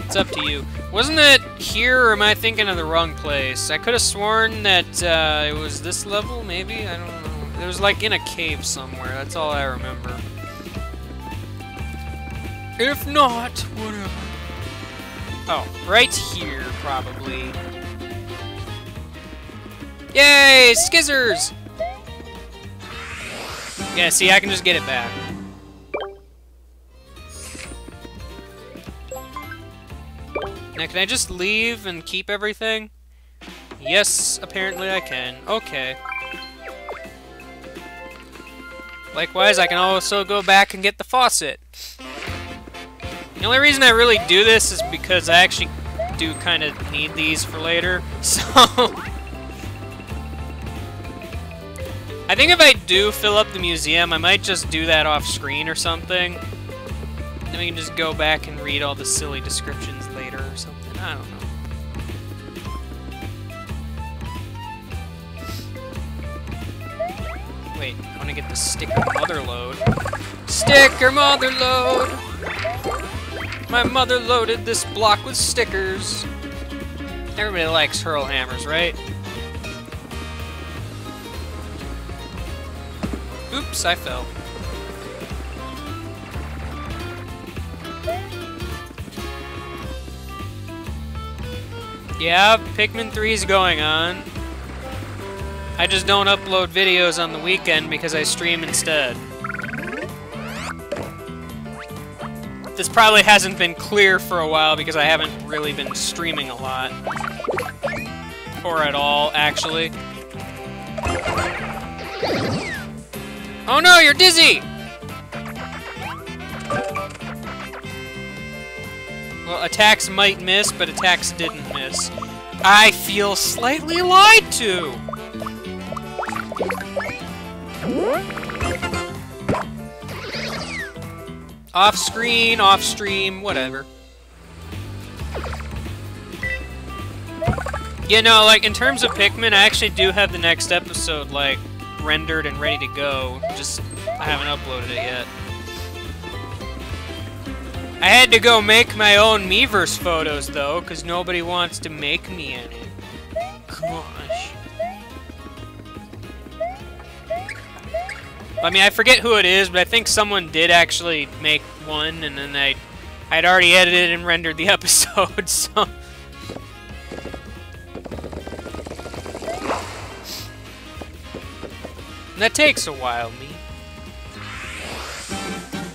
it's up to you. Wasn't it here, or am I thinking of the wrong place? I could have sworn that uh, it was this level, maybe? I don't know. It was like in a cave somewhere. That's all I remember. If not, whatever. Oh, right here, probably. Yay, skizzers! Yeah, see, I can just get it back. Now, can I just leave and keep everything? Yes, apparently I can. Okay. Likewise, I can also go back and get the faucet. The only reason I really do this is because I actually do kind of need these for later, <laughs> so... I think if I do fill up the museum, I might just do that off screen or something. Then we can just go back and read all the silly descriptions later or something. I don't know. Wait, I want to get the sticker mother load. Sticker mother load! My mother loaded this block with stickers. Everybody likes hurl hammers, right? Oops, I fell. Yeah, Pikmin 3 is going on. I just don't upload videos on the weekend because I stream instead. This probably hasn't been clear for a while because I haven't really been streaming a lot. Or at all, actually. Oh no, you're dizzy! Well, attacks might miss, but attacks didn't miss. I feel slightly lied to! Off screen, off stream, whatever. Yeah, no, like, in terms of Pikmin, I actually do have the next episode, like, rendered and ready to go. Just, I haven't uploaded it yet. I had to go make my own Miiverse photos, though, because nobody wants to make me any. Gosh. I mean, I forget who it is, but I think someone did actually make one, and then I, I'd already edited and rendered the <laughs> episode, so... that takes a while, me.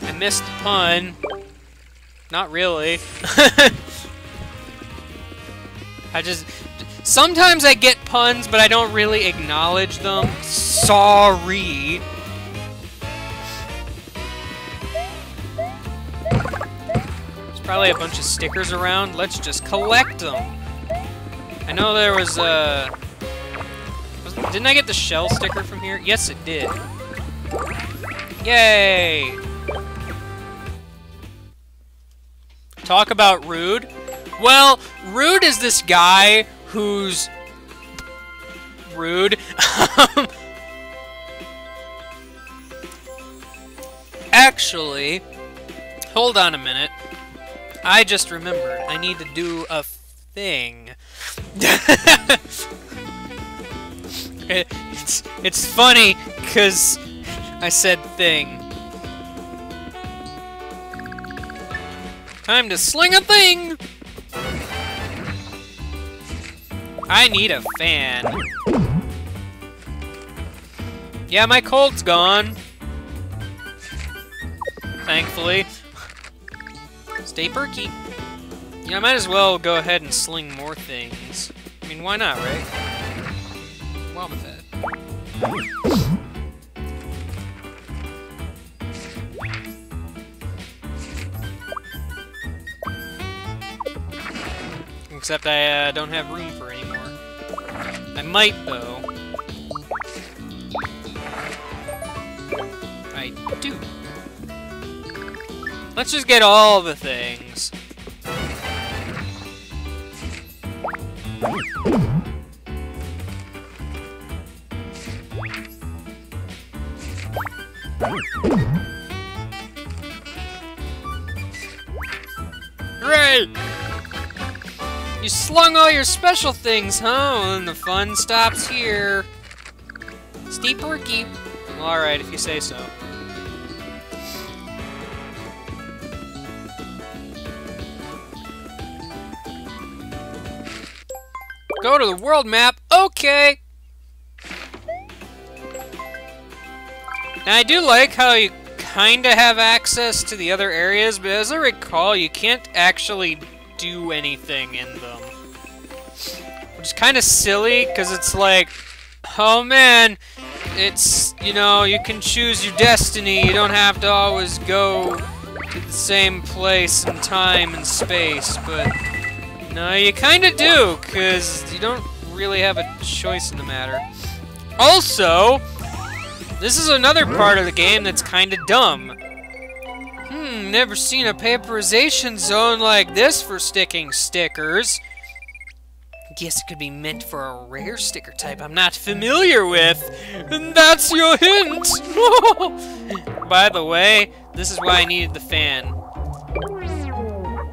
I missed the pun. Not really. <laughs> I just... Sometimes I get puns, but I don't really acknowledge them. Sorry. There's probably a bunch of stickers around. Let's just collect them. I know there was a... Uh, didn't I get the shell sticker from here? Yes, it did. Yay! Talk about Rude. Well, Rude is this guy who's rude. <laughs> Actually, hold on a minute. I just remembered. I need to do a thing. <laughs> <laughs> it's, it's funny, because I said thing. Time to sling a thing! I need a fan. Yeah, my cold's gone. Thankfully. Stay perky. Yeah, I might as well go ahead and sling more things. I mean, why not, right? Except I uh, don't have room for anymore. I might, though. I do. Let's just get all the things. Great! You slung all your special things, huh? And the fun stops here. Steep or keep? Alright, if you say so. Go to the world map. Okay! Now, I do like how you kind of have access to the other areas, but as I recall, you can't actually do anything in them. Which is kind of silly, because it's like, oh man, it's, you know, you can choose your destiny. You don't have to always go to the same place and time and space, but no, you kind of do, because you don't really have a choice in the matter. Also, this is another part of the game that's kind of dumb. Hmm, never seen a paperization zone like this for sticking stickers. Guess it could be meant for a rare sticker type I'm not familiar with. And that's your hint! <laughs> By the way, this is why I needed the fan.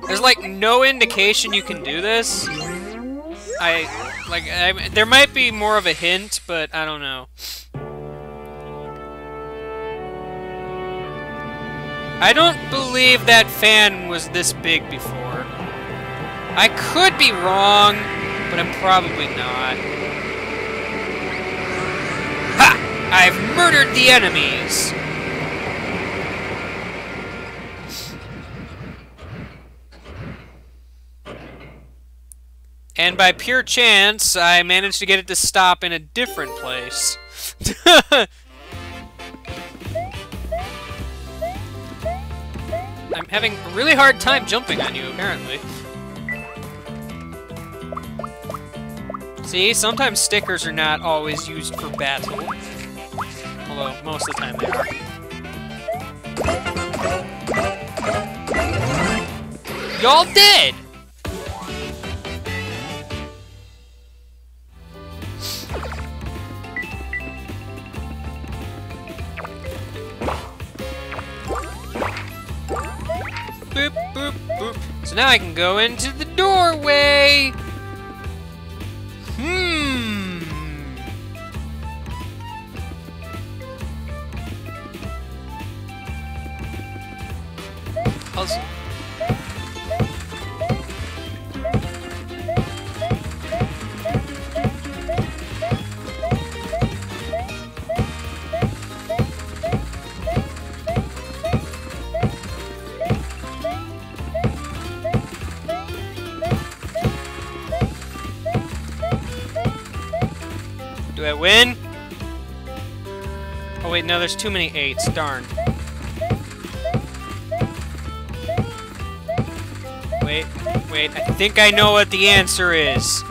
There's like no indication you can do this. I, like, I, there might be more of a hint, but I don't know. I don't believe that fan was this big before. I could be wrong, but I'm probably not. Ha! I've murdered the enemies! And by pure chance, I managed to get it to stop in a different place. <laughs> I'm having a really hard time jumping on you, apparently. See, sometimes stickers are not always used for battle. Although, most of the time they are. Y'all dead! Now I can go into the doorway. Win? Oh wait, no, there's too many eights. Darn. Wait, wait, I think I know what the answer is.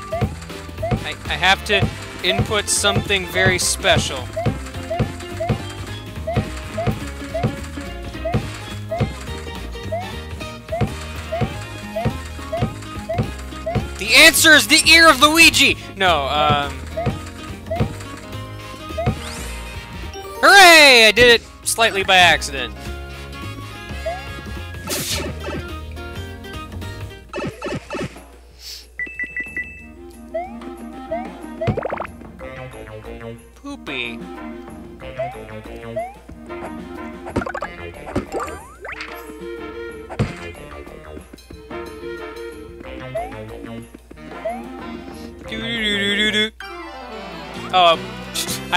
I, I have to input something very special. The answer is the ear of Luigi! No, um... Hooray! I did it slightly by accident.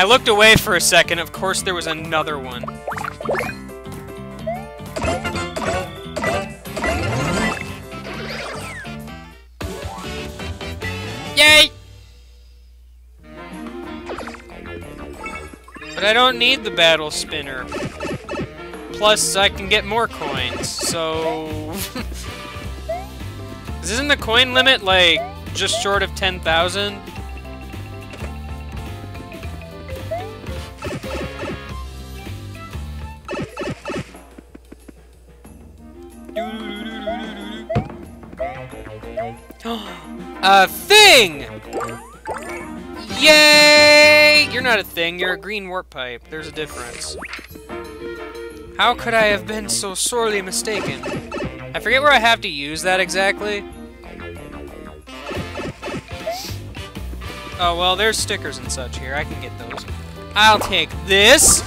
Looked away for a second. Of course, there was another one. Yay! But I don't need the battle spinner. Plus, I can get more coins, so... <laughs> Isn't the coin limit, like, just short of 10,000? A thing! Yay! You're not a thing, you're a green warp pipe. There's a difference. How could I have been so sorely mistaken? I forget where I have to use that exactly. Oh, well, there's stickers and such here. I can get those. I'll take this.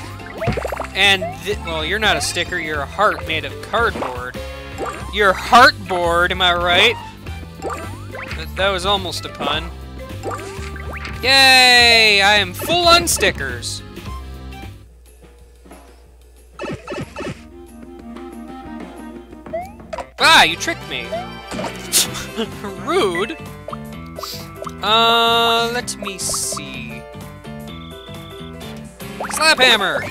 And, th well, you're not a sticker. You're a heart made of cardboard. You're heartboard, am I right? That, was almost a pun. Yay! I am full on stickers. Ah, you tricked me. <laughs> Rude. Uh, let me see. Slap hammer.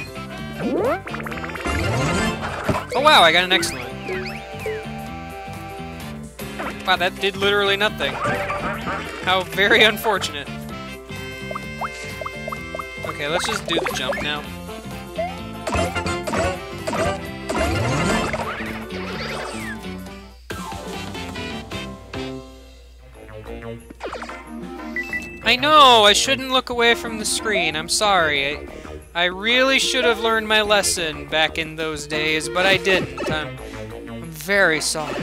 Oh wow, I got an excellent. Wow, that did literally nothing. How very unfortunate. Okay, let's just do the jump now. I know, I shouldn't look away from the screen. I'm sorry. I, I really should have learned my lesson back in those days, but I didn't. I'm, I'm very sorry.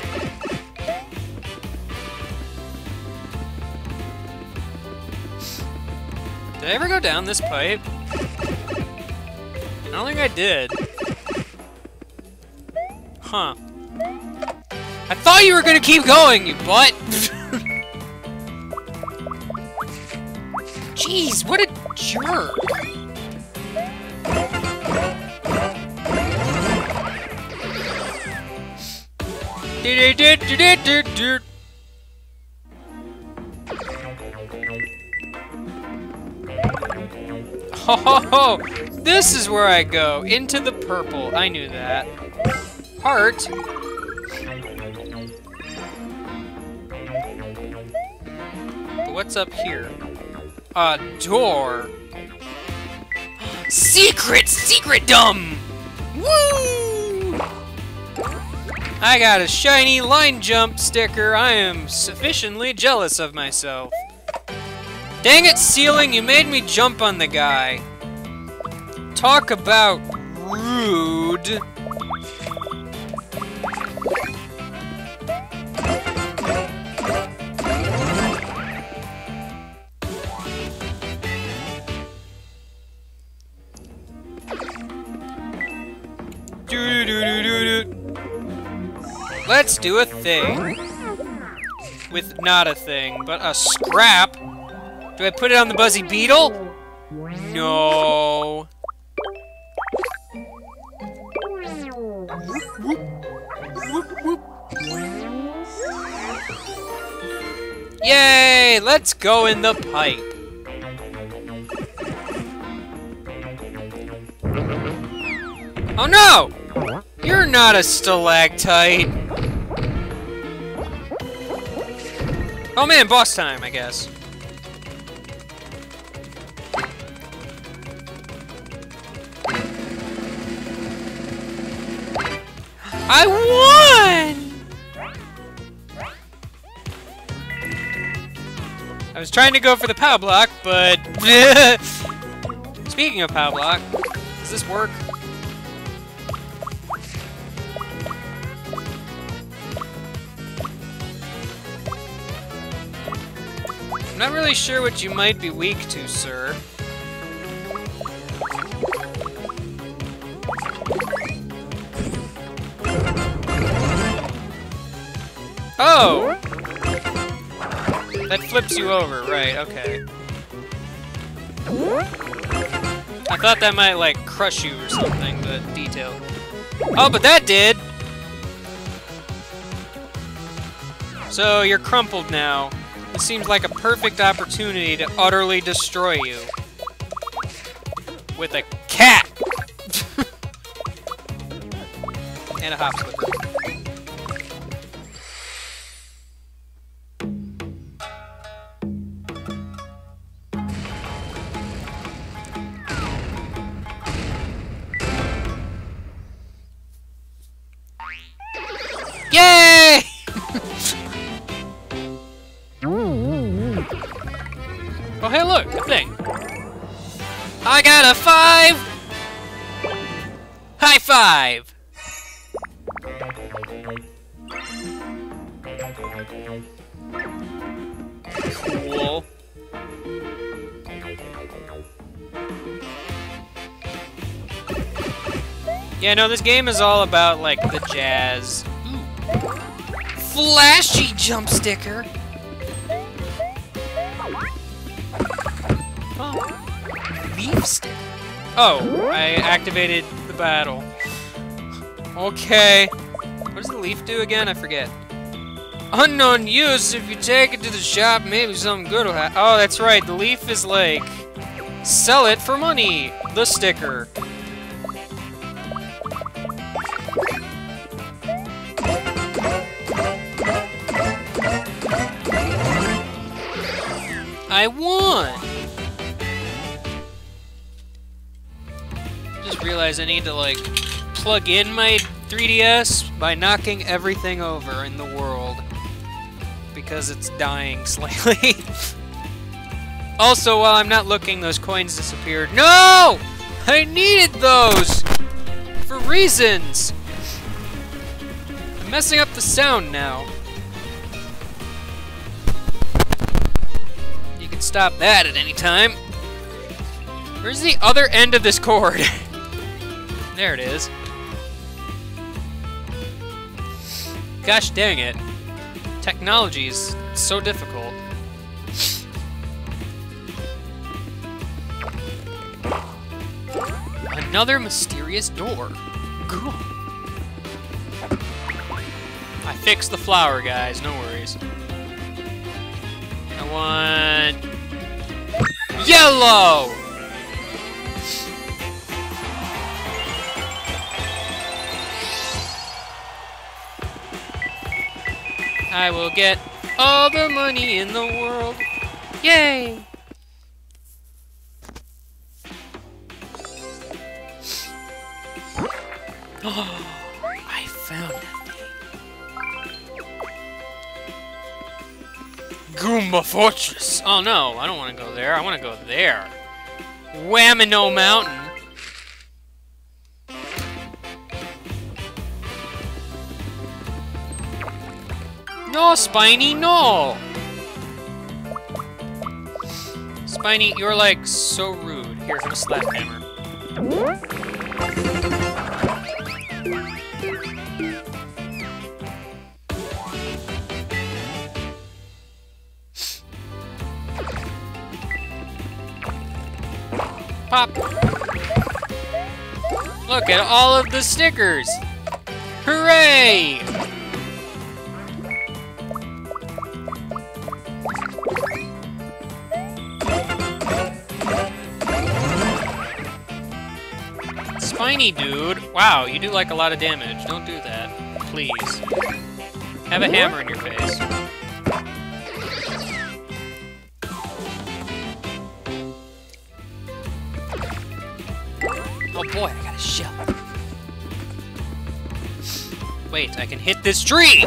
Did I ever go down this pipe? I don't think I did. Huh. I thought you were gonna keep going, you butt! <laughs> Jeez, what a jerk! Oh, this is where I go, into the purple. I knew that. Heart. What's up here? A door. Secret, secret dumb! Woo! I got a shiny line jump sticker. I am sufficiently jealous of myself. Dang it, ceiling, you made me jump on the guy. Talk about rude. Do do do. Let's do a thing. With not a thing, but a scrap. Do I put it on the Buzzy Beetle? No. Yay! Let's go in the pipe. Oh no! You're not a stalactite. Oh man, boss time, I guess. I won! I was trying to go for the power block, but... <laughs> Speaking of power block, does this work? I'm not really sure what you might be weak to, sir. Oh! That flips you over, right, okay. I thought that might, like, crush you or something, but detail. Oh, but that did! So, you're crumpled now. This seems like a perfect opportunity to utterly destroy you. With a cat! <laughs> and a hop slipper. Cool. Yeah, no, this game is all about, like, the jazz. Flashy jump sticker! Oh, leaf stick. Oh, I activated the battle. Okay. What does the leaf do again? I forget. Unknown use. If you take it to the shop, maybe something good will happen. Oh, that's right. The leaf is like... Sell it for money. The sticker. I won! Just realized I need to, like, plug in my 3DS by knocking everything over in the world. Because it's dying <laughs> slightly. also, while I'm not looking, those coins disappeared. No! I needed those! For reasons! I'm messing up the sound now. You can stop that at any time. Where's the other end of this cord? <laughs> there it is. Gosh dang it. Technology is so difficult. Another mysterious door. Cool. I fixed the flower, guys. No worries. I want... Yellow! I will get all the money in the world. Yay! Oh, I found that thing. Goomba Fortress. Oh no, I don't want to go there. I want to go there. Whammino Mountain. No, Spiny, no! Spiny, you're like so rude. Here, have a slap hammer. Pop! Look at all of the stickers! Hooray! Spiny dude! Wow, you do like a lot of damage. Don't do that. Please. Have a hammer in your face. Oh boy, I got a shell. Wait, I can hit this tree!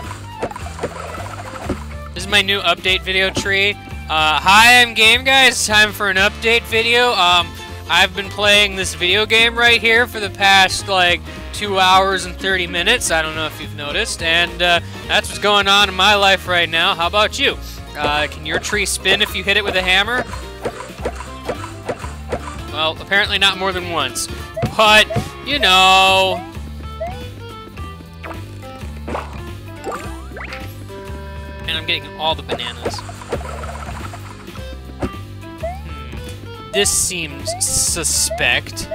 This is my new update video tree. Uh, hi, I'm Game Guys. Time for an update video. Um, I've been playing this video game right here for the past, like, two hours and 30 minutes. I don't know if you've noticed. And uh, that's what's going on in my life right now. How about you? Uh, can your tree spin if you hit it with a hammer? Well, apparently not more than once. But, you know... And I'm getting all the bananas. This seems suspect.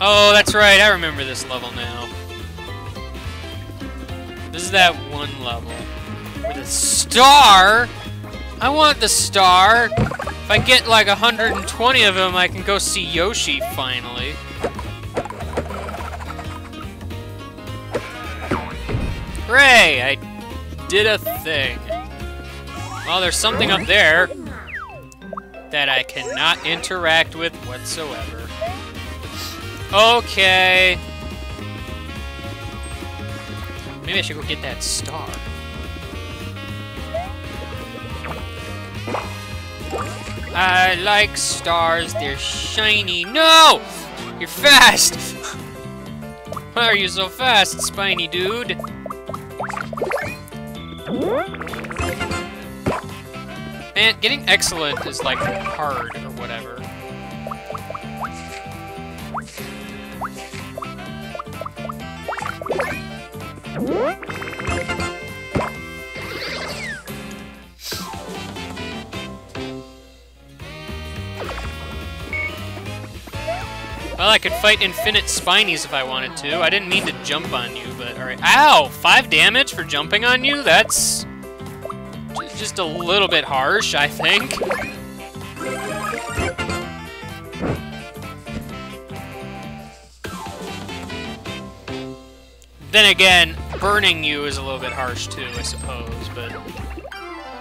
Oh, that's right, I remember this level now. This is that one level. With a star? I want the star! If I get like 120 of them, I can go see Yoshi finally. Hooray! I did a thing. Oh, there's something up there that I cannot interact with whatsoever. Okay. Maybe I should go get that star. I like stars, they're shiny. No! You're fast! <laughs> Why are you so fast, spiny dude? Man, getting excellent is like hard or whatever. Well, I could fight infinite spinies if I wanted to. I didn't mean to jump on you, but alright. Ow! Five damage for jumping on you? That's just a little bit harsh, I think. Then again, burning you is a little bit harsh too, I suppose, but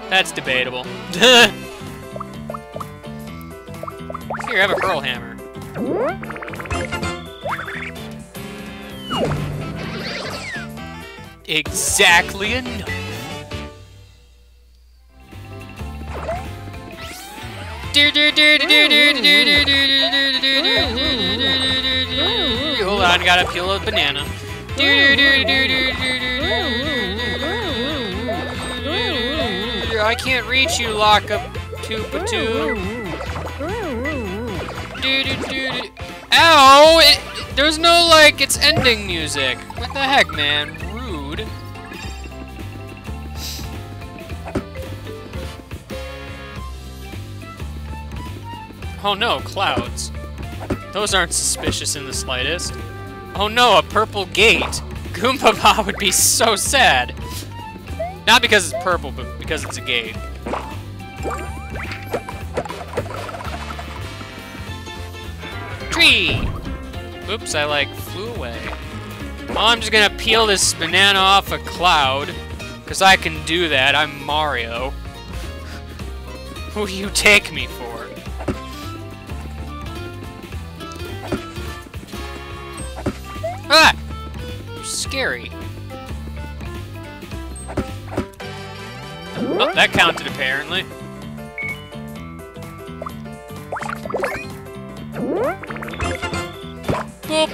that's debatable. <laughs> Here, have a Hurl Hammer. Exactly enough. Hold on, gotta peel a banana. I can't reach you, Lockup Tupa Ow! It, there's no, like, it's ending music. What the heck, man? Oh no, clouds. Those aren't suspicious in the slightest. Oh no, a purple gate! Goomba Goompapa would be so sad! Not because it's purple, but because it's a gate. Tree! Oops, I like flew away. Well, I'm just gonna peel this banana off a cloud. Because I can do that, I'm Mario. Who do you take me for? Ah! You're Scary. Oh, that counted apparently. Boop.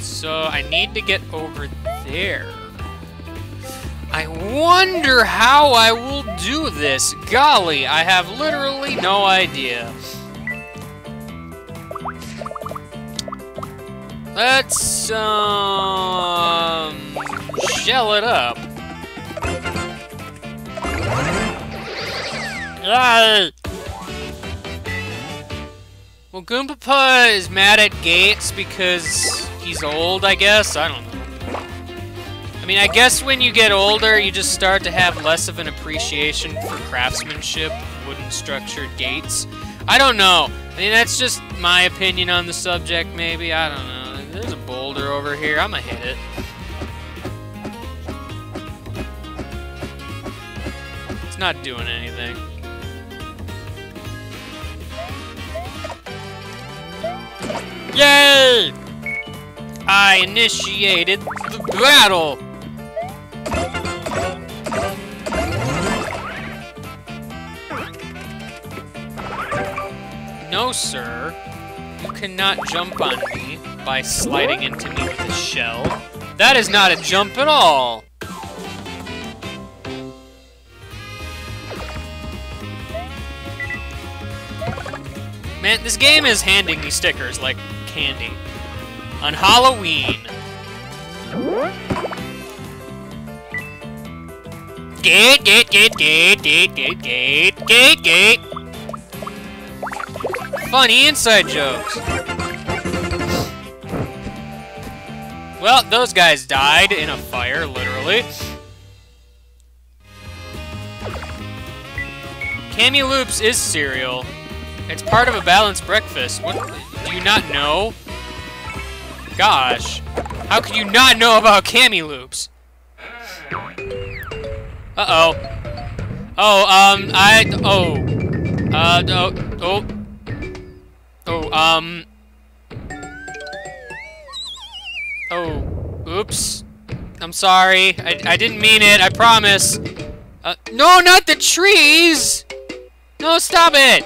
So I need to get over there. I wonder how I will do this. Golly, I have literally no idea. Let's, um, shell it up. Ah! Well, Goompapa is mad at Gates because he's old, I guess? I don't know. I mean, I guess when you get older, you just start to have less of an appreciation for craftsmanship, wooden structured gates. I don't know. I mean, that's just my opinion on the subject, maybe. I don't know. There's a boulder over here. I'm gonna hit it. It's not doing anything. Yay! I initiated the battle! No, sir. You cannot jump on me by sliding into me with a shell. That is not a jump at all! Man, this game is handing me stickers like candy. On Halloween. Gate, gate, gate, gate, gate, gate, gate, gate, gate. Funny inside jokes. Well, those guys died in a fire, literally. Cammy Loops is cereal. It's part of a balanced breakfast. What? Do you not know? Gosh. How could you not know about Camuloops? Uh-oh. Oh, um, I... Oh. Uh, oh, oh. Oh, um... Oh, oops. I'm sorry. I, I didn't mean it, I promise. Uh, no, not the trees! No, stop it!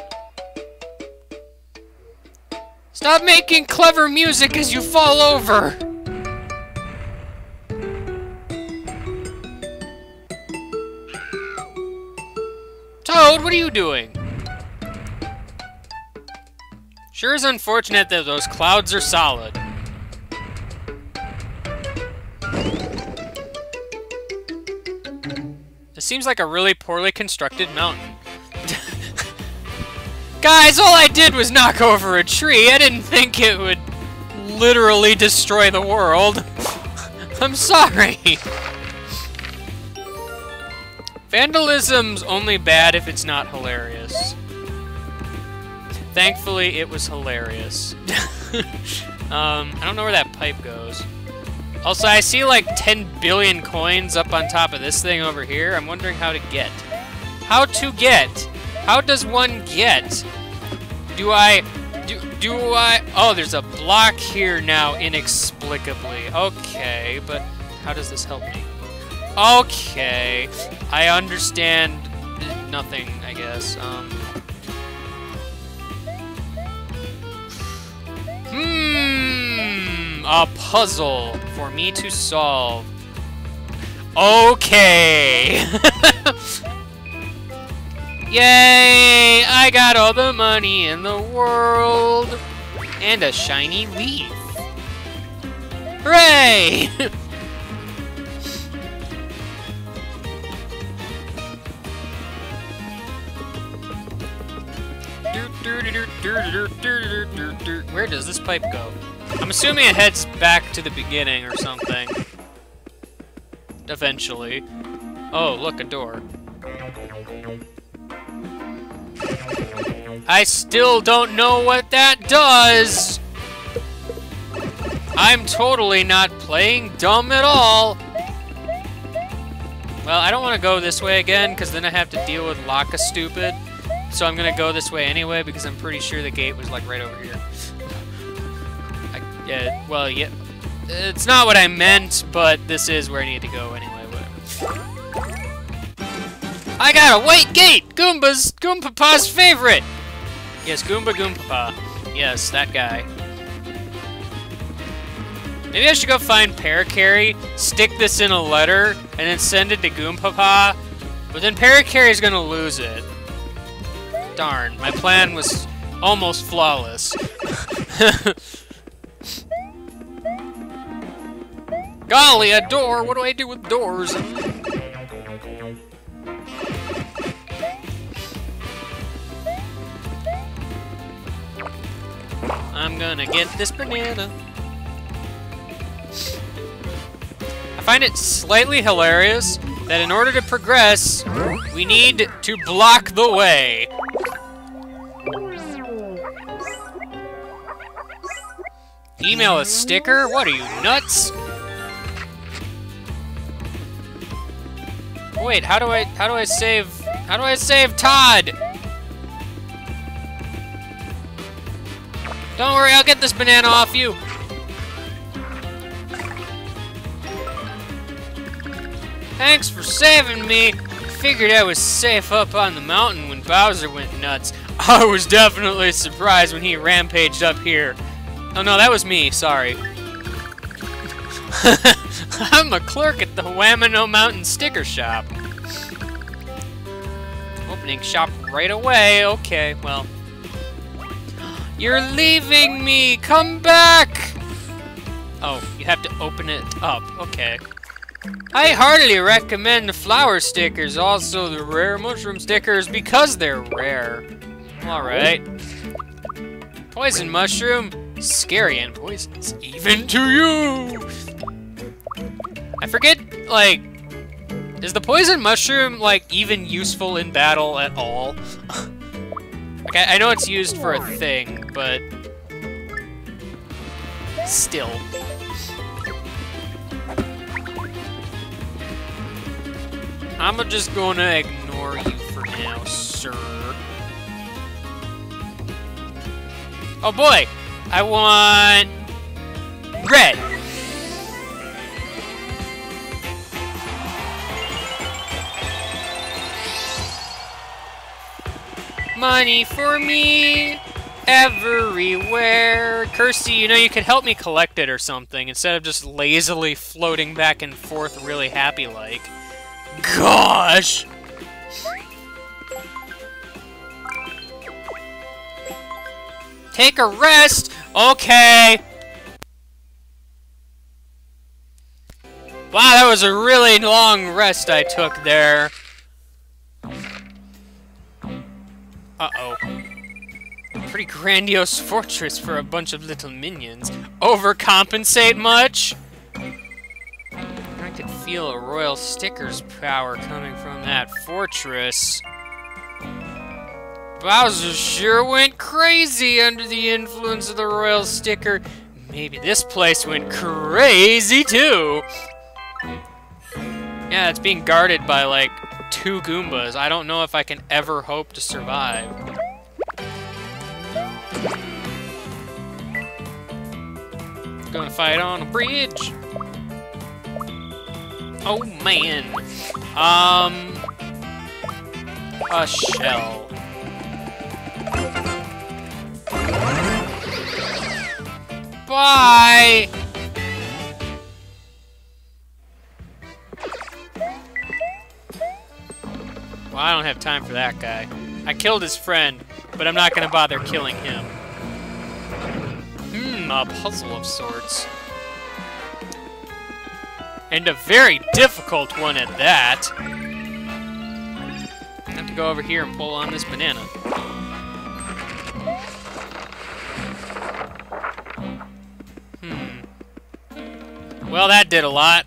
Stop making clever music as you fall over! Toad, what are you doing? Sure is unfortunate that those clouds are solid. This seems like a really poorly constructed mountain. <laughs> Guys, all I did was knock over a tree. I didn't think it would literally destroy the world. <laughs> I'm sorry. Vandalism's only bad if it's not hilarious. Thankfully, it was hilarious. <laughs> um, I don't know where that pipe goes. Also, I see like 10 billion coins up on top of this thing over here. I'm wondering how to get. How to get? How does one get? Do I... Do, do I... Oh, there's a block here now, inexplicably. Okay, but how does this help me? Okay, I understand nothing, I guess. Um, hmm, a puzzle for me to solve. Okay. <laughs> Yay! I got all the money in the world! And a shiny leaf. Hooray! <laughs> Where does this pipe go? I'm assuming it heads back to the beginning or something. Eventually. Oh, look, a door. I still don't know what that does! I'm totally not playing dumb at all! Well, I don't want to go this way again, because then I have to deal with Laka Stupid. So I'm gonna go this way anyway because I'm pretty sure the gate was like right over here. I, yeah, well, yeah, it's not what I meant, but this is where I need to go anyway. Whatever. I got a white gate! Goomba's Goompapa's favorite! Yes, Goomba Goompapa. Yes, that guy. Maybe I should go find Parakarry, stick this in a letter, and then send it to Goompapa. But then Parakarry's gonna lose it. Darn, my plan was almost flawless. <laughs> Golly, a door! What do I do with doors? I'm gonna get this banana. I find it slightly hilarious that in order to progress, we need to block the way. Email a sticker? What are you, nuts? Wait, how do I how do I save how do I save Toad? Don't worry, I'll get this banana off you. Thanks for saving me. Figured I was safe up on the mountain when Bowser went nuts. <laughs> I was definitely surprised when he rampaged up here. Oh no, that was me, sorry. <laughs> I'm a clerk at the Whammino Mountain Sticker Shop. Opening shop right away, okay, well. <gasps> You're leaving me! Come back! Oh, you have to open it up, okay. I heartily recommend the flower stickers, also the rare mushroom stickers, because they're rare. Alright. Poison mushroom, scary and poisonous, even to you! I forget, like, is the poison mushroom, like, even useful in battle at all? <laughs> like, I, I know it's used for a thing, but... Still. I'm just gonna ignore you for now, sir. Oh boy! I want... Red! Money for me! Everywhere! Kersti, you know, you could help me collect it or something, instead of just lazily floating back and forth really happy-like gosh! Take a rest! Okay! Wow, that was a really long rest I took there. Uh-oh. Pretty grandiose fortress for a bunch of little minions. Overcompensate much? Feel a royal sticker's power coming from that fortress. Bowser sure went crazy under the influence of the royal sticker. Maybe this place went crazy too. Yeah, it's being guarded by like two Goombas. I don't know if I can ever hope to survive. Gonna fight on a bridge. Oh man. Um. A shell. Bye! Well, I don't have time for that guy. I killed his friend, but I'm not gonna bother killing him. Hmm, a puzzle of sorts. And a very difficult one at that. I have to go over here and pull on this banana. Hmm. Well, that did a lot.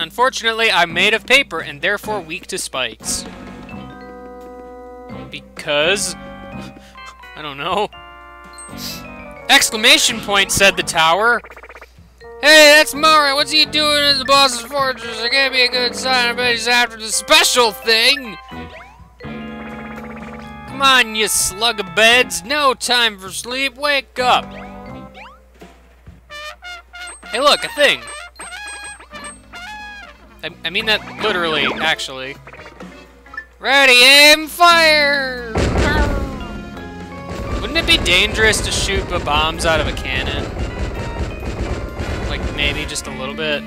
Unfortunately, I'm made of paper and therefore weak to spikes. Because... I don't know. Exclamation point, said the tower. Hey, that's Mario. What's he doing in the boss's fortress? It can't be a good sign. I bet he's after the special thing. Come on, you slug of beds. No time for sleep. Wake up. Hey, look, a thing. I, I mean that literally, actually. Ready, aim, fire! Wouldn't it be dangerous to shoot the bombs out of a cannon? Like, maybe just a little bit?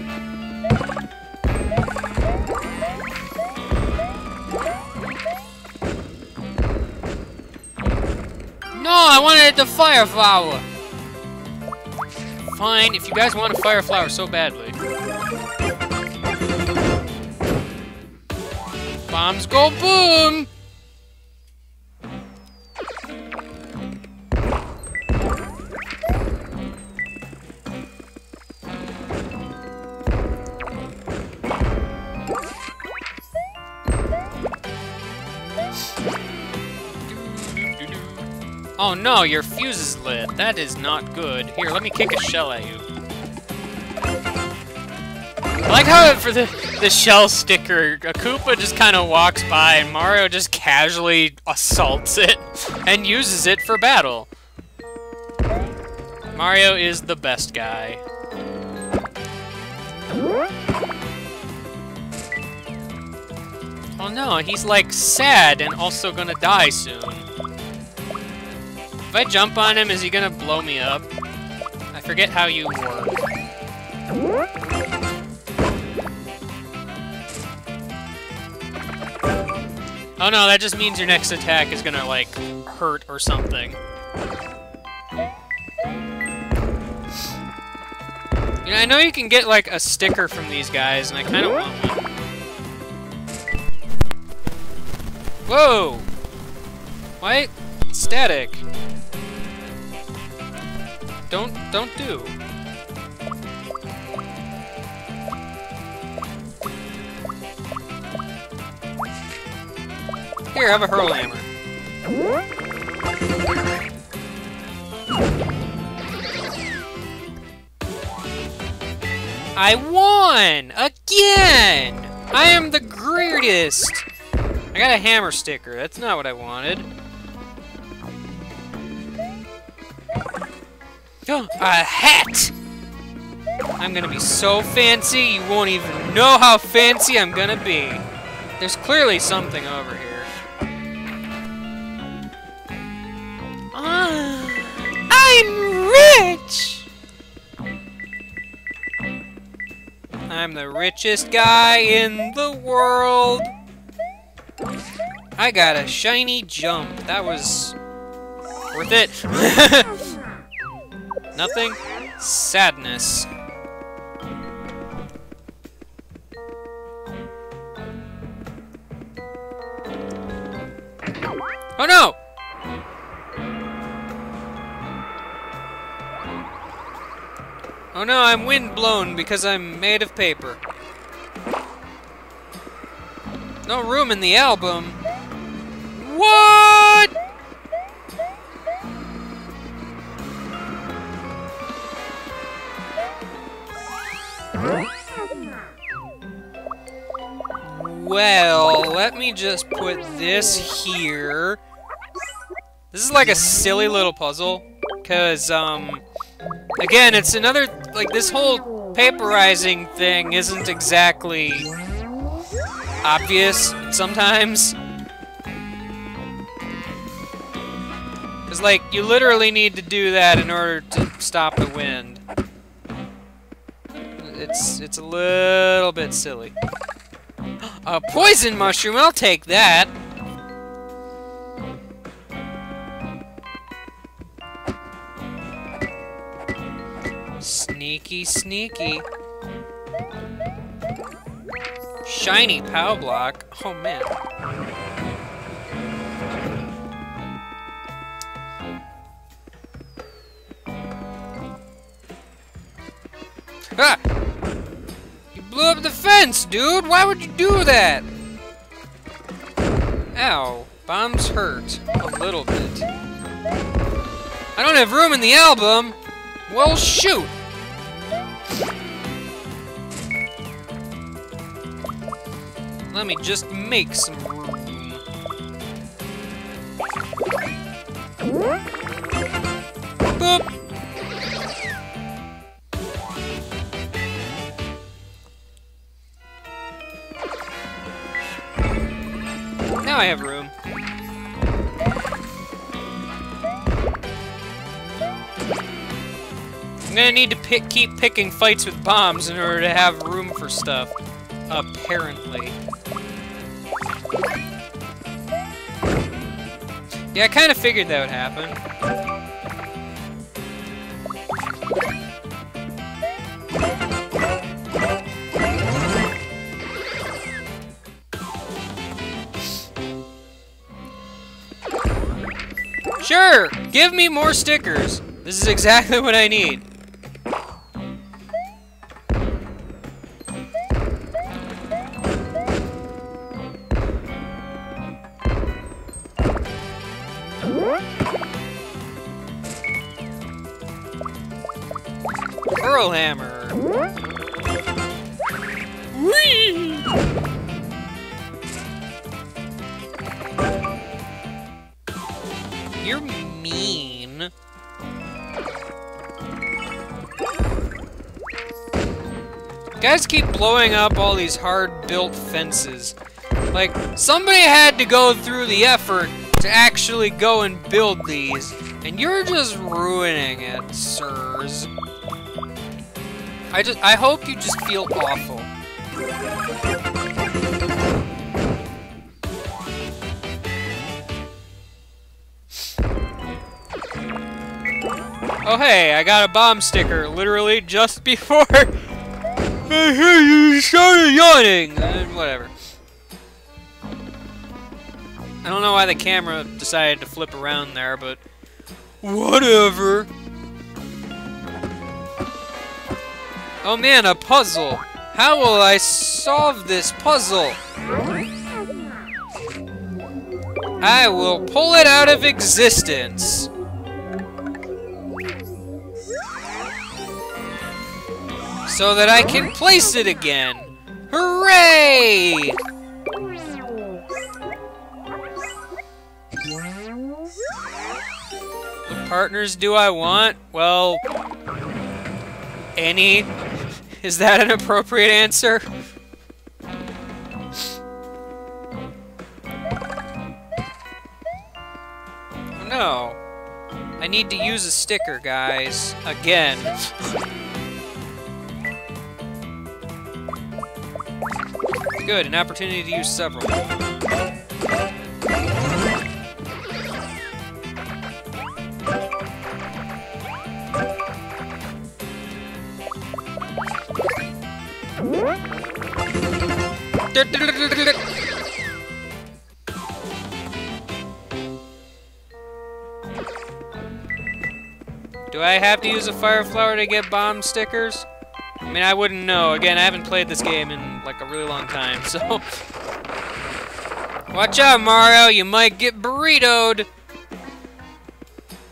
No, I wanted the fire flower! Fine, if you guys want a fire flower so badly. Bombs go boom! Oh no, your fuse is lit. That is not good. Here, let me kick a shell at you. I like how for the, the shell sticker, a Koopa just kind of walks by and Mario just casually assaults it <laughs> and uses it for battle. Mario is the best guy. Oh no, he's like sad and also gonna die soon. If I jump on him, is he gonna blow me up? I forget how you work. Oh no, that just means your next attack is gonna, like, hurt or something. You know, I know you can get, like, a sticker from these guys, and I kind of want one. Whoa! Why? Static. Don't, don't do. Here, have a hurl hammer. I won! Again! I am the greatest! I got a hammer sticker. That's not what I wanted. A hat! I'm gonna be so fancy, you won't even know how fancy I'm gonna be. There's clearly something over here. Ah, I'm rich! I'm the richest guy in the world. I got a shiny jump. That was Worth it? <laughs> Nothing? Sadness. Oh no! Oh no, I'm wind blown because I'm made of paper. No room in the album. Whoa! Well, let me just put this here. This is like a silly little puzzle, because, um, again, it's another, like, this whole paperizing thing isn't exactly obvious sometimes. Because, like, you literally need to do that in order to stop the wind. It's, it's a little bit silly. <gasps> A poison mushroom, I'll take that. Sneaky, sneaky. Shiny POW block. Oh man. Ah! Blew up the fence, dude! Why would you do that? Ow. Bombs hurt. A little bit. I don't have room in the album! Well, shoot! Let me just make some room. Now I have room. I'm gonna need to pick, keep picking fights with bombs in order to have room for stuff. Apparently. Yeah, I kind of figured that would happen. Give me more stickers! This is exactly what I need. All these hard-built fences. Like, somebody had to go through the effort to actually go and build these, and you're just ruining it, sirs. I just, I hope you just feel awful. Oh hey, I got a bomb sticker literally just <laughs> before I hear you started yawning. Whatever. I don't know why the camera decided to flip around there, but whatever. Oh man, a puzzle. How will I solve this puzzle? I will pull it out of existence. So that I can place it again. Hooray! What partners do I want? Well, any. <laughs> Is that an appropriate answer? No. I need to use a sticker, guys. Again. <laughs> Good, an opportunity to use several. Do I have to use a fire flower to get bomb stickers? I mean, I wouldn't know. Again, I haven't played this game in like a really long time, so... <laughs> Watch out, Mario! You might get burritoed!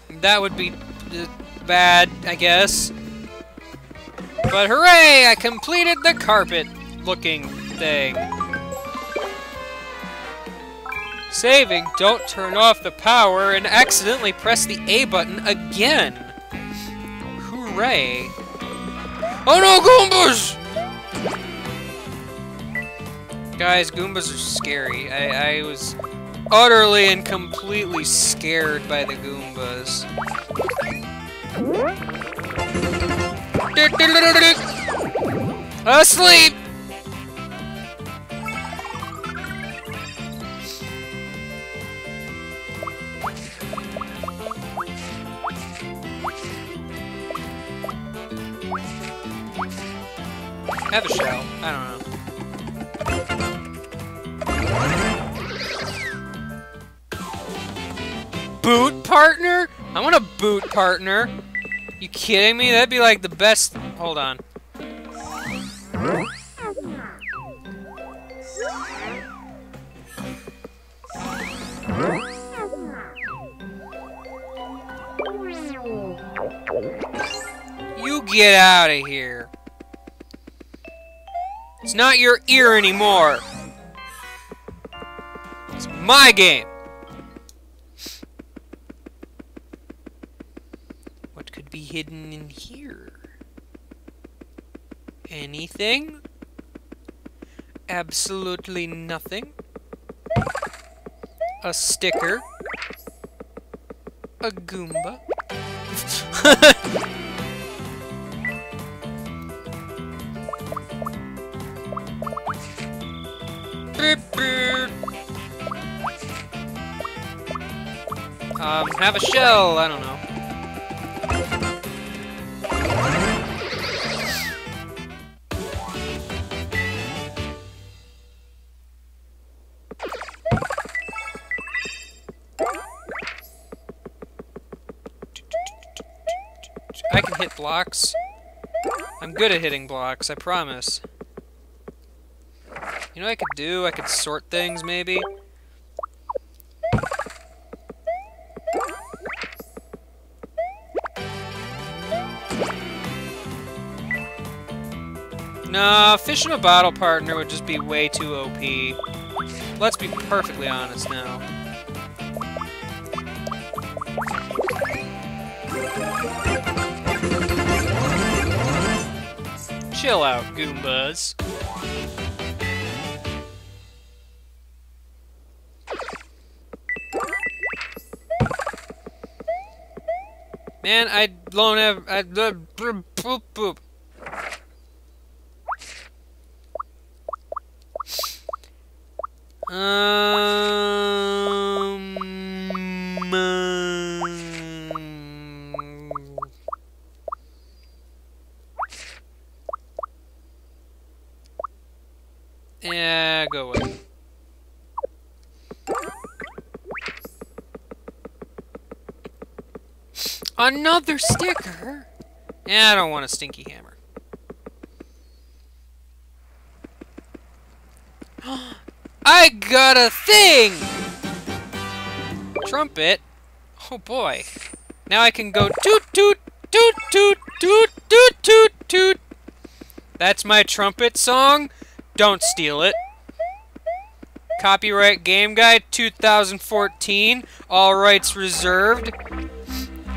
That would be uh, bad, I guess. But hooray! I completed the carpet-looking thing. Saving, don't turn off the power and accidentally press the A button again. Hooray. Oh no, Goombas! Guys, Goombas are scary. I, I was utterly and completely scared by the Goombas. Asleep! Have a shell. I don't know. Boot partner? I want a boot partner. You kidding me? That'd be like the best. Hold on. You get out of here. It's not your ear anymore. It's my game. What could be hidden in here? Anything? Absolutely nothing. A sticker. A Goomba. <laughs> Um, have a shell, I don't know. I can hit blocks. I'm good at hitting blocks, I promise. You know I could do? I could sort things, maybe? Nah, fish in a bottle partner would just be way too OP. Let's be perfectly honest now. Chill out, Goombas. Man, I don't have. I, boop, boop. Um, um, yeah, go away. Another sticker? Yeah, I don't want a stinky hammer. <gasps> I got a thing! Trumpet? Oh boy. Now I can go toot toot toot toot toot toot toot toot. That's my trumpet song. Don't steal it. Copyright Game Guy 2014. All rights reserved.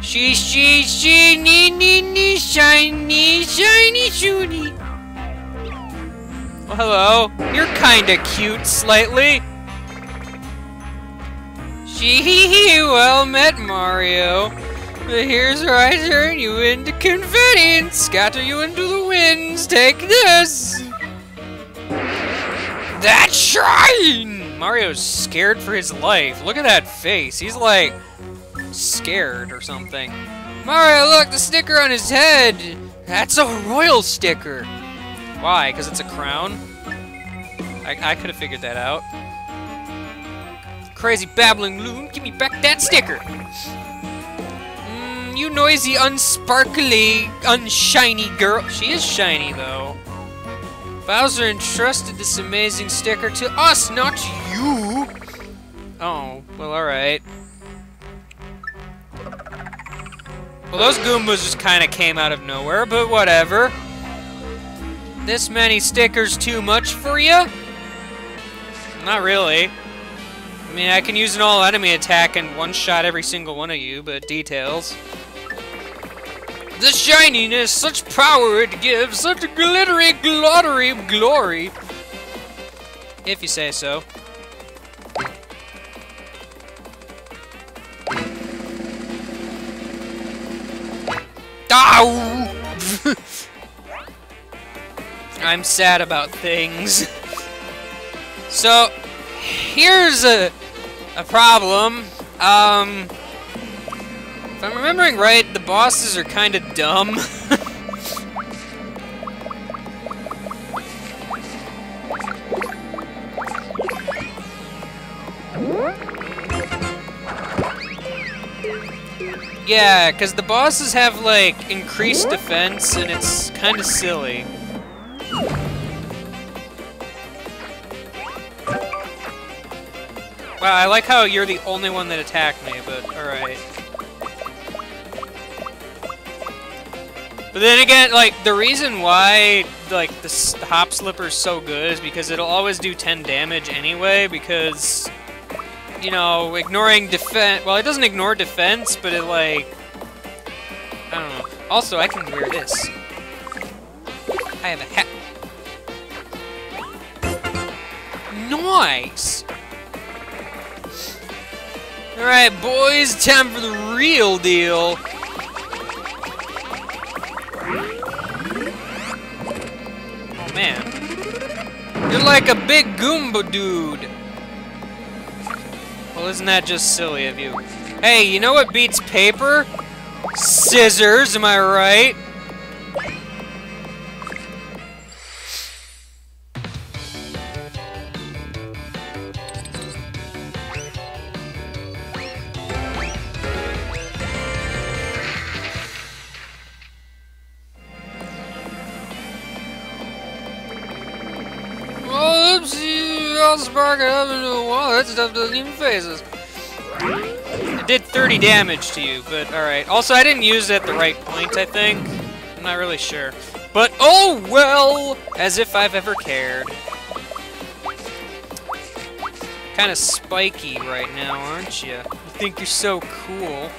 She, she, she, nee, nee, nee, shiny, shiny, shooty. Well, hello. You're kinda cute, slightly. She, well met, Mario. But here's where I turn you into confetti and scatter you into the winds. Take this. That shrine! Mario's scared for his life. Look at that face. He's like scared or something. Mario, look, the sticker on his head! That's a royal sticker! Why? Because it's a crown? I, I could have figured that out. Crazy babbling loon, give me back that sticker! Mm, you noisy, unsparkly, unshiny girl. She is shiny, though. Bowser entrusted this amazing sticker to us, not you. Oh, well, alright. Well, those Goombas just kind of came out of nowhere, but whatever. This many stickers too much for you? Not really. I mean, I can use an all-enemy attack and one-shot every single one of you, but details. The shininess, such power it gives, such glittery glottery glory. If you say so. Ow! <laughs> I'm sad about things. so, here's a, a problem. Um, if I'm remembering right, the bosses are kind of dumb. <laughs> <laughs> yeah, because the bosses have, like, increased defense, and it's kind of silly. Wow, I like how you're the only one that attacked me, but alright. But then again, like, the reason why, like, the, Hop is so good is because it'll always do 10 damage anyway, because, you know, ignoring defense... Well, it doesn't ignore defense, but it, like... I don't know. Also, I can wear this. I have a hat. Nice! Alright, boys, time for the real deal. Oh, man. You're like a big Goomba dude. Well, isn't that just silly of you? Hey, you know what beats paper? Scissors, am I right? Spark it up into a wall. That stuff doesn't even phase us. It did 30 damage to you, but alright. Also, I didn't use it at the right point, I think. I'm not really sure. But, oh well! As if I've ever cared. Kind of spiky right now, aren't you? You think you're so cool.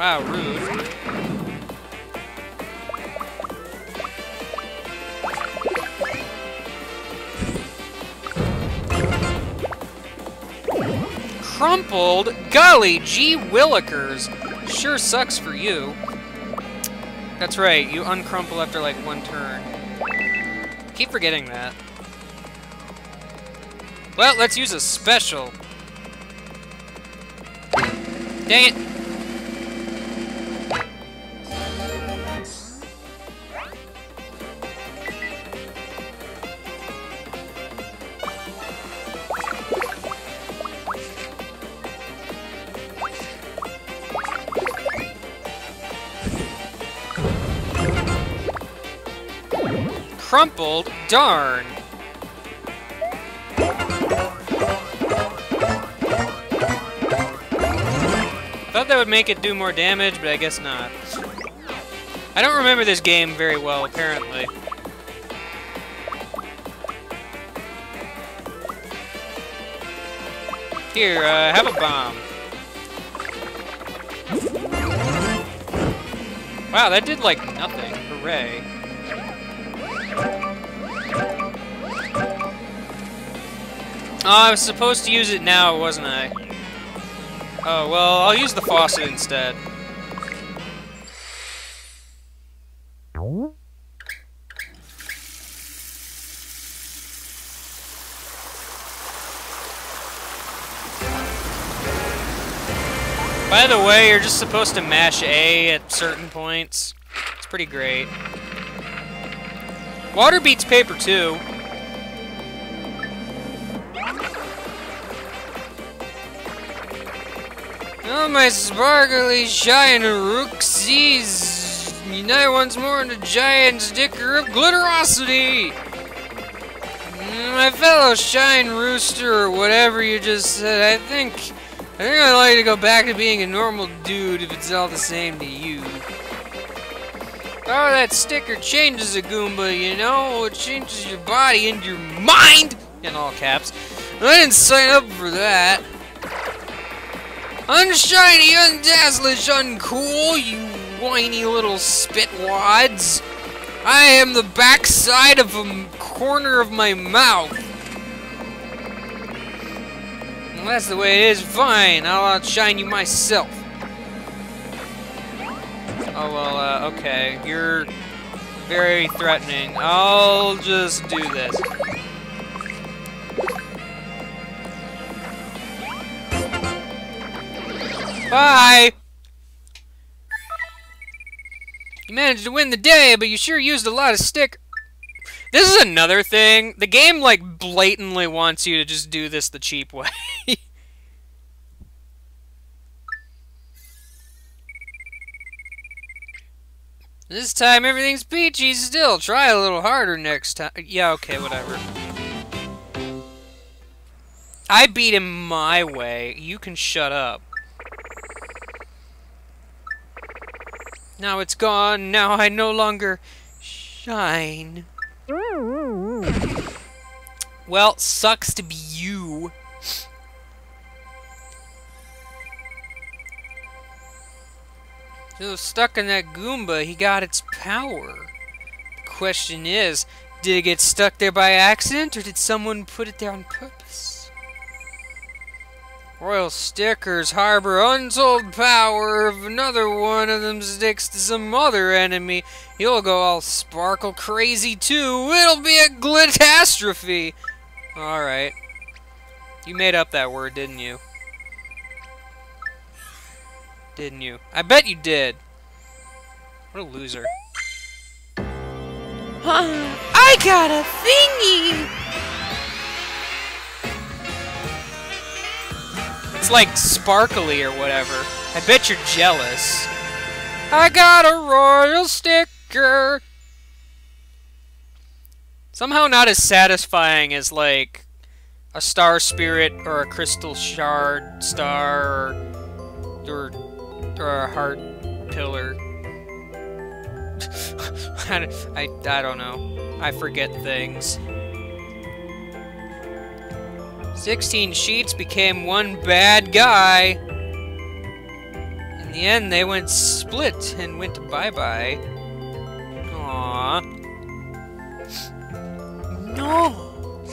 Wow, rude. Crumpled? Golly gee willikers. Sure sucks for you. That's right, you uncrumple after like one turn. Keep forgetting that. Well, let's use a special. Dang it. Crumpled? Darn. Thought that would make it do more damage, but I guess not. I don't remember this game very well, apparently. Here, uh, have a bomb. Wow, that did, like, nothing. Hooray. Oh, I was supposed to use it now, wasn't I? Oh, well, I'll use the faucet instead. By the way, you're just supposed to mash A at certain points. It's pretty great. Water beats paper too. Oh, my sparkly shine rooksies! Unite once more in a giant sticker of glitterosity! Mm, My fellow shine rooster, or whatever you just said, I think... I think I'd like to go back to being a normal dude if it's all the same to you. Oh, that sticker changes a Goomba, you know? It changes your body and your mind! In all caps. I didn't sign up for that. Unshiny, undazzlish, uncool, you whiny little spitwads. I am the backside of a corner of my mouth. Well, that's the way it is. Fine, I'll outshine you myself. Oh, well, uh, okay. You're very threatening. I'll just do this. Bye! You managed to win the day, but you sure used a lot of stick. This is another thing. The game, like, blatantly wants you to just do this the cheap <laughs> way. this time everything's peachy still. Try a little harder next time. Yeah, okay, whatever. I beat him my way. You can shut up. Now it's gone. Now I no longer shine. Well, sucks to be you. So stuck in that Goomba, he got its power. The question is, did it get stuck there by accident, or did someone put it there on purpose? Royal stickers harbor untold power. If another one of them sticks to some other enemy, he'll go all sparkle crazy too. It'll be a glitastrophe. Alright. You made up that word, didn't you? Didn't you? I bet you did. What a loser. <gasps> I got a thingy! It's like sparkly or whatever. I bet you're jealous. I got a royal sticker. Somehow not as satisfying as like a star spirit or a crystal shard star or or, or a heart pillar. <laughs> I, I, I don't know. I forget things. 16 sheets became one bad guy. In the end, they went split and went bye-bye. Aww. No!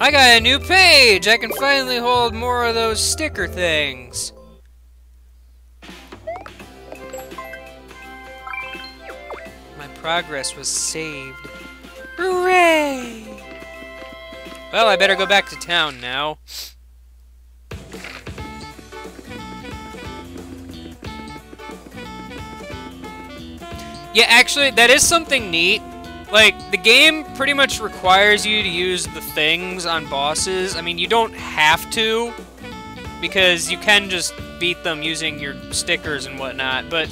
I got a new page! I can finally hold more of those sticker things. My progress was saved. Hooray! Well, I better go back to town now. Yeah, actually, that is something neat. Like, the game pretty much requires you to use the things on bosses. I mean, you don't have to, because you can just beat them using your stickers and whatnot, but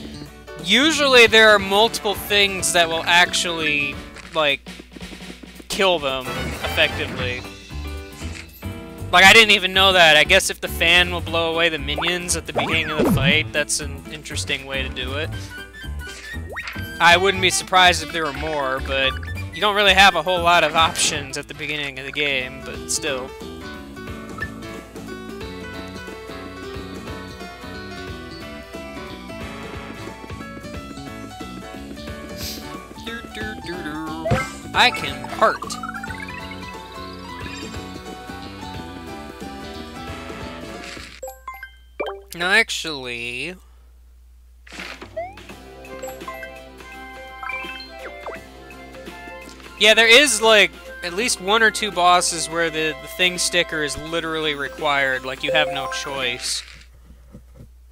usually there are multiple things that will actually, like, kill them effectively. Like, I didn't even know that. I guess if the fan will blow away the minions at the beginning of the fight, that's an interesting way to do it. I wouldn't be surprised if there were more, but you don't really have a whole lot of options at the beginning of the game, but still. I can heart. No, actually... Yeah, there is, like, at least one or two bosses where the, the thing sticker is literally required, like you have no choice.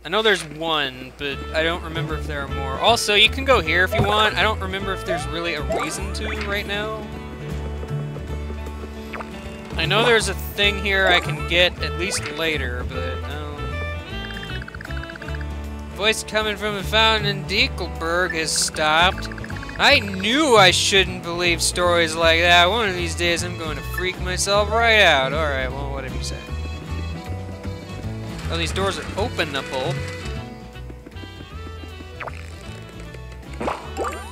I know there's one, but I don't remember if there are more. Also, you can go here if you want. I don't remember if there's really a reason to right now. I know there's a thing here I can get at least later, but no. Voice coming from the fountain in Decalburg has stopped. I knew I shouldn't believe stories like that. One of these days I'm going to freak myself right out. Alright, well, whatever you say. Oh, these doors are open, openable.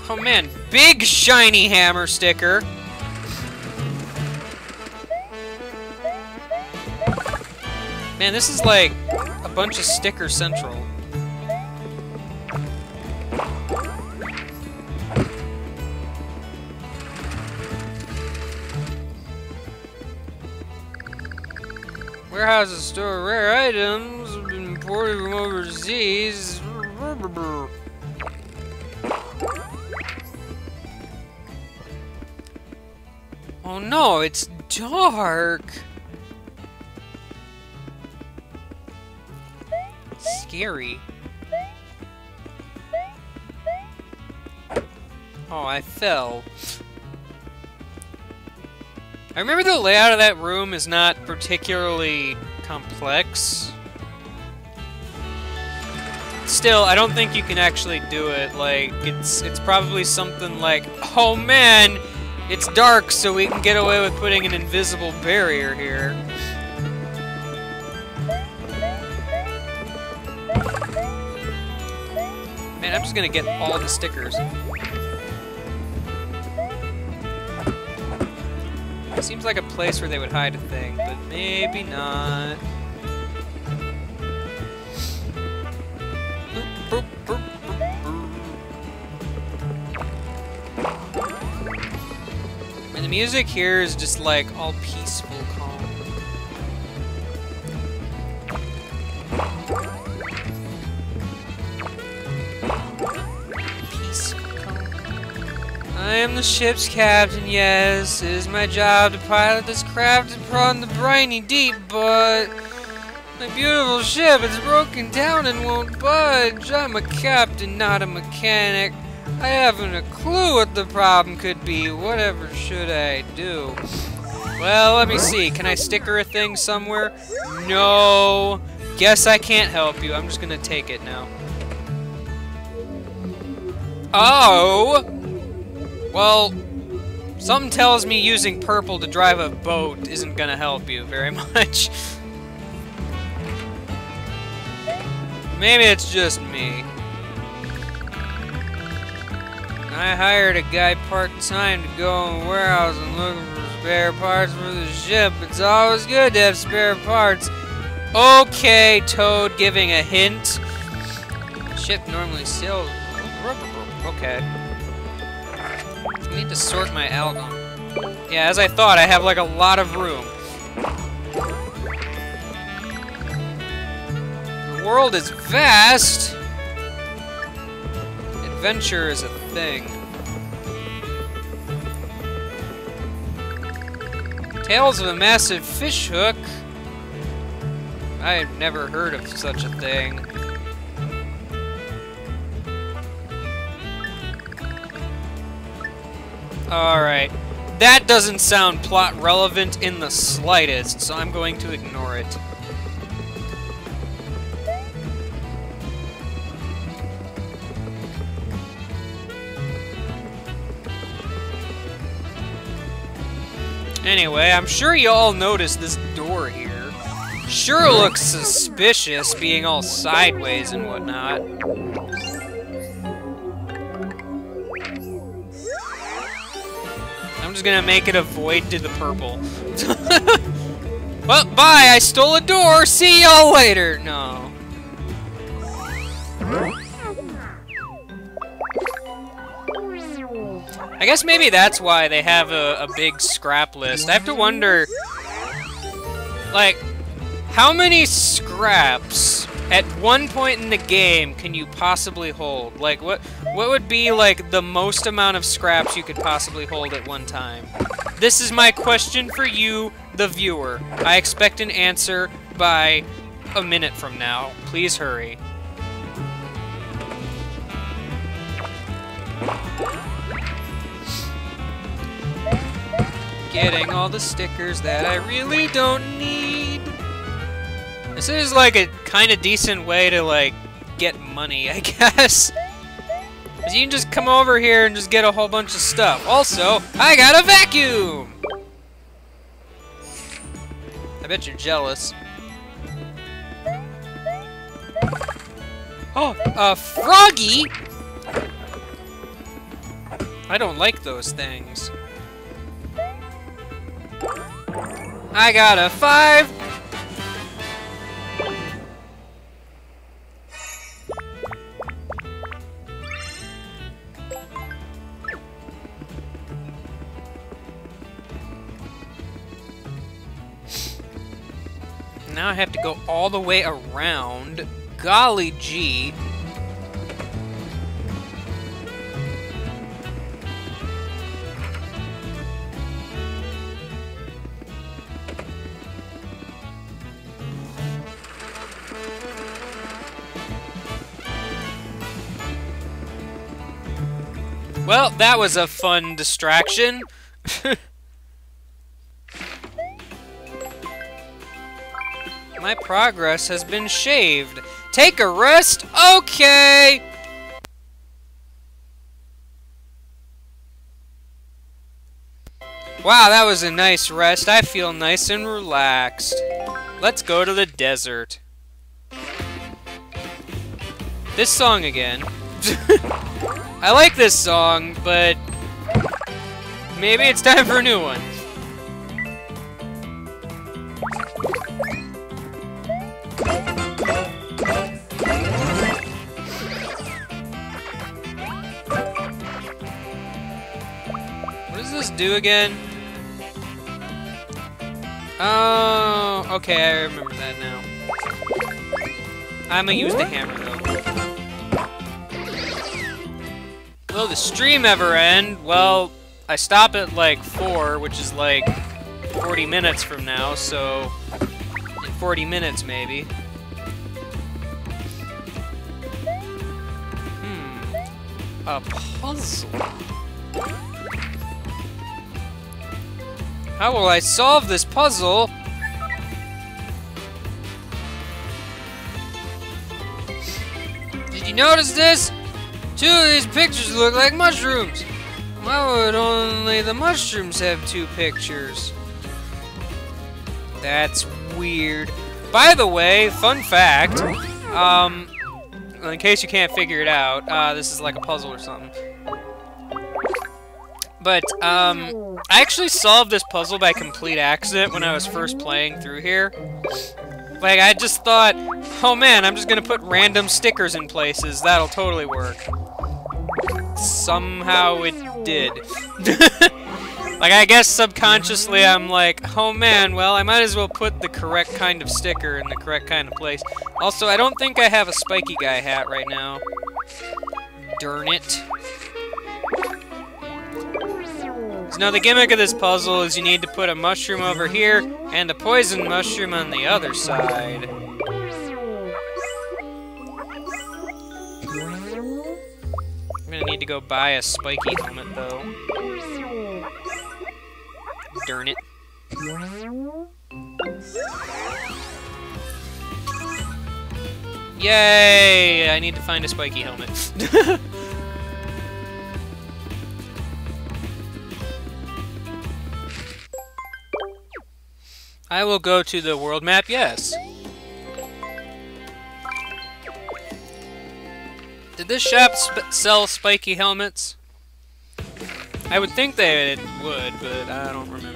Oh man, big shiny hammer sticker. Man, this is like a bunch of sticker central. Warehouses store rare items imported from overseas. Oh no, it's dark. Scary. Oh, I fell. I remember the layout of that room is not particularly complex. Still, I don't think you can actually do it. Like, it's it's probably something like, oh man, it's dark, so we can get away with putting an invisible barrier here. Man, I'm just gonna get all the stickers. Seems like a place where they would hide a thing, but maybe not. And the music here is just like all peaceful, calm. I am the ship's captain, yes. It is my job to pilot this craft upon the briny deep, but... My beautiful ship is broken down and won't budge. I'm a captain, not a mechanic. I haven't a clue what the problem could be. Whatever should I do? Well, let me see. Can I sticker a thing somewhere? No. Guess I can't help you. I'm just gonna take it now. Oh! Well, something tells me using purple to drive a boat isn't gonna help you very <laughs> much. Maybe it's just me. I hired a guy part-time to go in the warehouse and look for spare parts for the ship. It's always good to have spare parts. Okay, Toad giving a hint. Ship normally sails... Okay. I need to sort my album. Yeah, as I thought, I have like a lot of room. The world is vast! Adventure is a thing. Tales of a massive fish hook? I've never heard of such a thing. Alright. That doesn't sound plot relevant in the slightest, so I'm going to ignore it. Anyway, I'm sure you all noticed this door here. Sure looks suspicious, being all sideways and whatnot. I'm just gonna make it a void to the purple. <laughs> well, bye! I stole a door! See y'all later! No. I guess maybe that's why they have a, a big scrap list. I have to wonder, like, how many scraps at one point in the game, can you possibly hold? Like, what what would be, like, the most amount of scraps you could possibly hold at one time? This is my question for you, the viewer. I expect an answer by a minute from now. Please hurry. Getting all the stickers that I really don't need. This is like a kind of decent way to like get money, I <laughs> guess. Cause you can just come over here and just get a whole bunch of stuff. Also, I got a vacuum! I bet you're jealous. Oh, a froggy? I don't like those things. I got a five. Now I have to go all the way around. Golly gee. Well, that was a fun distraction. <laughs> My progress has been shaved. Take a rest? Okay! Wow, that was a nice rest. I feel nice and relaxed. Let's go to the desert. This song again. <laughs> I like this song, but maybe it's time for a new one. What does this do again? Oh, okay, I remember that now. I'm gonna use the hammer though. Will the stream ever end? Well, I stop at like 4, which is like 40 minutes from now, so 40 minutes maybe. Hmm. A puzzle. How will I solve this puzzle? Did you notice this? Two of these pictures look like mushrooms. Why would only the mushrooms have two pictures? That's weird. By the way, fun fact, um, in case you can't figure it out, uh, this is like a puzzle or something. But, um, I actually solved this puzzle by complete accident when I was first playing through here. Like, I just thought, oh man, I'm just gonna put random stickers in places. That'll totally work. Somehow it did. <laughs> like, I guess subconsciously I'm like, oh man, well, I might as well put the correct kind of sticker in the correct kind of place. Also, I don't think I have a spiky guy hat right now. Darn it. So now the gimmick of this puzzle is you need to put a mushroom over here and a poison mushroom on the other side. I'm gonna need to go buy a spiky helmet though. Darn it. Yay! I need to find a spiky helmet. <laughs> I will go to the world map, yes. Did this shop sp sell spiky helmets? I would think they would, but I don't remember.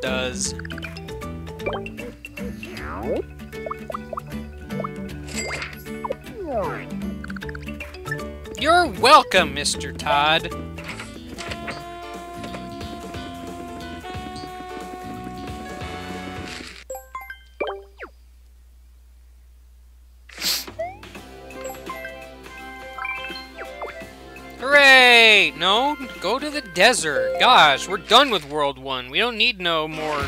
Does. You're welcome, Mr. Todd. Hooray! No, go to the desert. Gosh, we're done with World 1. We don't need no more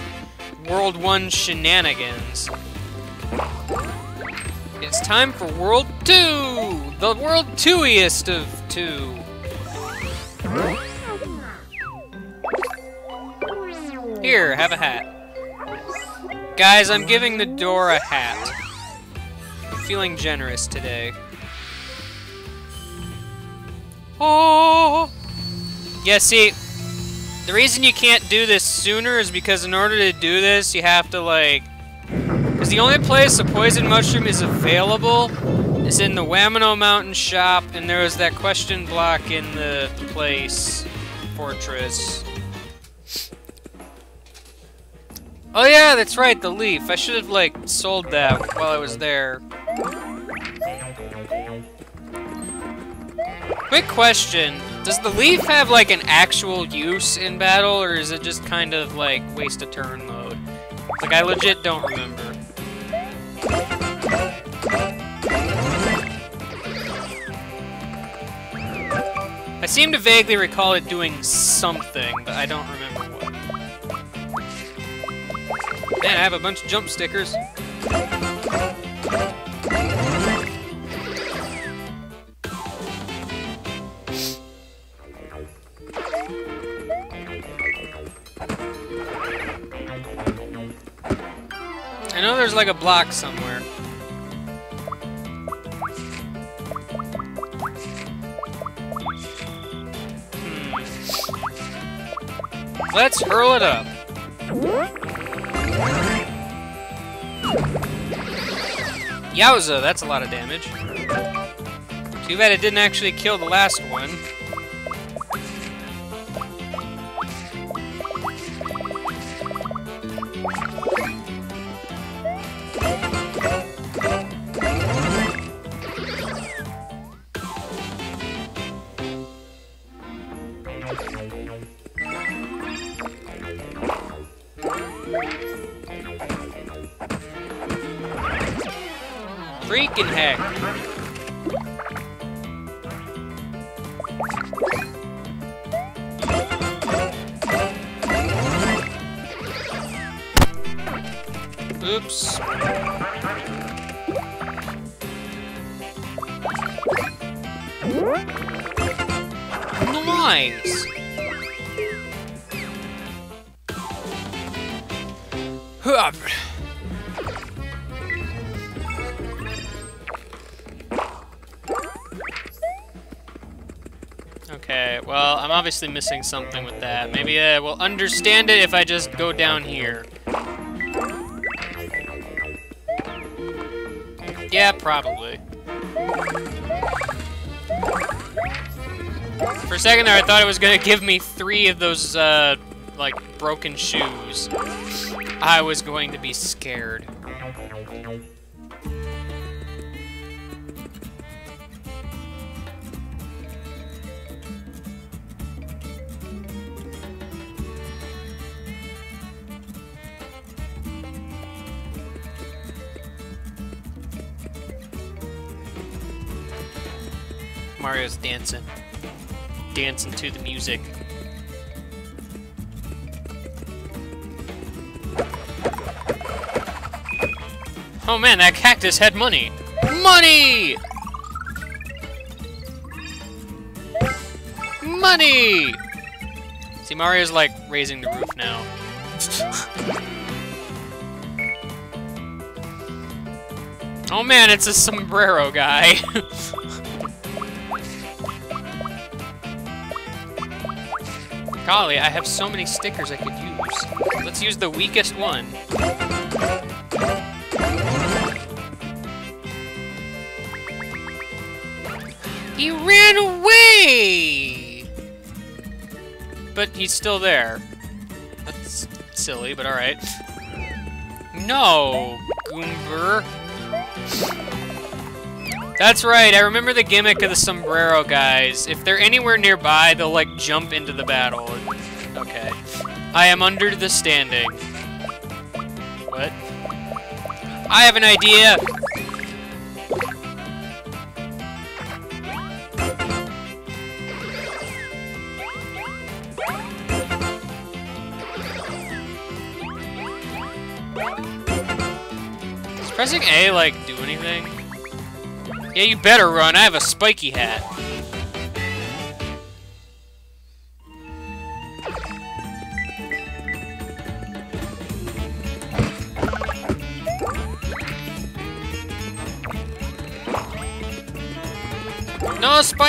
World 1 shenanigans. It's time for World 2! The World 2iest of two. Here, have a hat. Guys, I'm giving the door a hat. I'm feeling generous today. Oh! Yeah, see, the reason you can't do this sooner is because in order to do this, you have to, like... Because the only place the poison mushroom is available is in the Whammino Mountain shop, and there was that question block in the place fortress. Oh yeah, that's right, the leaf. I should have, like, sold that while I was there. Quick question. Does the leaf have, like, an actual use in battle, or is it just kind of, like, waste a turn mode? Like, I legit don't remember. I seem to vaguely recall it doing something, but I don't remember what. Man, I have a bunch of jump stickers. There's like a block somewhere. Hmm. Let's hurl it up. Yowza, that's a lot of damage. Too bad it didn't actually kill the last one. Obviously missing something with that. Maybe I will understand it if I just go down here. Yeah, probably. For a second there, I thought it was gonna give me three of those, uh, like, broken shoes. I was going to be scared. Dancing to the music. Oh man, that cactus had money! Money! Money! See, Mario's like raising the roof now. oh man, it's a sombrero guy. <laughs> Golly, I have so many stickers I could use. Let's use the weakest one. He ran away! But he's still there. That's silly, but alright. No, Goomber. That's right, I remember the gimmick of the sombrero guys. If they're anywhere nearby, they'll like jump into the battle. I am under the standing. What? I have an idea! Does pressing A, like, do anything? Yeah, you better run. I have a spiky hat.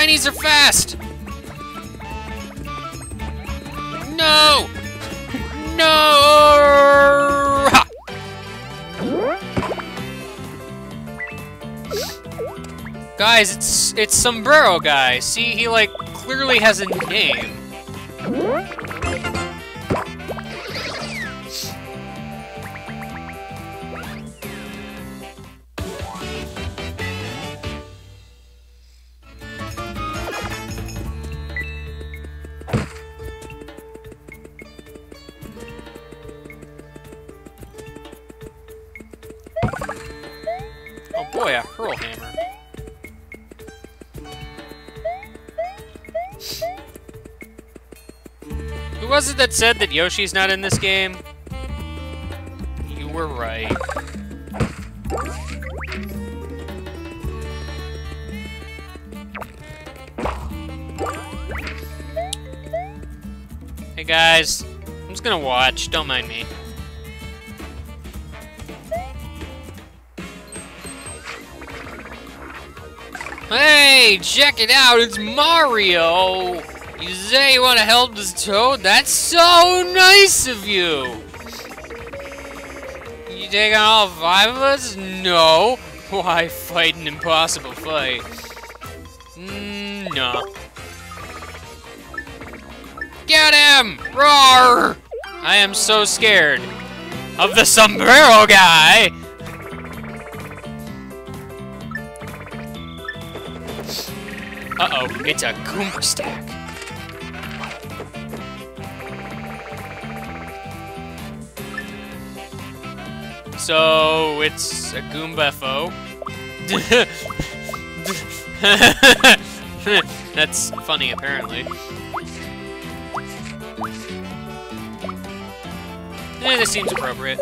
Spinies are fast! No! No! Guys, it's it's Sombrero Guy. See, he like clearly has a name. Said that Yoshi's not in this game? You were right. Hey guys, I'm just gonna watch, don't mind me. Hey, check it out, it's Mario! You say you want to help this toad? That's so nice of you! You taking all five of us? No. <laughs> Why fight an impossible fight? Mm, no. Get him! Roar! I am so scared of the sombrero guy! Uh-oh, it's a Goomba stack. So, it's a Goomba foe. <laughs> That's funny, apparently. Eh, this seems appropriate.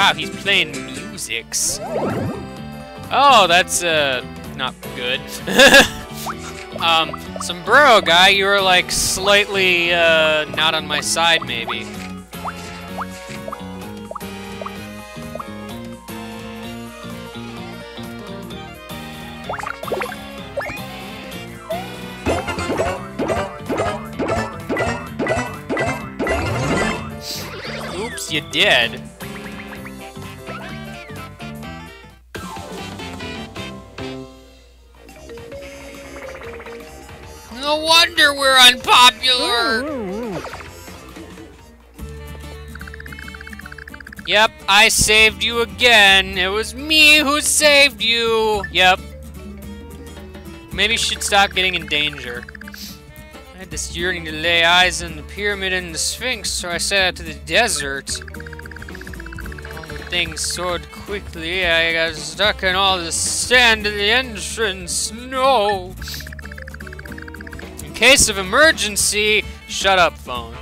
Wow, he's playing musics. Oh, that's, uh, not good. <laughs> um, Sombrero guy, you were, like, slightly, uh, not on my side, maybe. Oops, you did. Wonder we're unpopular! Yep, I saved you again. It was me who saved you. Yep. Maybe you should stop getting in danger. I had this yearning to lay eyes on the pyramid and the Sphinx, so I set out to the desert. All the things soared quickly. I got stuck in all the sand at the entrance. No! Case of emergency, shut up, phone.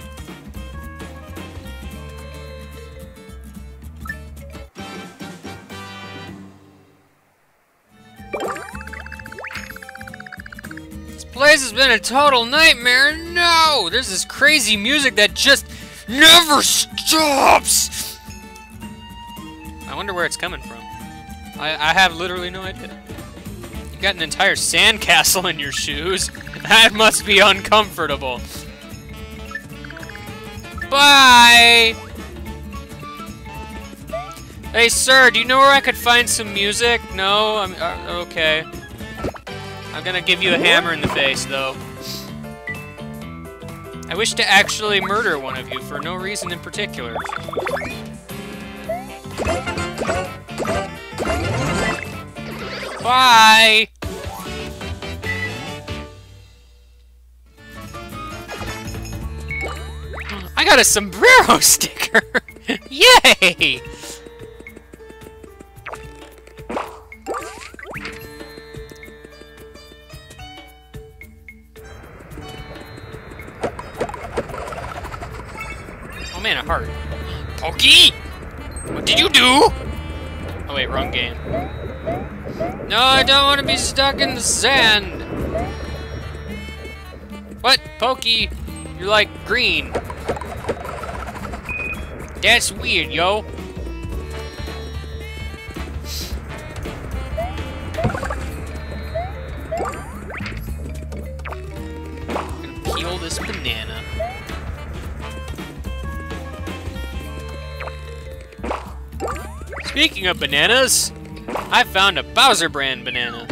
This place has been a total nightmare. No! There's this crazy music that just never stops! I wonder where it's coming from. I, I have literally no idea. You got an entire sandcastle in your shoes. <laughs> That must be uncomfortable. Bye! Hey, sir, do you know where I could find some music? No? I'm, uh, okay. I'm gonna give you a hammer in the face, though. I wish to actually murder one of you for no reason in particular. Bye! I got a sombrero <laughs> sticker! Yay! Oh man, a heart. Pokey! What did you do? Oh wait, wrong game. No, I don't want to be stuck in the sand. What? Pokey, you're like green. That's weird, yo. Peel this banana. Speaking of bananas, I found a Bowser brand banana.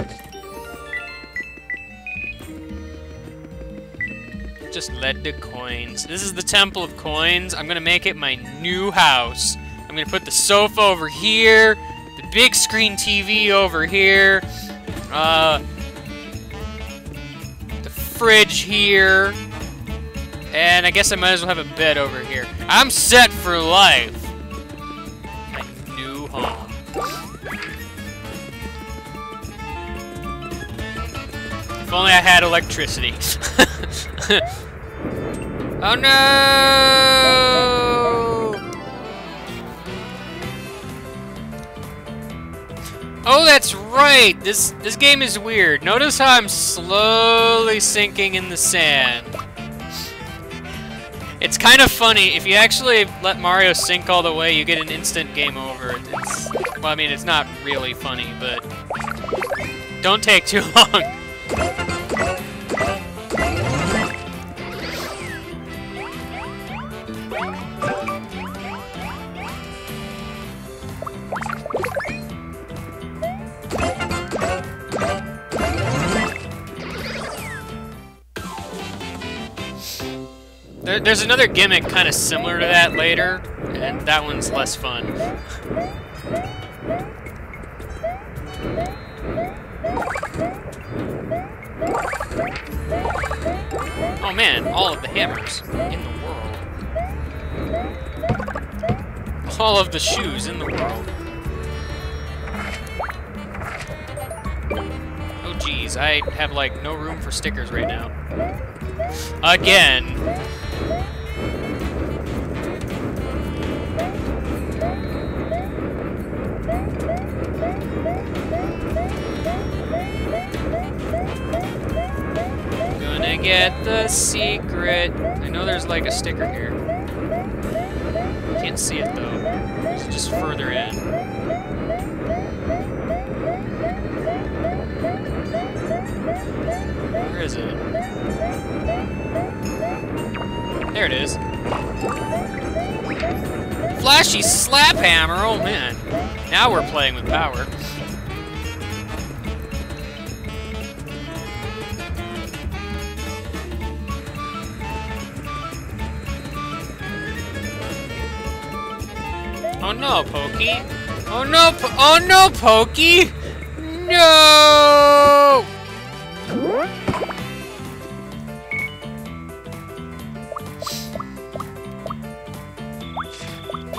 Just led to coins. This is the Temple of Coins. I'm gonna make it my new house. I'm gonna put the sofa over here, the big screen TV over here, uh, the fridge here, and I guess I might as well have a bed over here. I'm set for life. My new home. Only I had electricity. <laughs> oh no! Oh, that's right. This this game is weird. Notice how I'm slowly sinking in the sand. It's kind of funny. If you actually let Mario sink all the way, you get an instant game over. It's well, I mean, it's not really funny, but don't take too <laughs> long. There, there's another gimmick kind of similar to that later, and that one's less fun. <laughs> Oh man, all of the hammers in the world. All of the shoes in the world. Oh geez, I have like no room for stickers right now. Again. Gonna get the secret. I know there's like a sticker here. Can't see it though. It's just further in. Where is it? There it is. Flashy slap hammer. Oh man. Now we're playing with power. Oh no, Pokey. Oh no, po oh no, Pokey. No!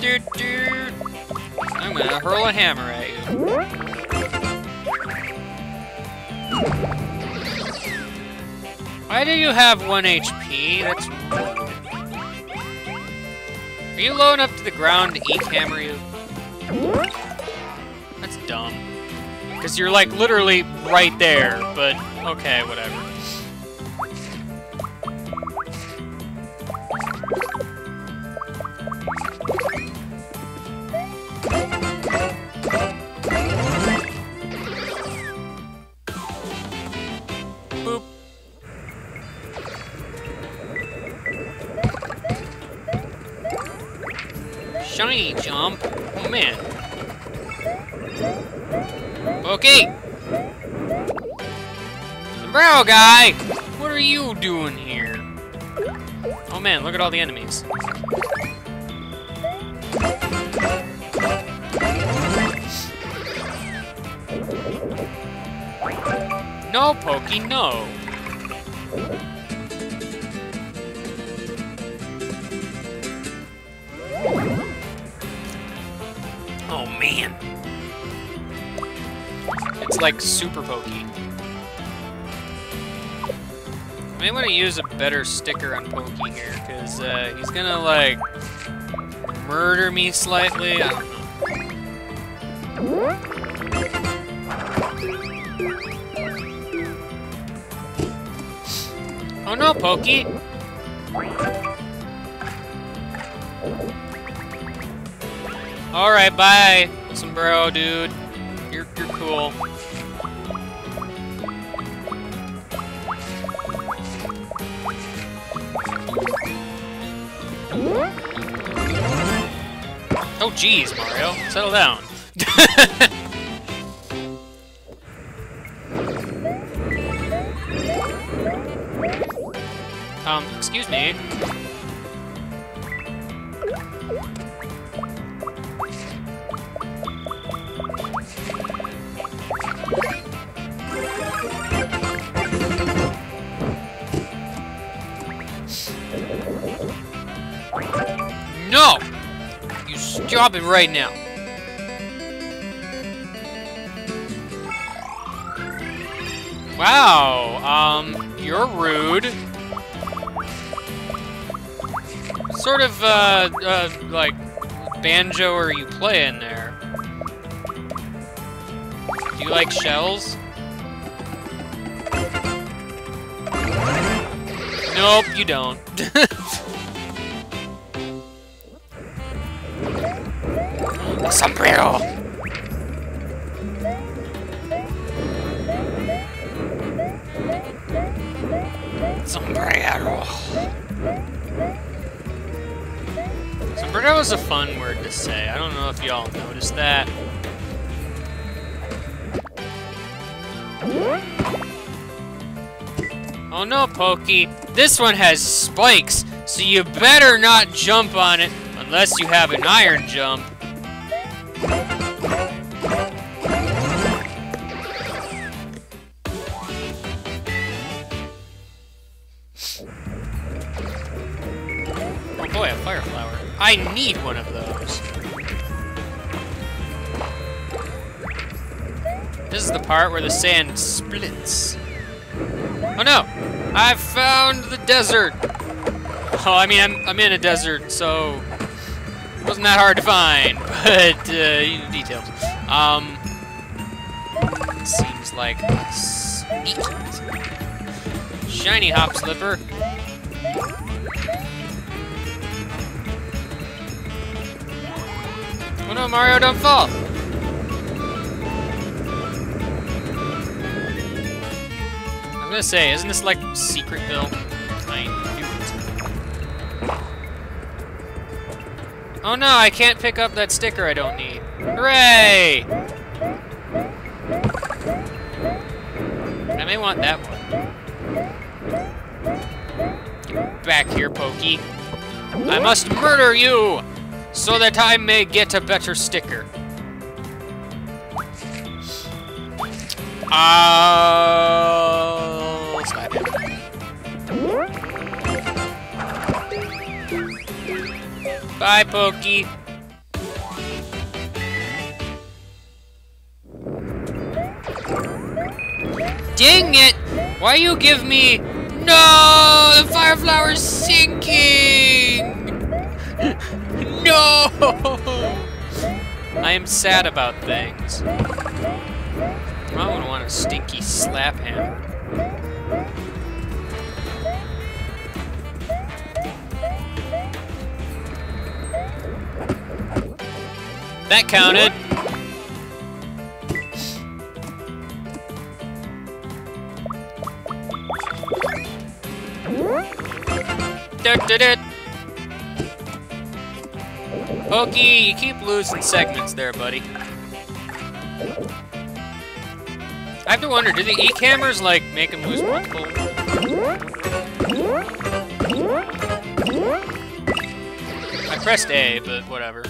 Dude, dude. I'm gonna hurl a hammer at you. Why do you have one HP? That's Are you low enough to the ground to eat hammer you? That's dumb. Because you're like literally right there, but okay, whatever. Man. Okay. Sombrero guy! What are you doing here? Oh man, look at all the enemies. No, Pokey, no. Oh, man. It's like super pokey. I may want to use a better sticker on Pokey here, because uh, he's gonna, like, murder me slightly. I don't know. Oh no, Pokey! Alright, bye, bro, dude. You're, you're cool. Oh geez, Mario. Settle down. <laughs> um, excuse me. Stop it right now. Wow, um, you're rude. Sort of, uh, uh, like, banjo are you playing there? Do you like shells? Nope, you don't. <laughs> Sombrero! Sombrero. Sombrero is a fun word to say. I don't know if y'all noticed that. Oh no, Pokey. This one has spikes, so you better not jump on it unless you have an iron jump. Need one of those. This is the part where the sand splits. Oh no! I've found the desert! Oh, I mean, I'm, I'm in a desert, so... It wasn't that hard to find, <laughs> but, uh, details. Um... Seems like... Neat. Shiny hop slipper. Oh no, Mario, don't fall! I was gonna say, isn't this like Secretville? Oh no, I can't pick up that sticker I don't need. Hooray! I may want that one. Get back here, Pokey. I must murder you! So that I may get a better sticker. Him. Bye, Pokey. Dang it! Why you give me... No! The fire flower's sinking! <laughs> no! I am sad about things. I would want a stinky slap hammer. That counted. Dut, dut, dut. Pokey, you keep losing segments there, buddy. I have to wonder, do the E-cameras, like, make him lose multiple? I pressed A, but whatever.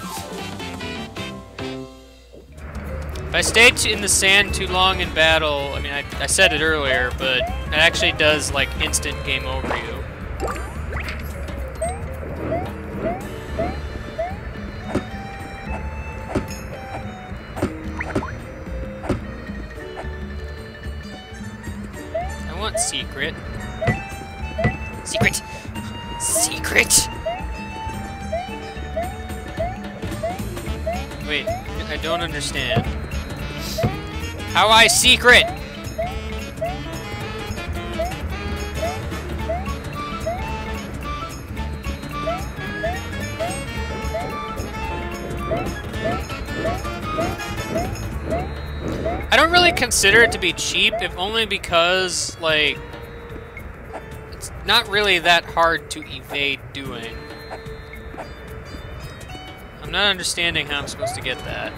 If I stay in the sand too long in battle, I mean, I, I said it earlier, but it actually does, like, instant game over you. secret. Secret! Secret! Wait, I don't understand. How I secret? Thank really consider it to be cheap, if only because, like, it's not really that hard to evade doing. I'm not understanding how I'm supposed to get that.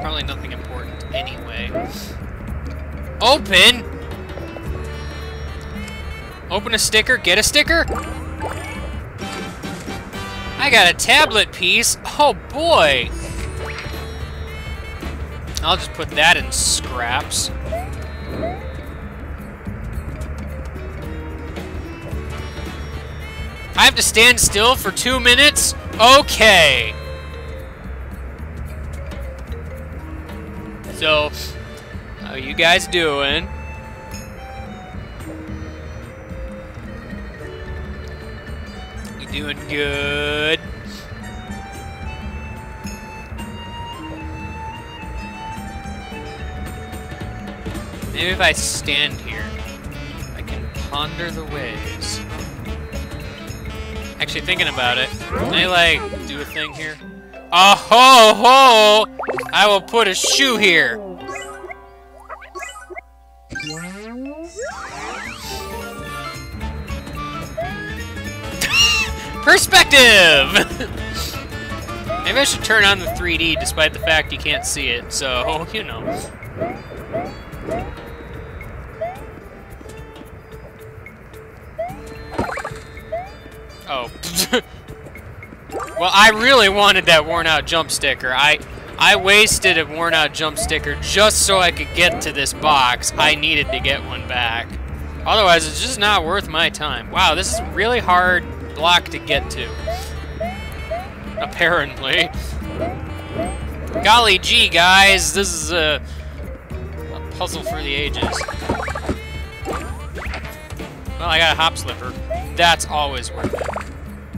Probably nothing important anyway. Open! Open a sticker, get a sticker? I got a tablet piece. Oh boy! I'll just put that in scraps. I have to stand still for two minutes? Okay. So, how you guys doing? Doing good? Maybe if I stand here, I can ponder the ways. Actually, thinking about it, can I, like, do a thing here? Oh ho ho! I will put a shoe here. Perspective! <laughs> Maybe I should turn on the 3D despite the fact you can't see it, so, <laughs> you know. Oh. <laughs> well, I really wanted that worn out jump sticker. I I wasted a worn out jump sticker just so I could get to this box. I needed to get one back. Otherwise, it's just not worth my time. Wow, this is really hard block to get to. Apparently. Golly gee, guys, this is a, a puzzle for the ages. Well, I got a hop slipper. That's always worth it.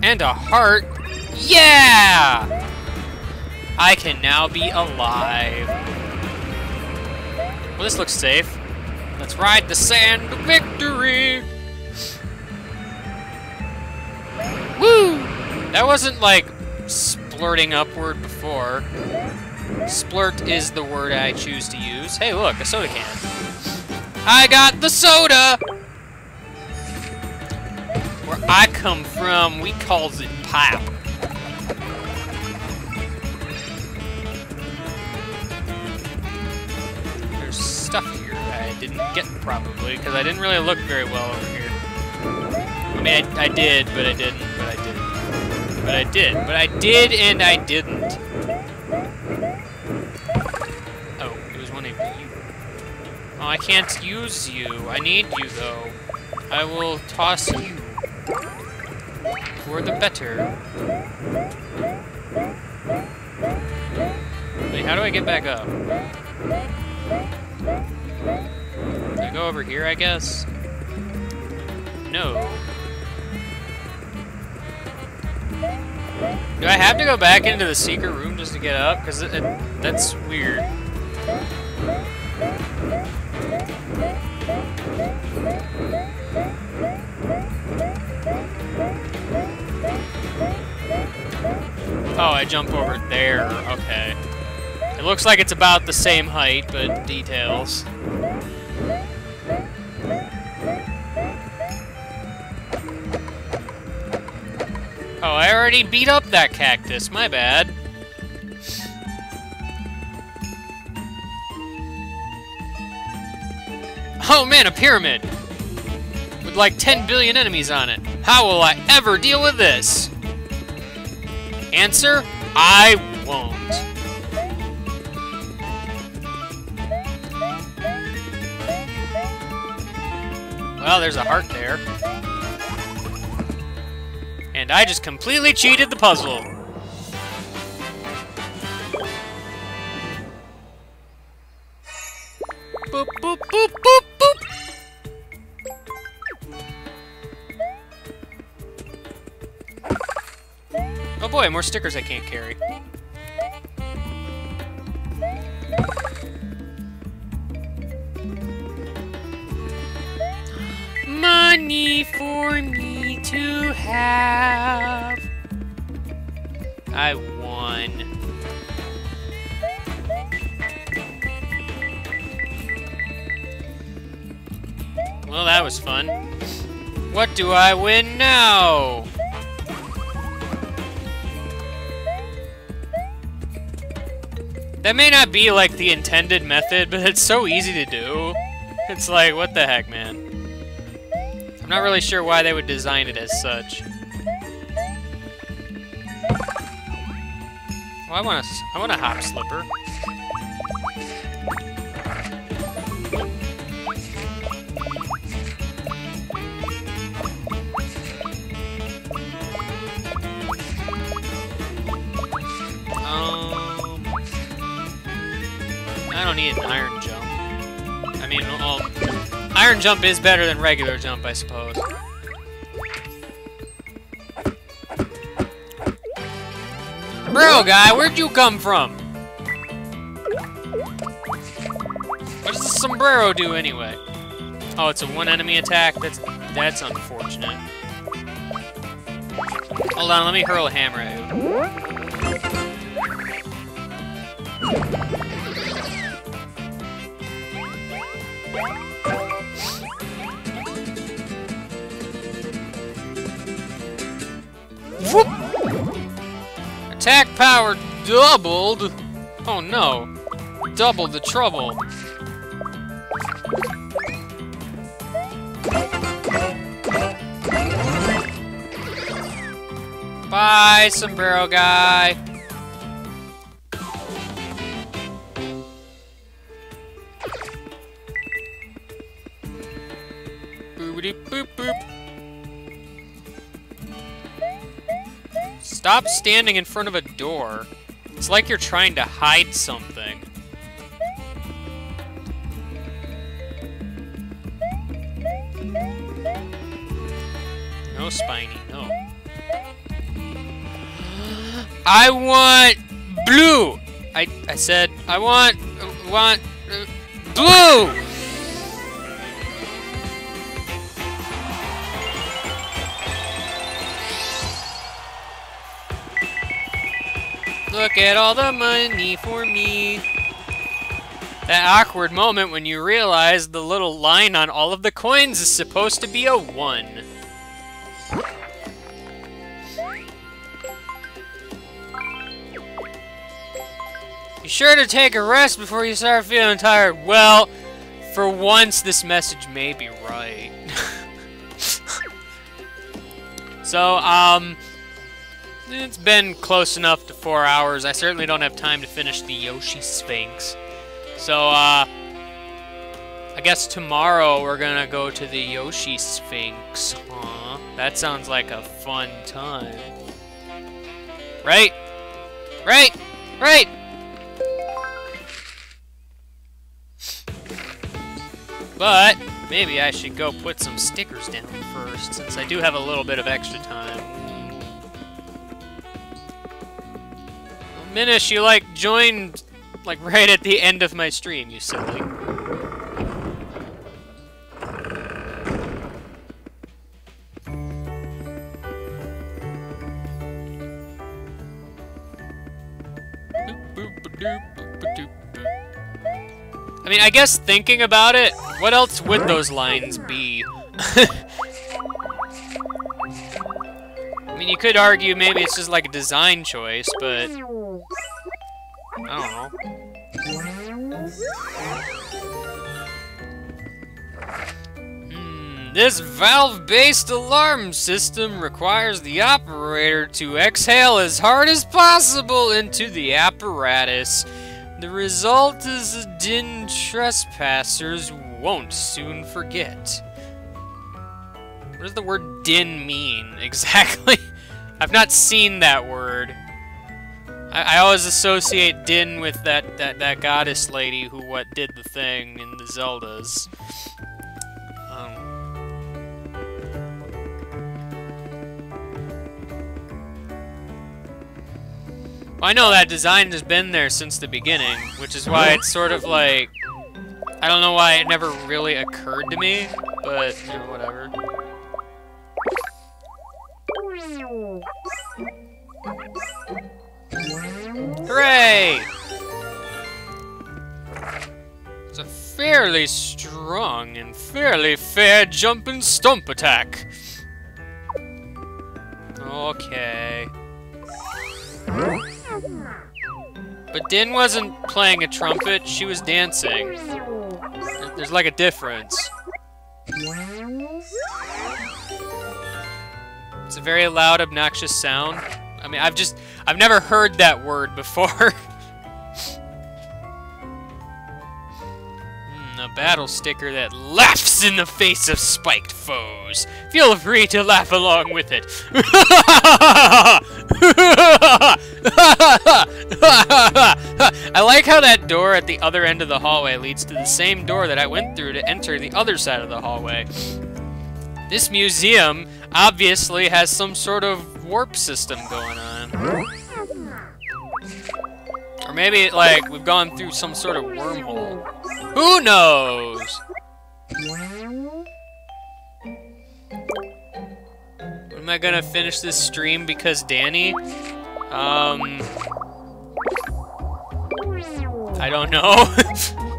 And a heart. Yeah! I can now be alive. Well, this looks safe. Let's ride the sand to victory! Woo! That wasn't like splurting upward before. Splurt is the word I choose to use. Hey, look, a soda can. I got the soda! Where I come from, we calls it pop. There's stuff here I didn't get probably, because I didn't really look very well over here. I mean, I, I did, but I didn't, but I did, but I did and I didn't. Oh, it was one of you. Oh, I can't use you. I need you, though. I will toss you for the better. Wait, how do I get back up? I go over here, I guess? No. Do I have to go back into the secret room just to get up? Because that's weird. Oh, I jump over there. Okay. It looks like it's about the same height, but details. I already beat up that cactus. My bad. Oh man, a pyramid! With like 10 billion enemies on it. How will I ever deal with this? Answer, I won't. Well, there's a heart there. And I just completely cheated the puzzle. Boop, boop, boop, boop, boop. Oh boy, more stickers I can't carry. Money for me to have. I won. Well, that was fun. What do I win now? That may not be like the intended method, but it's so easy to do. It's like, what the heck, man? I'm not really sure why they would design it as such. Well, I want a, I want a hop slipper. Um, I don't need an iron jump. I mean, well, iron jump is better than regular jump, I suppose. Bro, guy, where'd you come from? What does the sombrero do anyway? Oh, it's a one enemy attack? That's that's unfortunate. Hold on, let me hurl a hammer at you. Whoop! Attack power doubled? Oh no. Double the trouble. Bye, sombrero guy. Boop boop. Stop standing in front of a door. It's like you're trying to hide something. No, Spiny, no. <gasps> I want blue! I, I said, I want, want, uh, blue! Look at all the money for me. That awkward moment when you realize the little line on all of the coins is supposed to be a 1. Be sure to take a rest before you start feeling tired. Well, for once this message may be right. <laughs> so, um... It's been close enough to four hours. I certainly don't have time to finish the Yoshi Sphinx. So, uh... I guess tomorrow we're gonna go to the Yoshi Sphinx, huh? That sounds like a fun time. Right? Right? Right! But, maybe I should go put some stickers down first, since I do have a little bit of extra time. Minish, you like joined like right at the end of my stream, you silly. I mean, I guess thinking about it, what else would those lines be? <laughs> I mean, you could argue maybe it's just like a design choice, but... I don't know. Hmm, this valve-based alarm system requires the operator to exhale as hard as possible into the apparatus. The result is a din trespassers won't soon forget. What does the word din mean, exactly? <laughs> I've not seen that word. I, I, always associate Din with that, that, that goddess lady who what did the thing in the Zeldas. Um. I know that design has been there since the beginning, which is why it's sort of like... I don't know why it never really occurred to me, but, you know, whatever. Hooray! It's a fairly strong and fairly fair jump and stomp attack. Okay. But Din wasn't playing a trumpet, she was dancing. There's like a difference. It's a very loud, obnoxious sound. I mean, I've just, I've never heard that word before. <laughs> Hmm, a battle sticker that laughs in the face of spiked foes. Feel free to laugh along with it. <laughs> I like how that door at the other end of the hallway leads to the same door that I went through to enter the other side of the hallway. This museum obviously has some sort of warp system going on. Or maybe, like, we've gone through some sort of wormhole. Who knows? Am I gonna finish this stream because Danny? Um... I don't know. <laughs>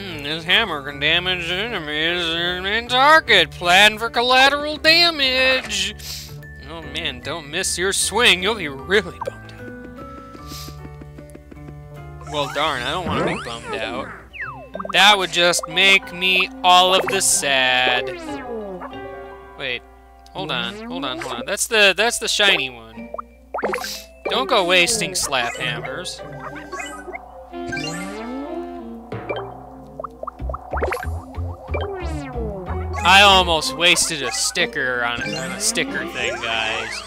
Hmm, this hammer can damage enemies and main target. Plan for collateral damage. Oh man, don't miss your swing. You'll be really bummed out. Well, darn, I don't want to be bummed out. That would just make me all of the sad. Wait, hold on, hold on, hold on. That's the that's the shiny one. Don't go wasting slap hammers. I almost wasted a sticker on, on a sticker thing, guys.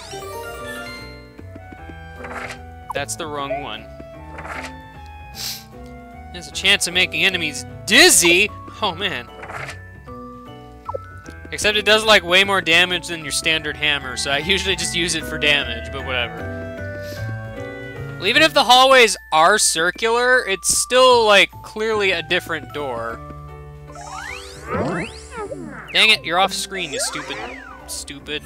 That's the wrong one. There's a chance of making enemies dizzy. Oh man. Except it does like way more damage than your standard hammer, so I usually just use it for damage, but whatever. Well, even if the hallways are circular, it's still like clearly a different door. Dang it, you're off screen, you stupid, stupid.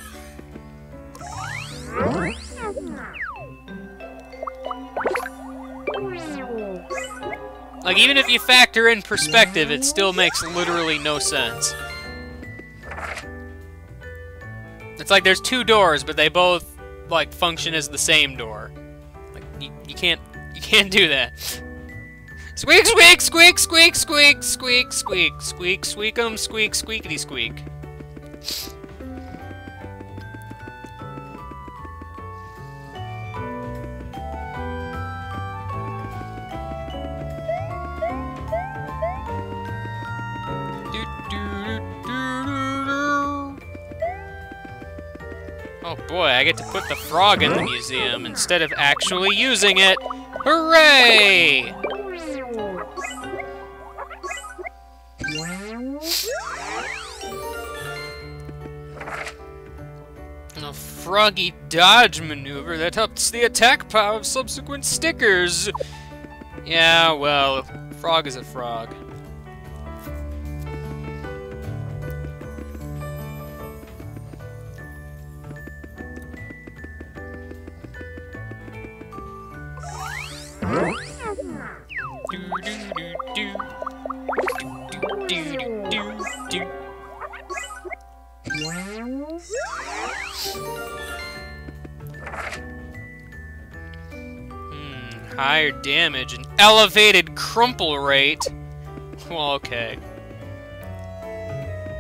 Like, even if you factor in perspective, it still makes literally no sense. It's like there's two doors, but they both, like, function as the same door. Like, you, you can't, you can't do that. Squeak, squeak, squeak, squeak, squeak, squeak, squeak, squeak, squeakum, squeak, squeakity squeak. Oh boy, I get to put the frog in the museum instead of actually using it. Hooray! A froggy dodge maneuver that ups the attack power of subsequent stickers. Yeah, well, frog is a frog. Do do do. Do Hmm, higher damage and elevated crumple rate. Well, okay.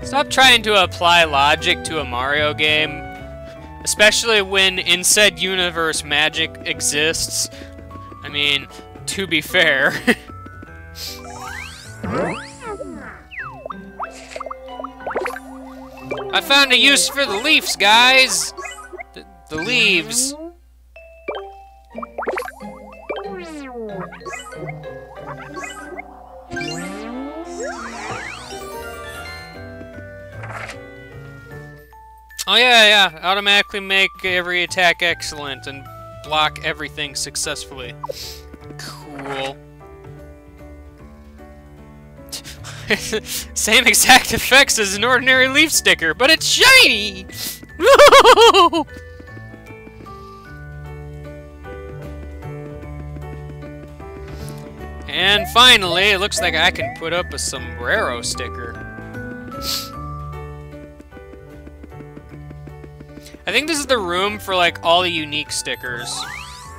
Stop trying to apply logic to a Mario game, especially when in said universe magic exists. I mean, to be fair. <laughs> I found a use for the leaves, guys! The, the leaves. Oh yeah, yeah. Automatically make every attack excellent and block everything successfully. Cool. <laughs> Same exact effects as an ordinary leaf sticker, but it's shiny! and finally, it looks like I can put up a sombrero sticker. I think this is the room for like all the unique stickers.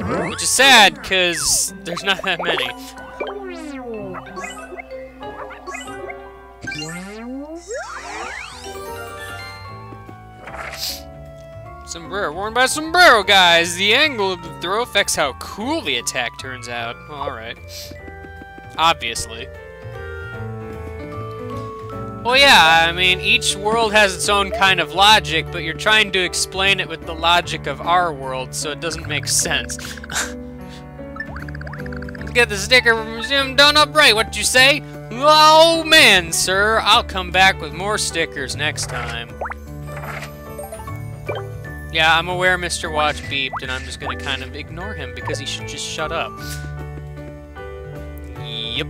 Which is sad, because there's not that many. Sombrero, worn by sombrero guys. The angle of the throw affects how cool the attack turns out. Alright. Obviously. Well, yeah, I mean, each world has its own kind of logic, but you're trying to explain it with the logic of our world, so it doesn't make sense. <laughs> Let's get the sticker from museum done up right, what you say? Oh, man, sir, I'll come back with more stickers next time. Yeah, I'm aware Mr. Watch beeped, and I'm just gonna kind of ignore him because he should just shut up. Yep.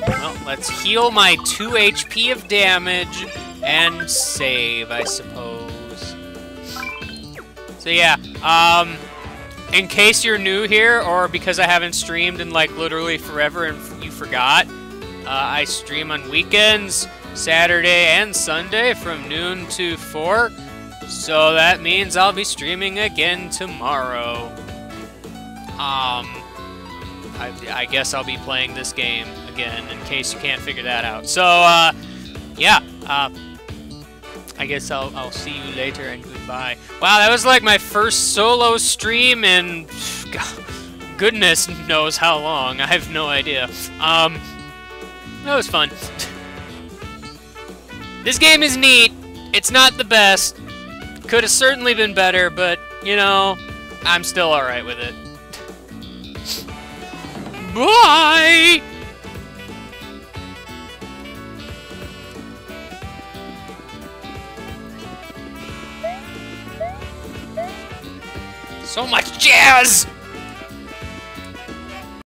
Well, let's heal my 2 HP of damage and save, I suppose. So yeah, um, in case you're new here, or because I haven't streamed in like literally forever and you forgot, uh, I stream on weekends, Saturday and Sunday from noon to 4. So that means I'll be streaming again tomorrow. Um, I, I guess I'll be playing this game again in case you can't figure that out. So, uh, yeah, uh, I guess I'll, I'll see you later and goodbye. Wow, that was like my first solo stream in goodness knows how long. I have no idea. Um, that was fun. this game is neat. It's not the best. Could have certainly been better, but, you know, I'm still alright with it. Bye! So much jazz!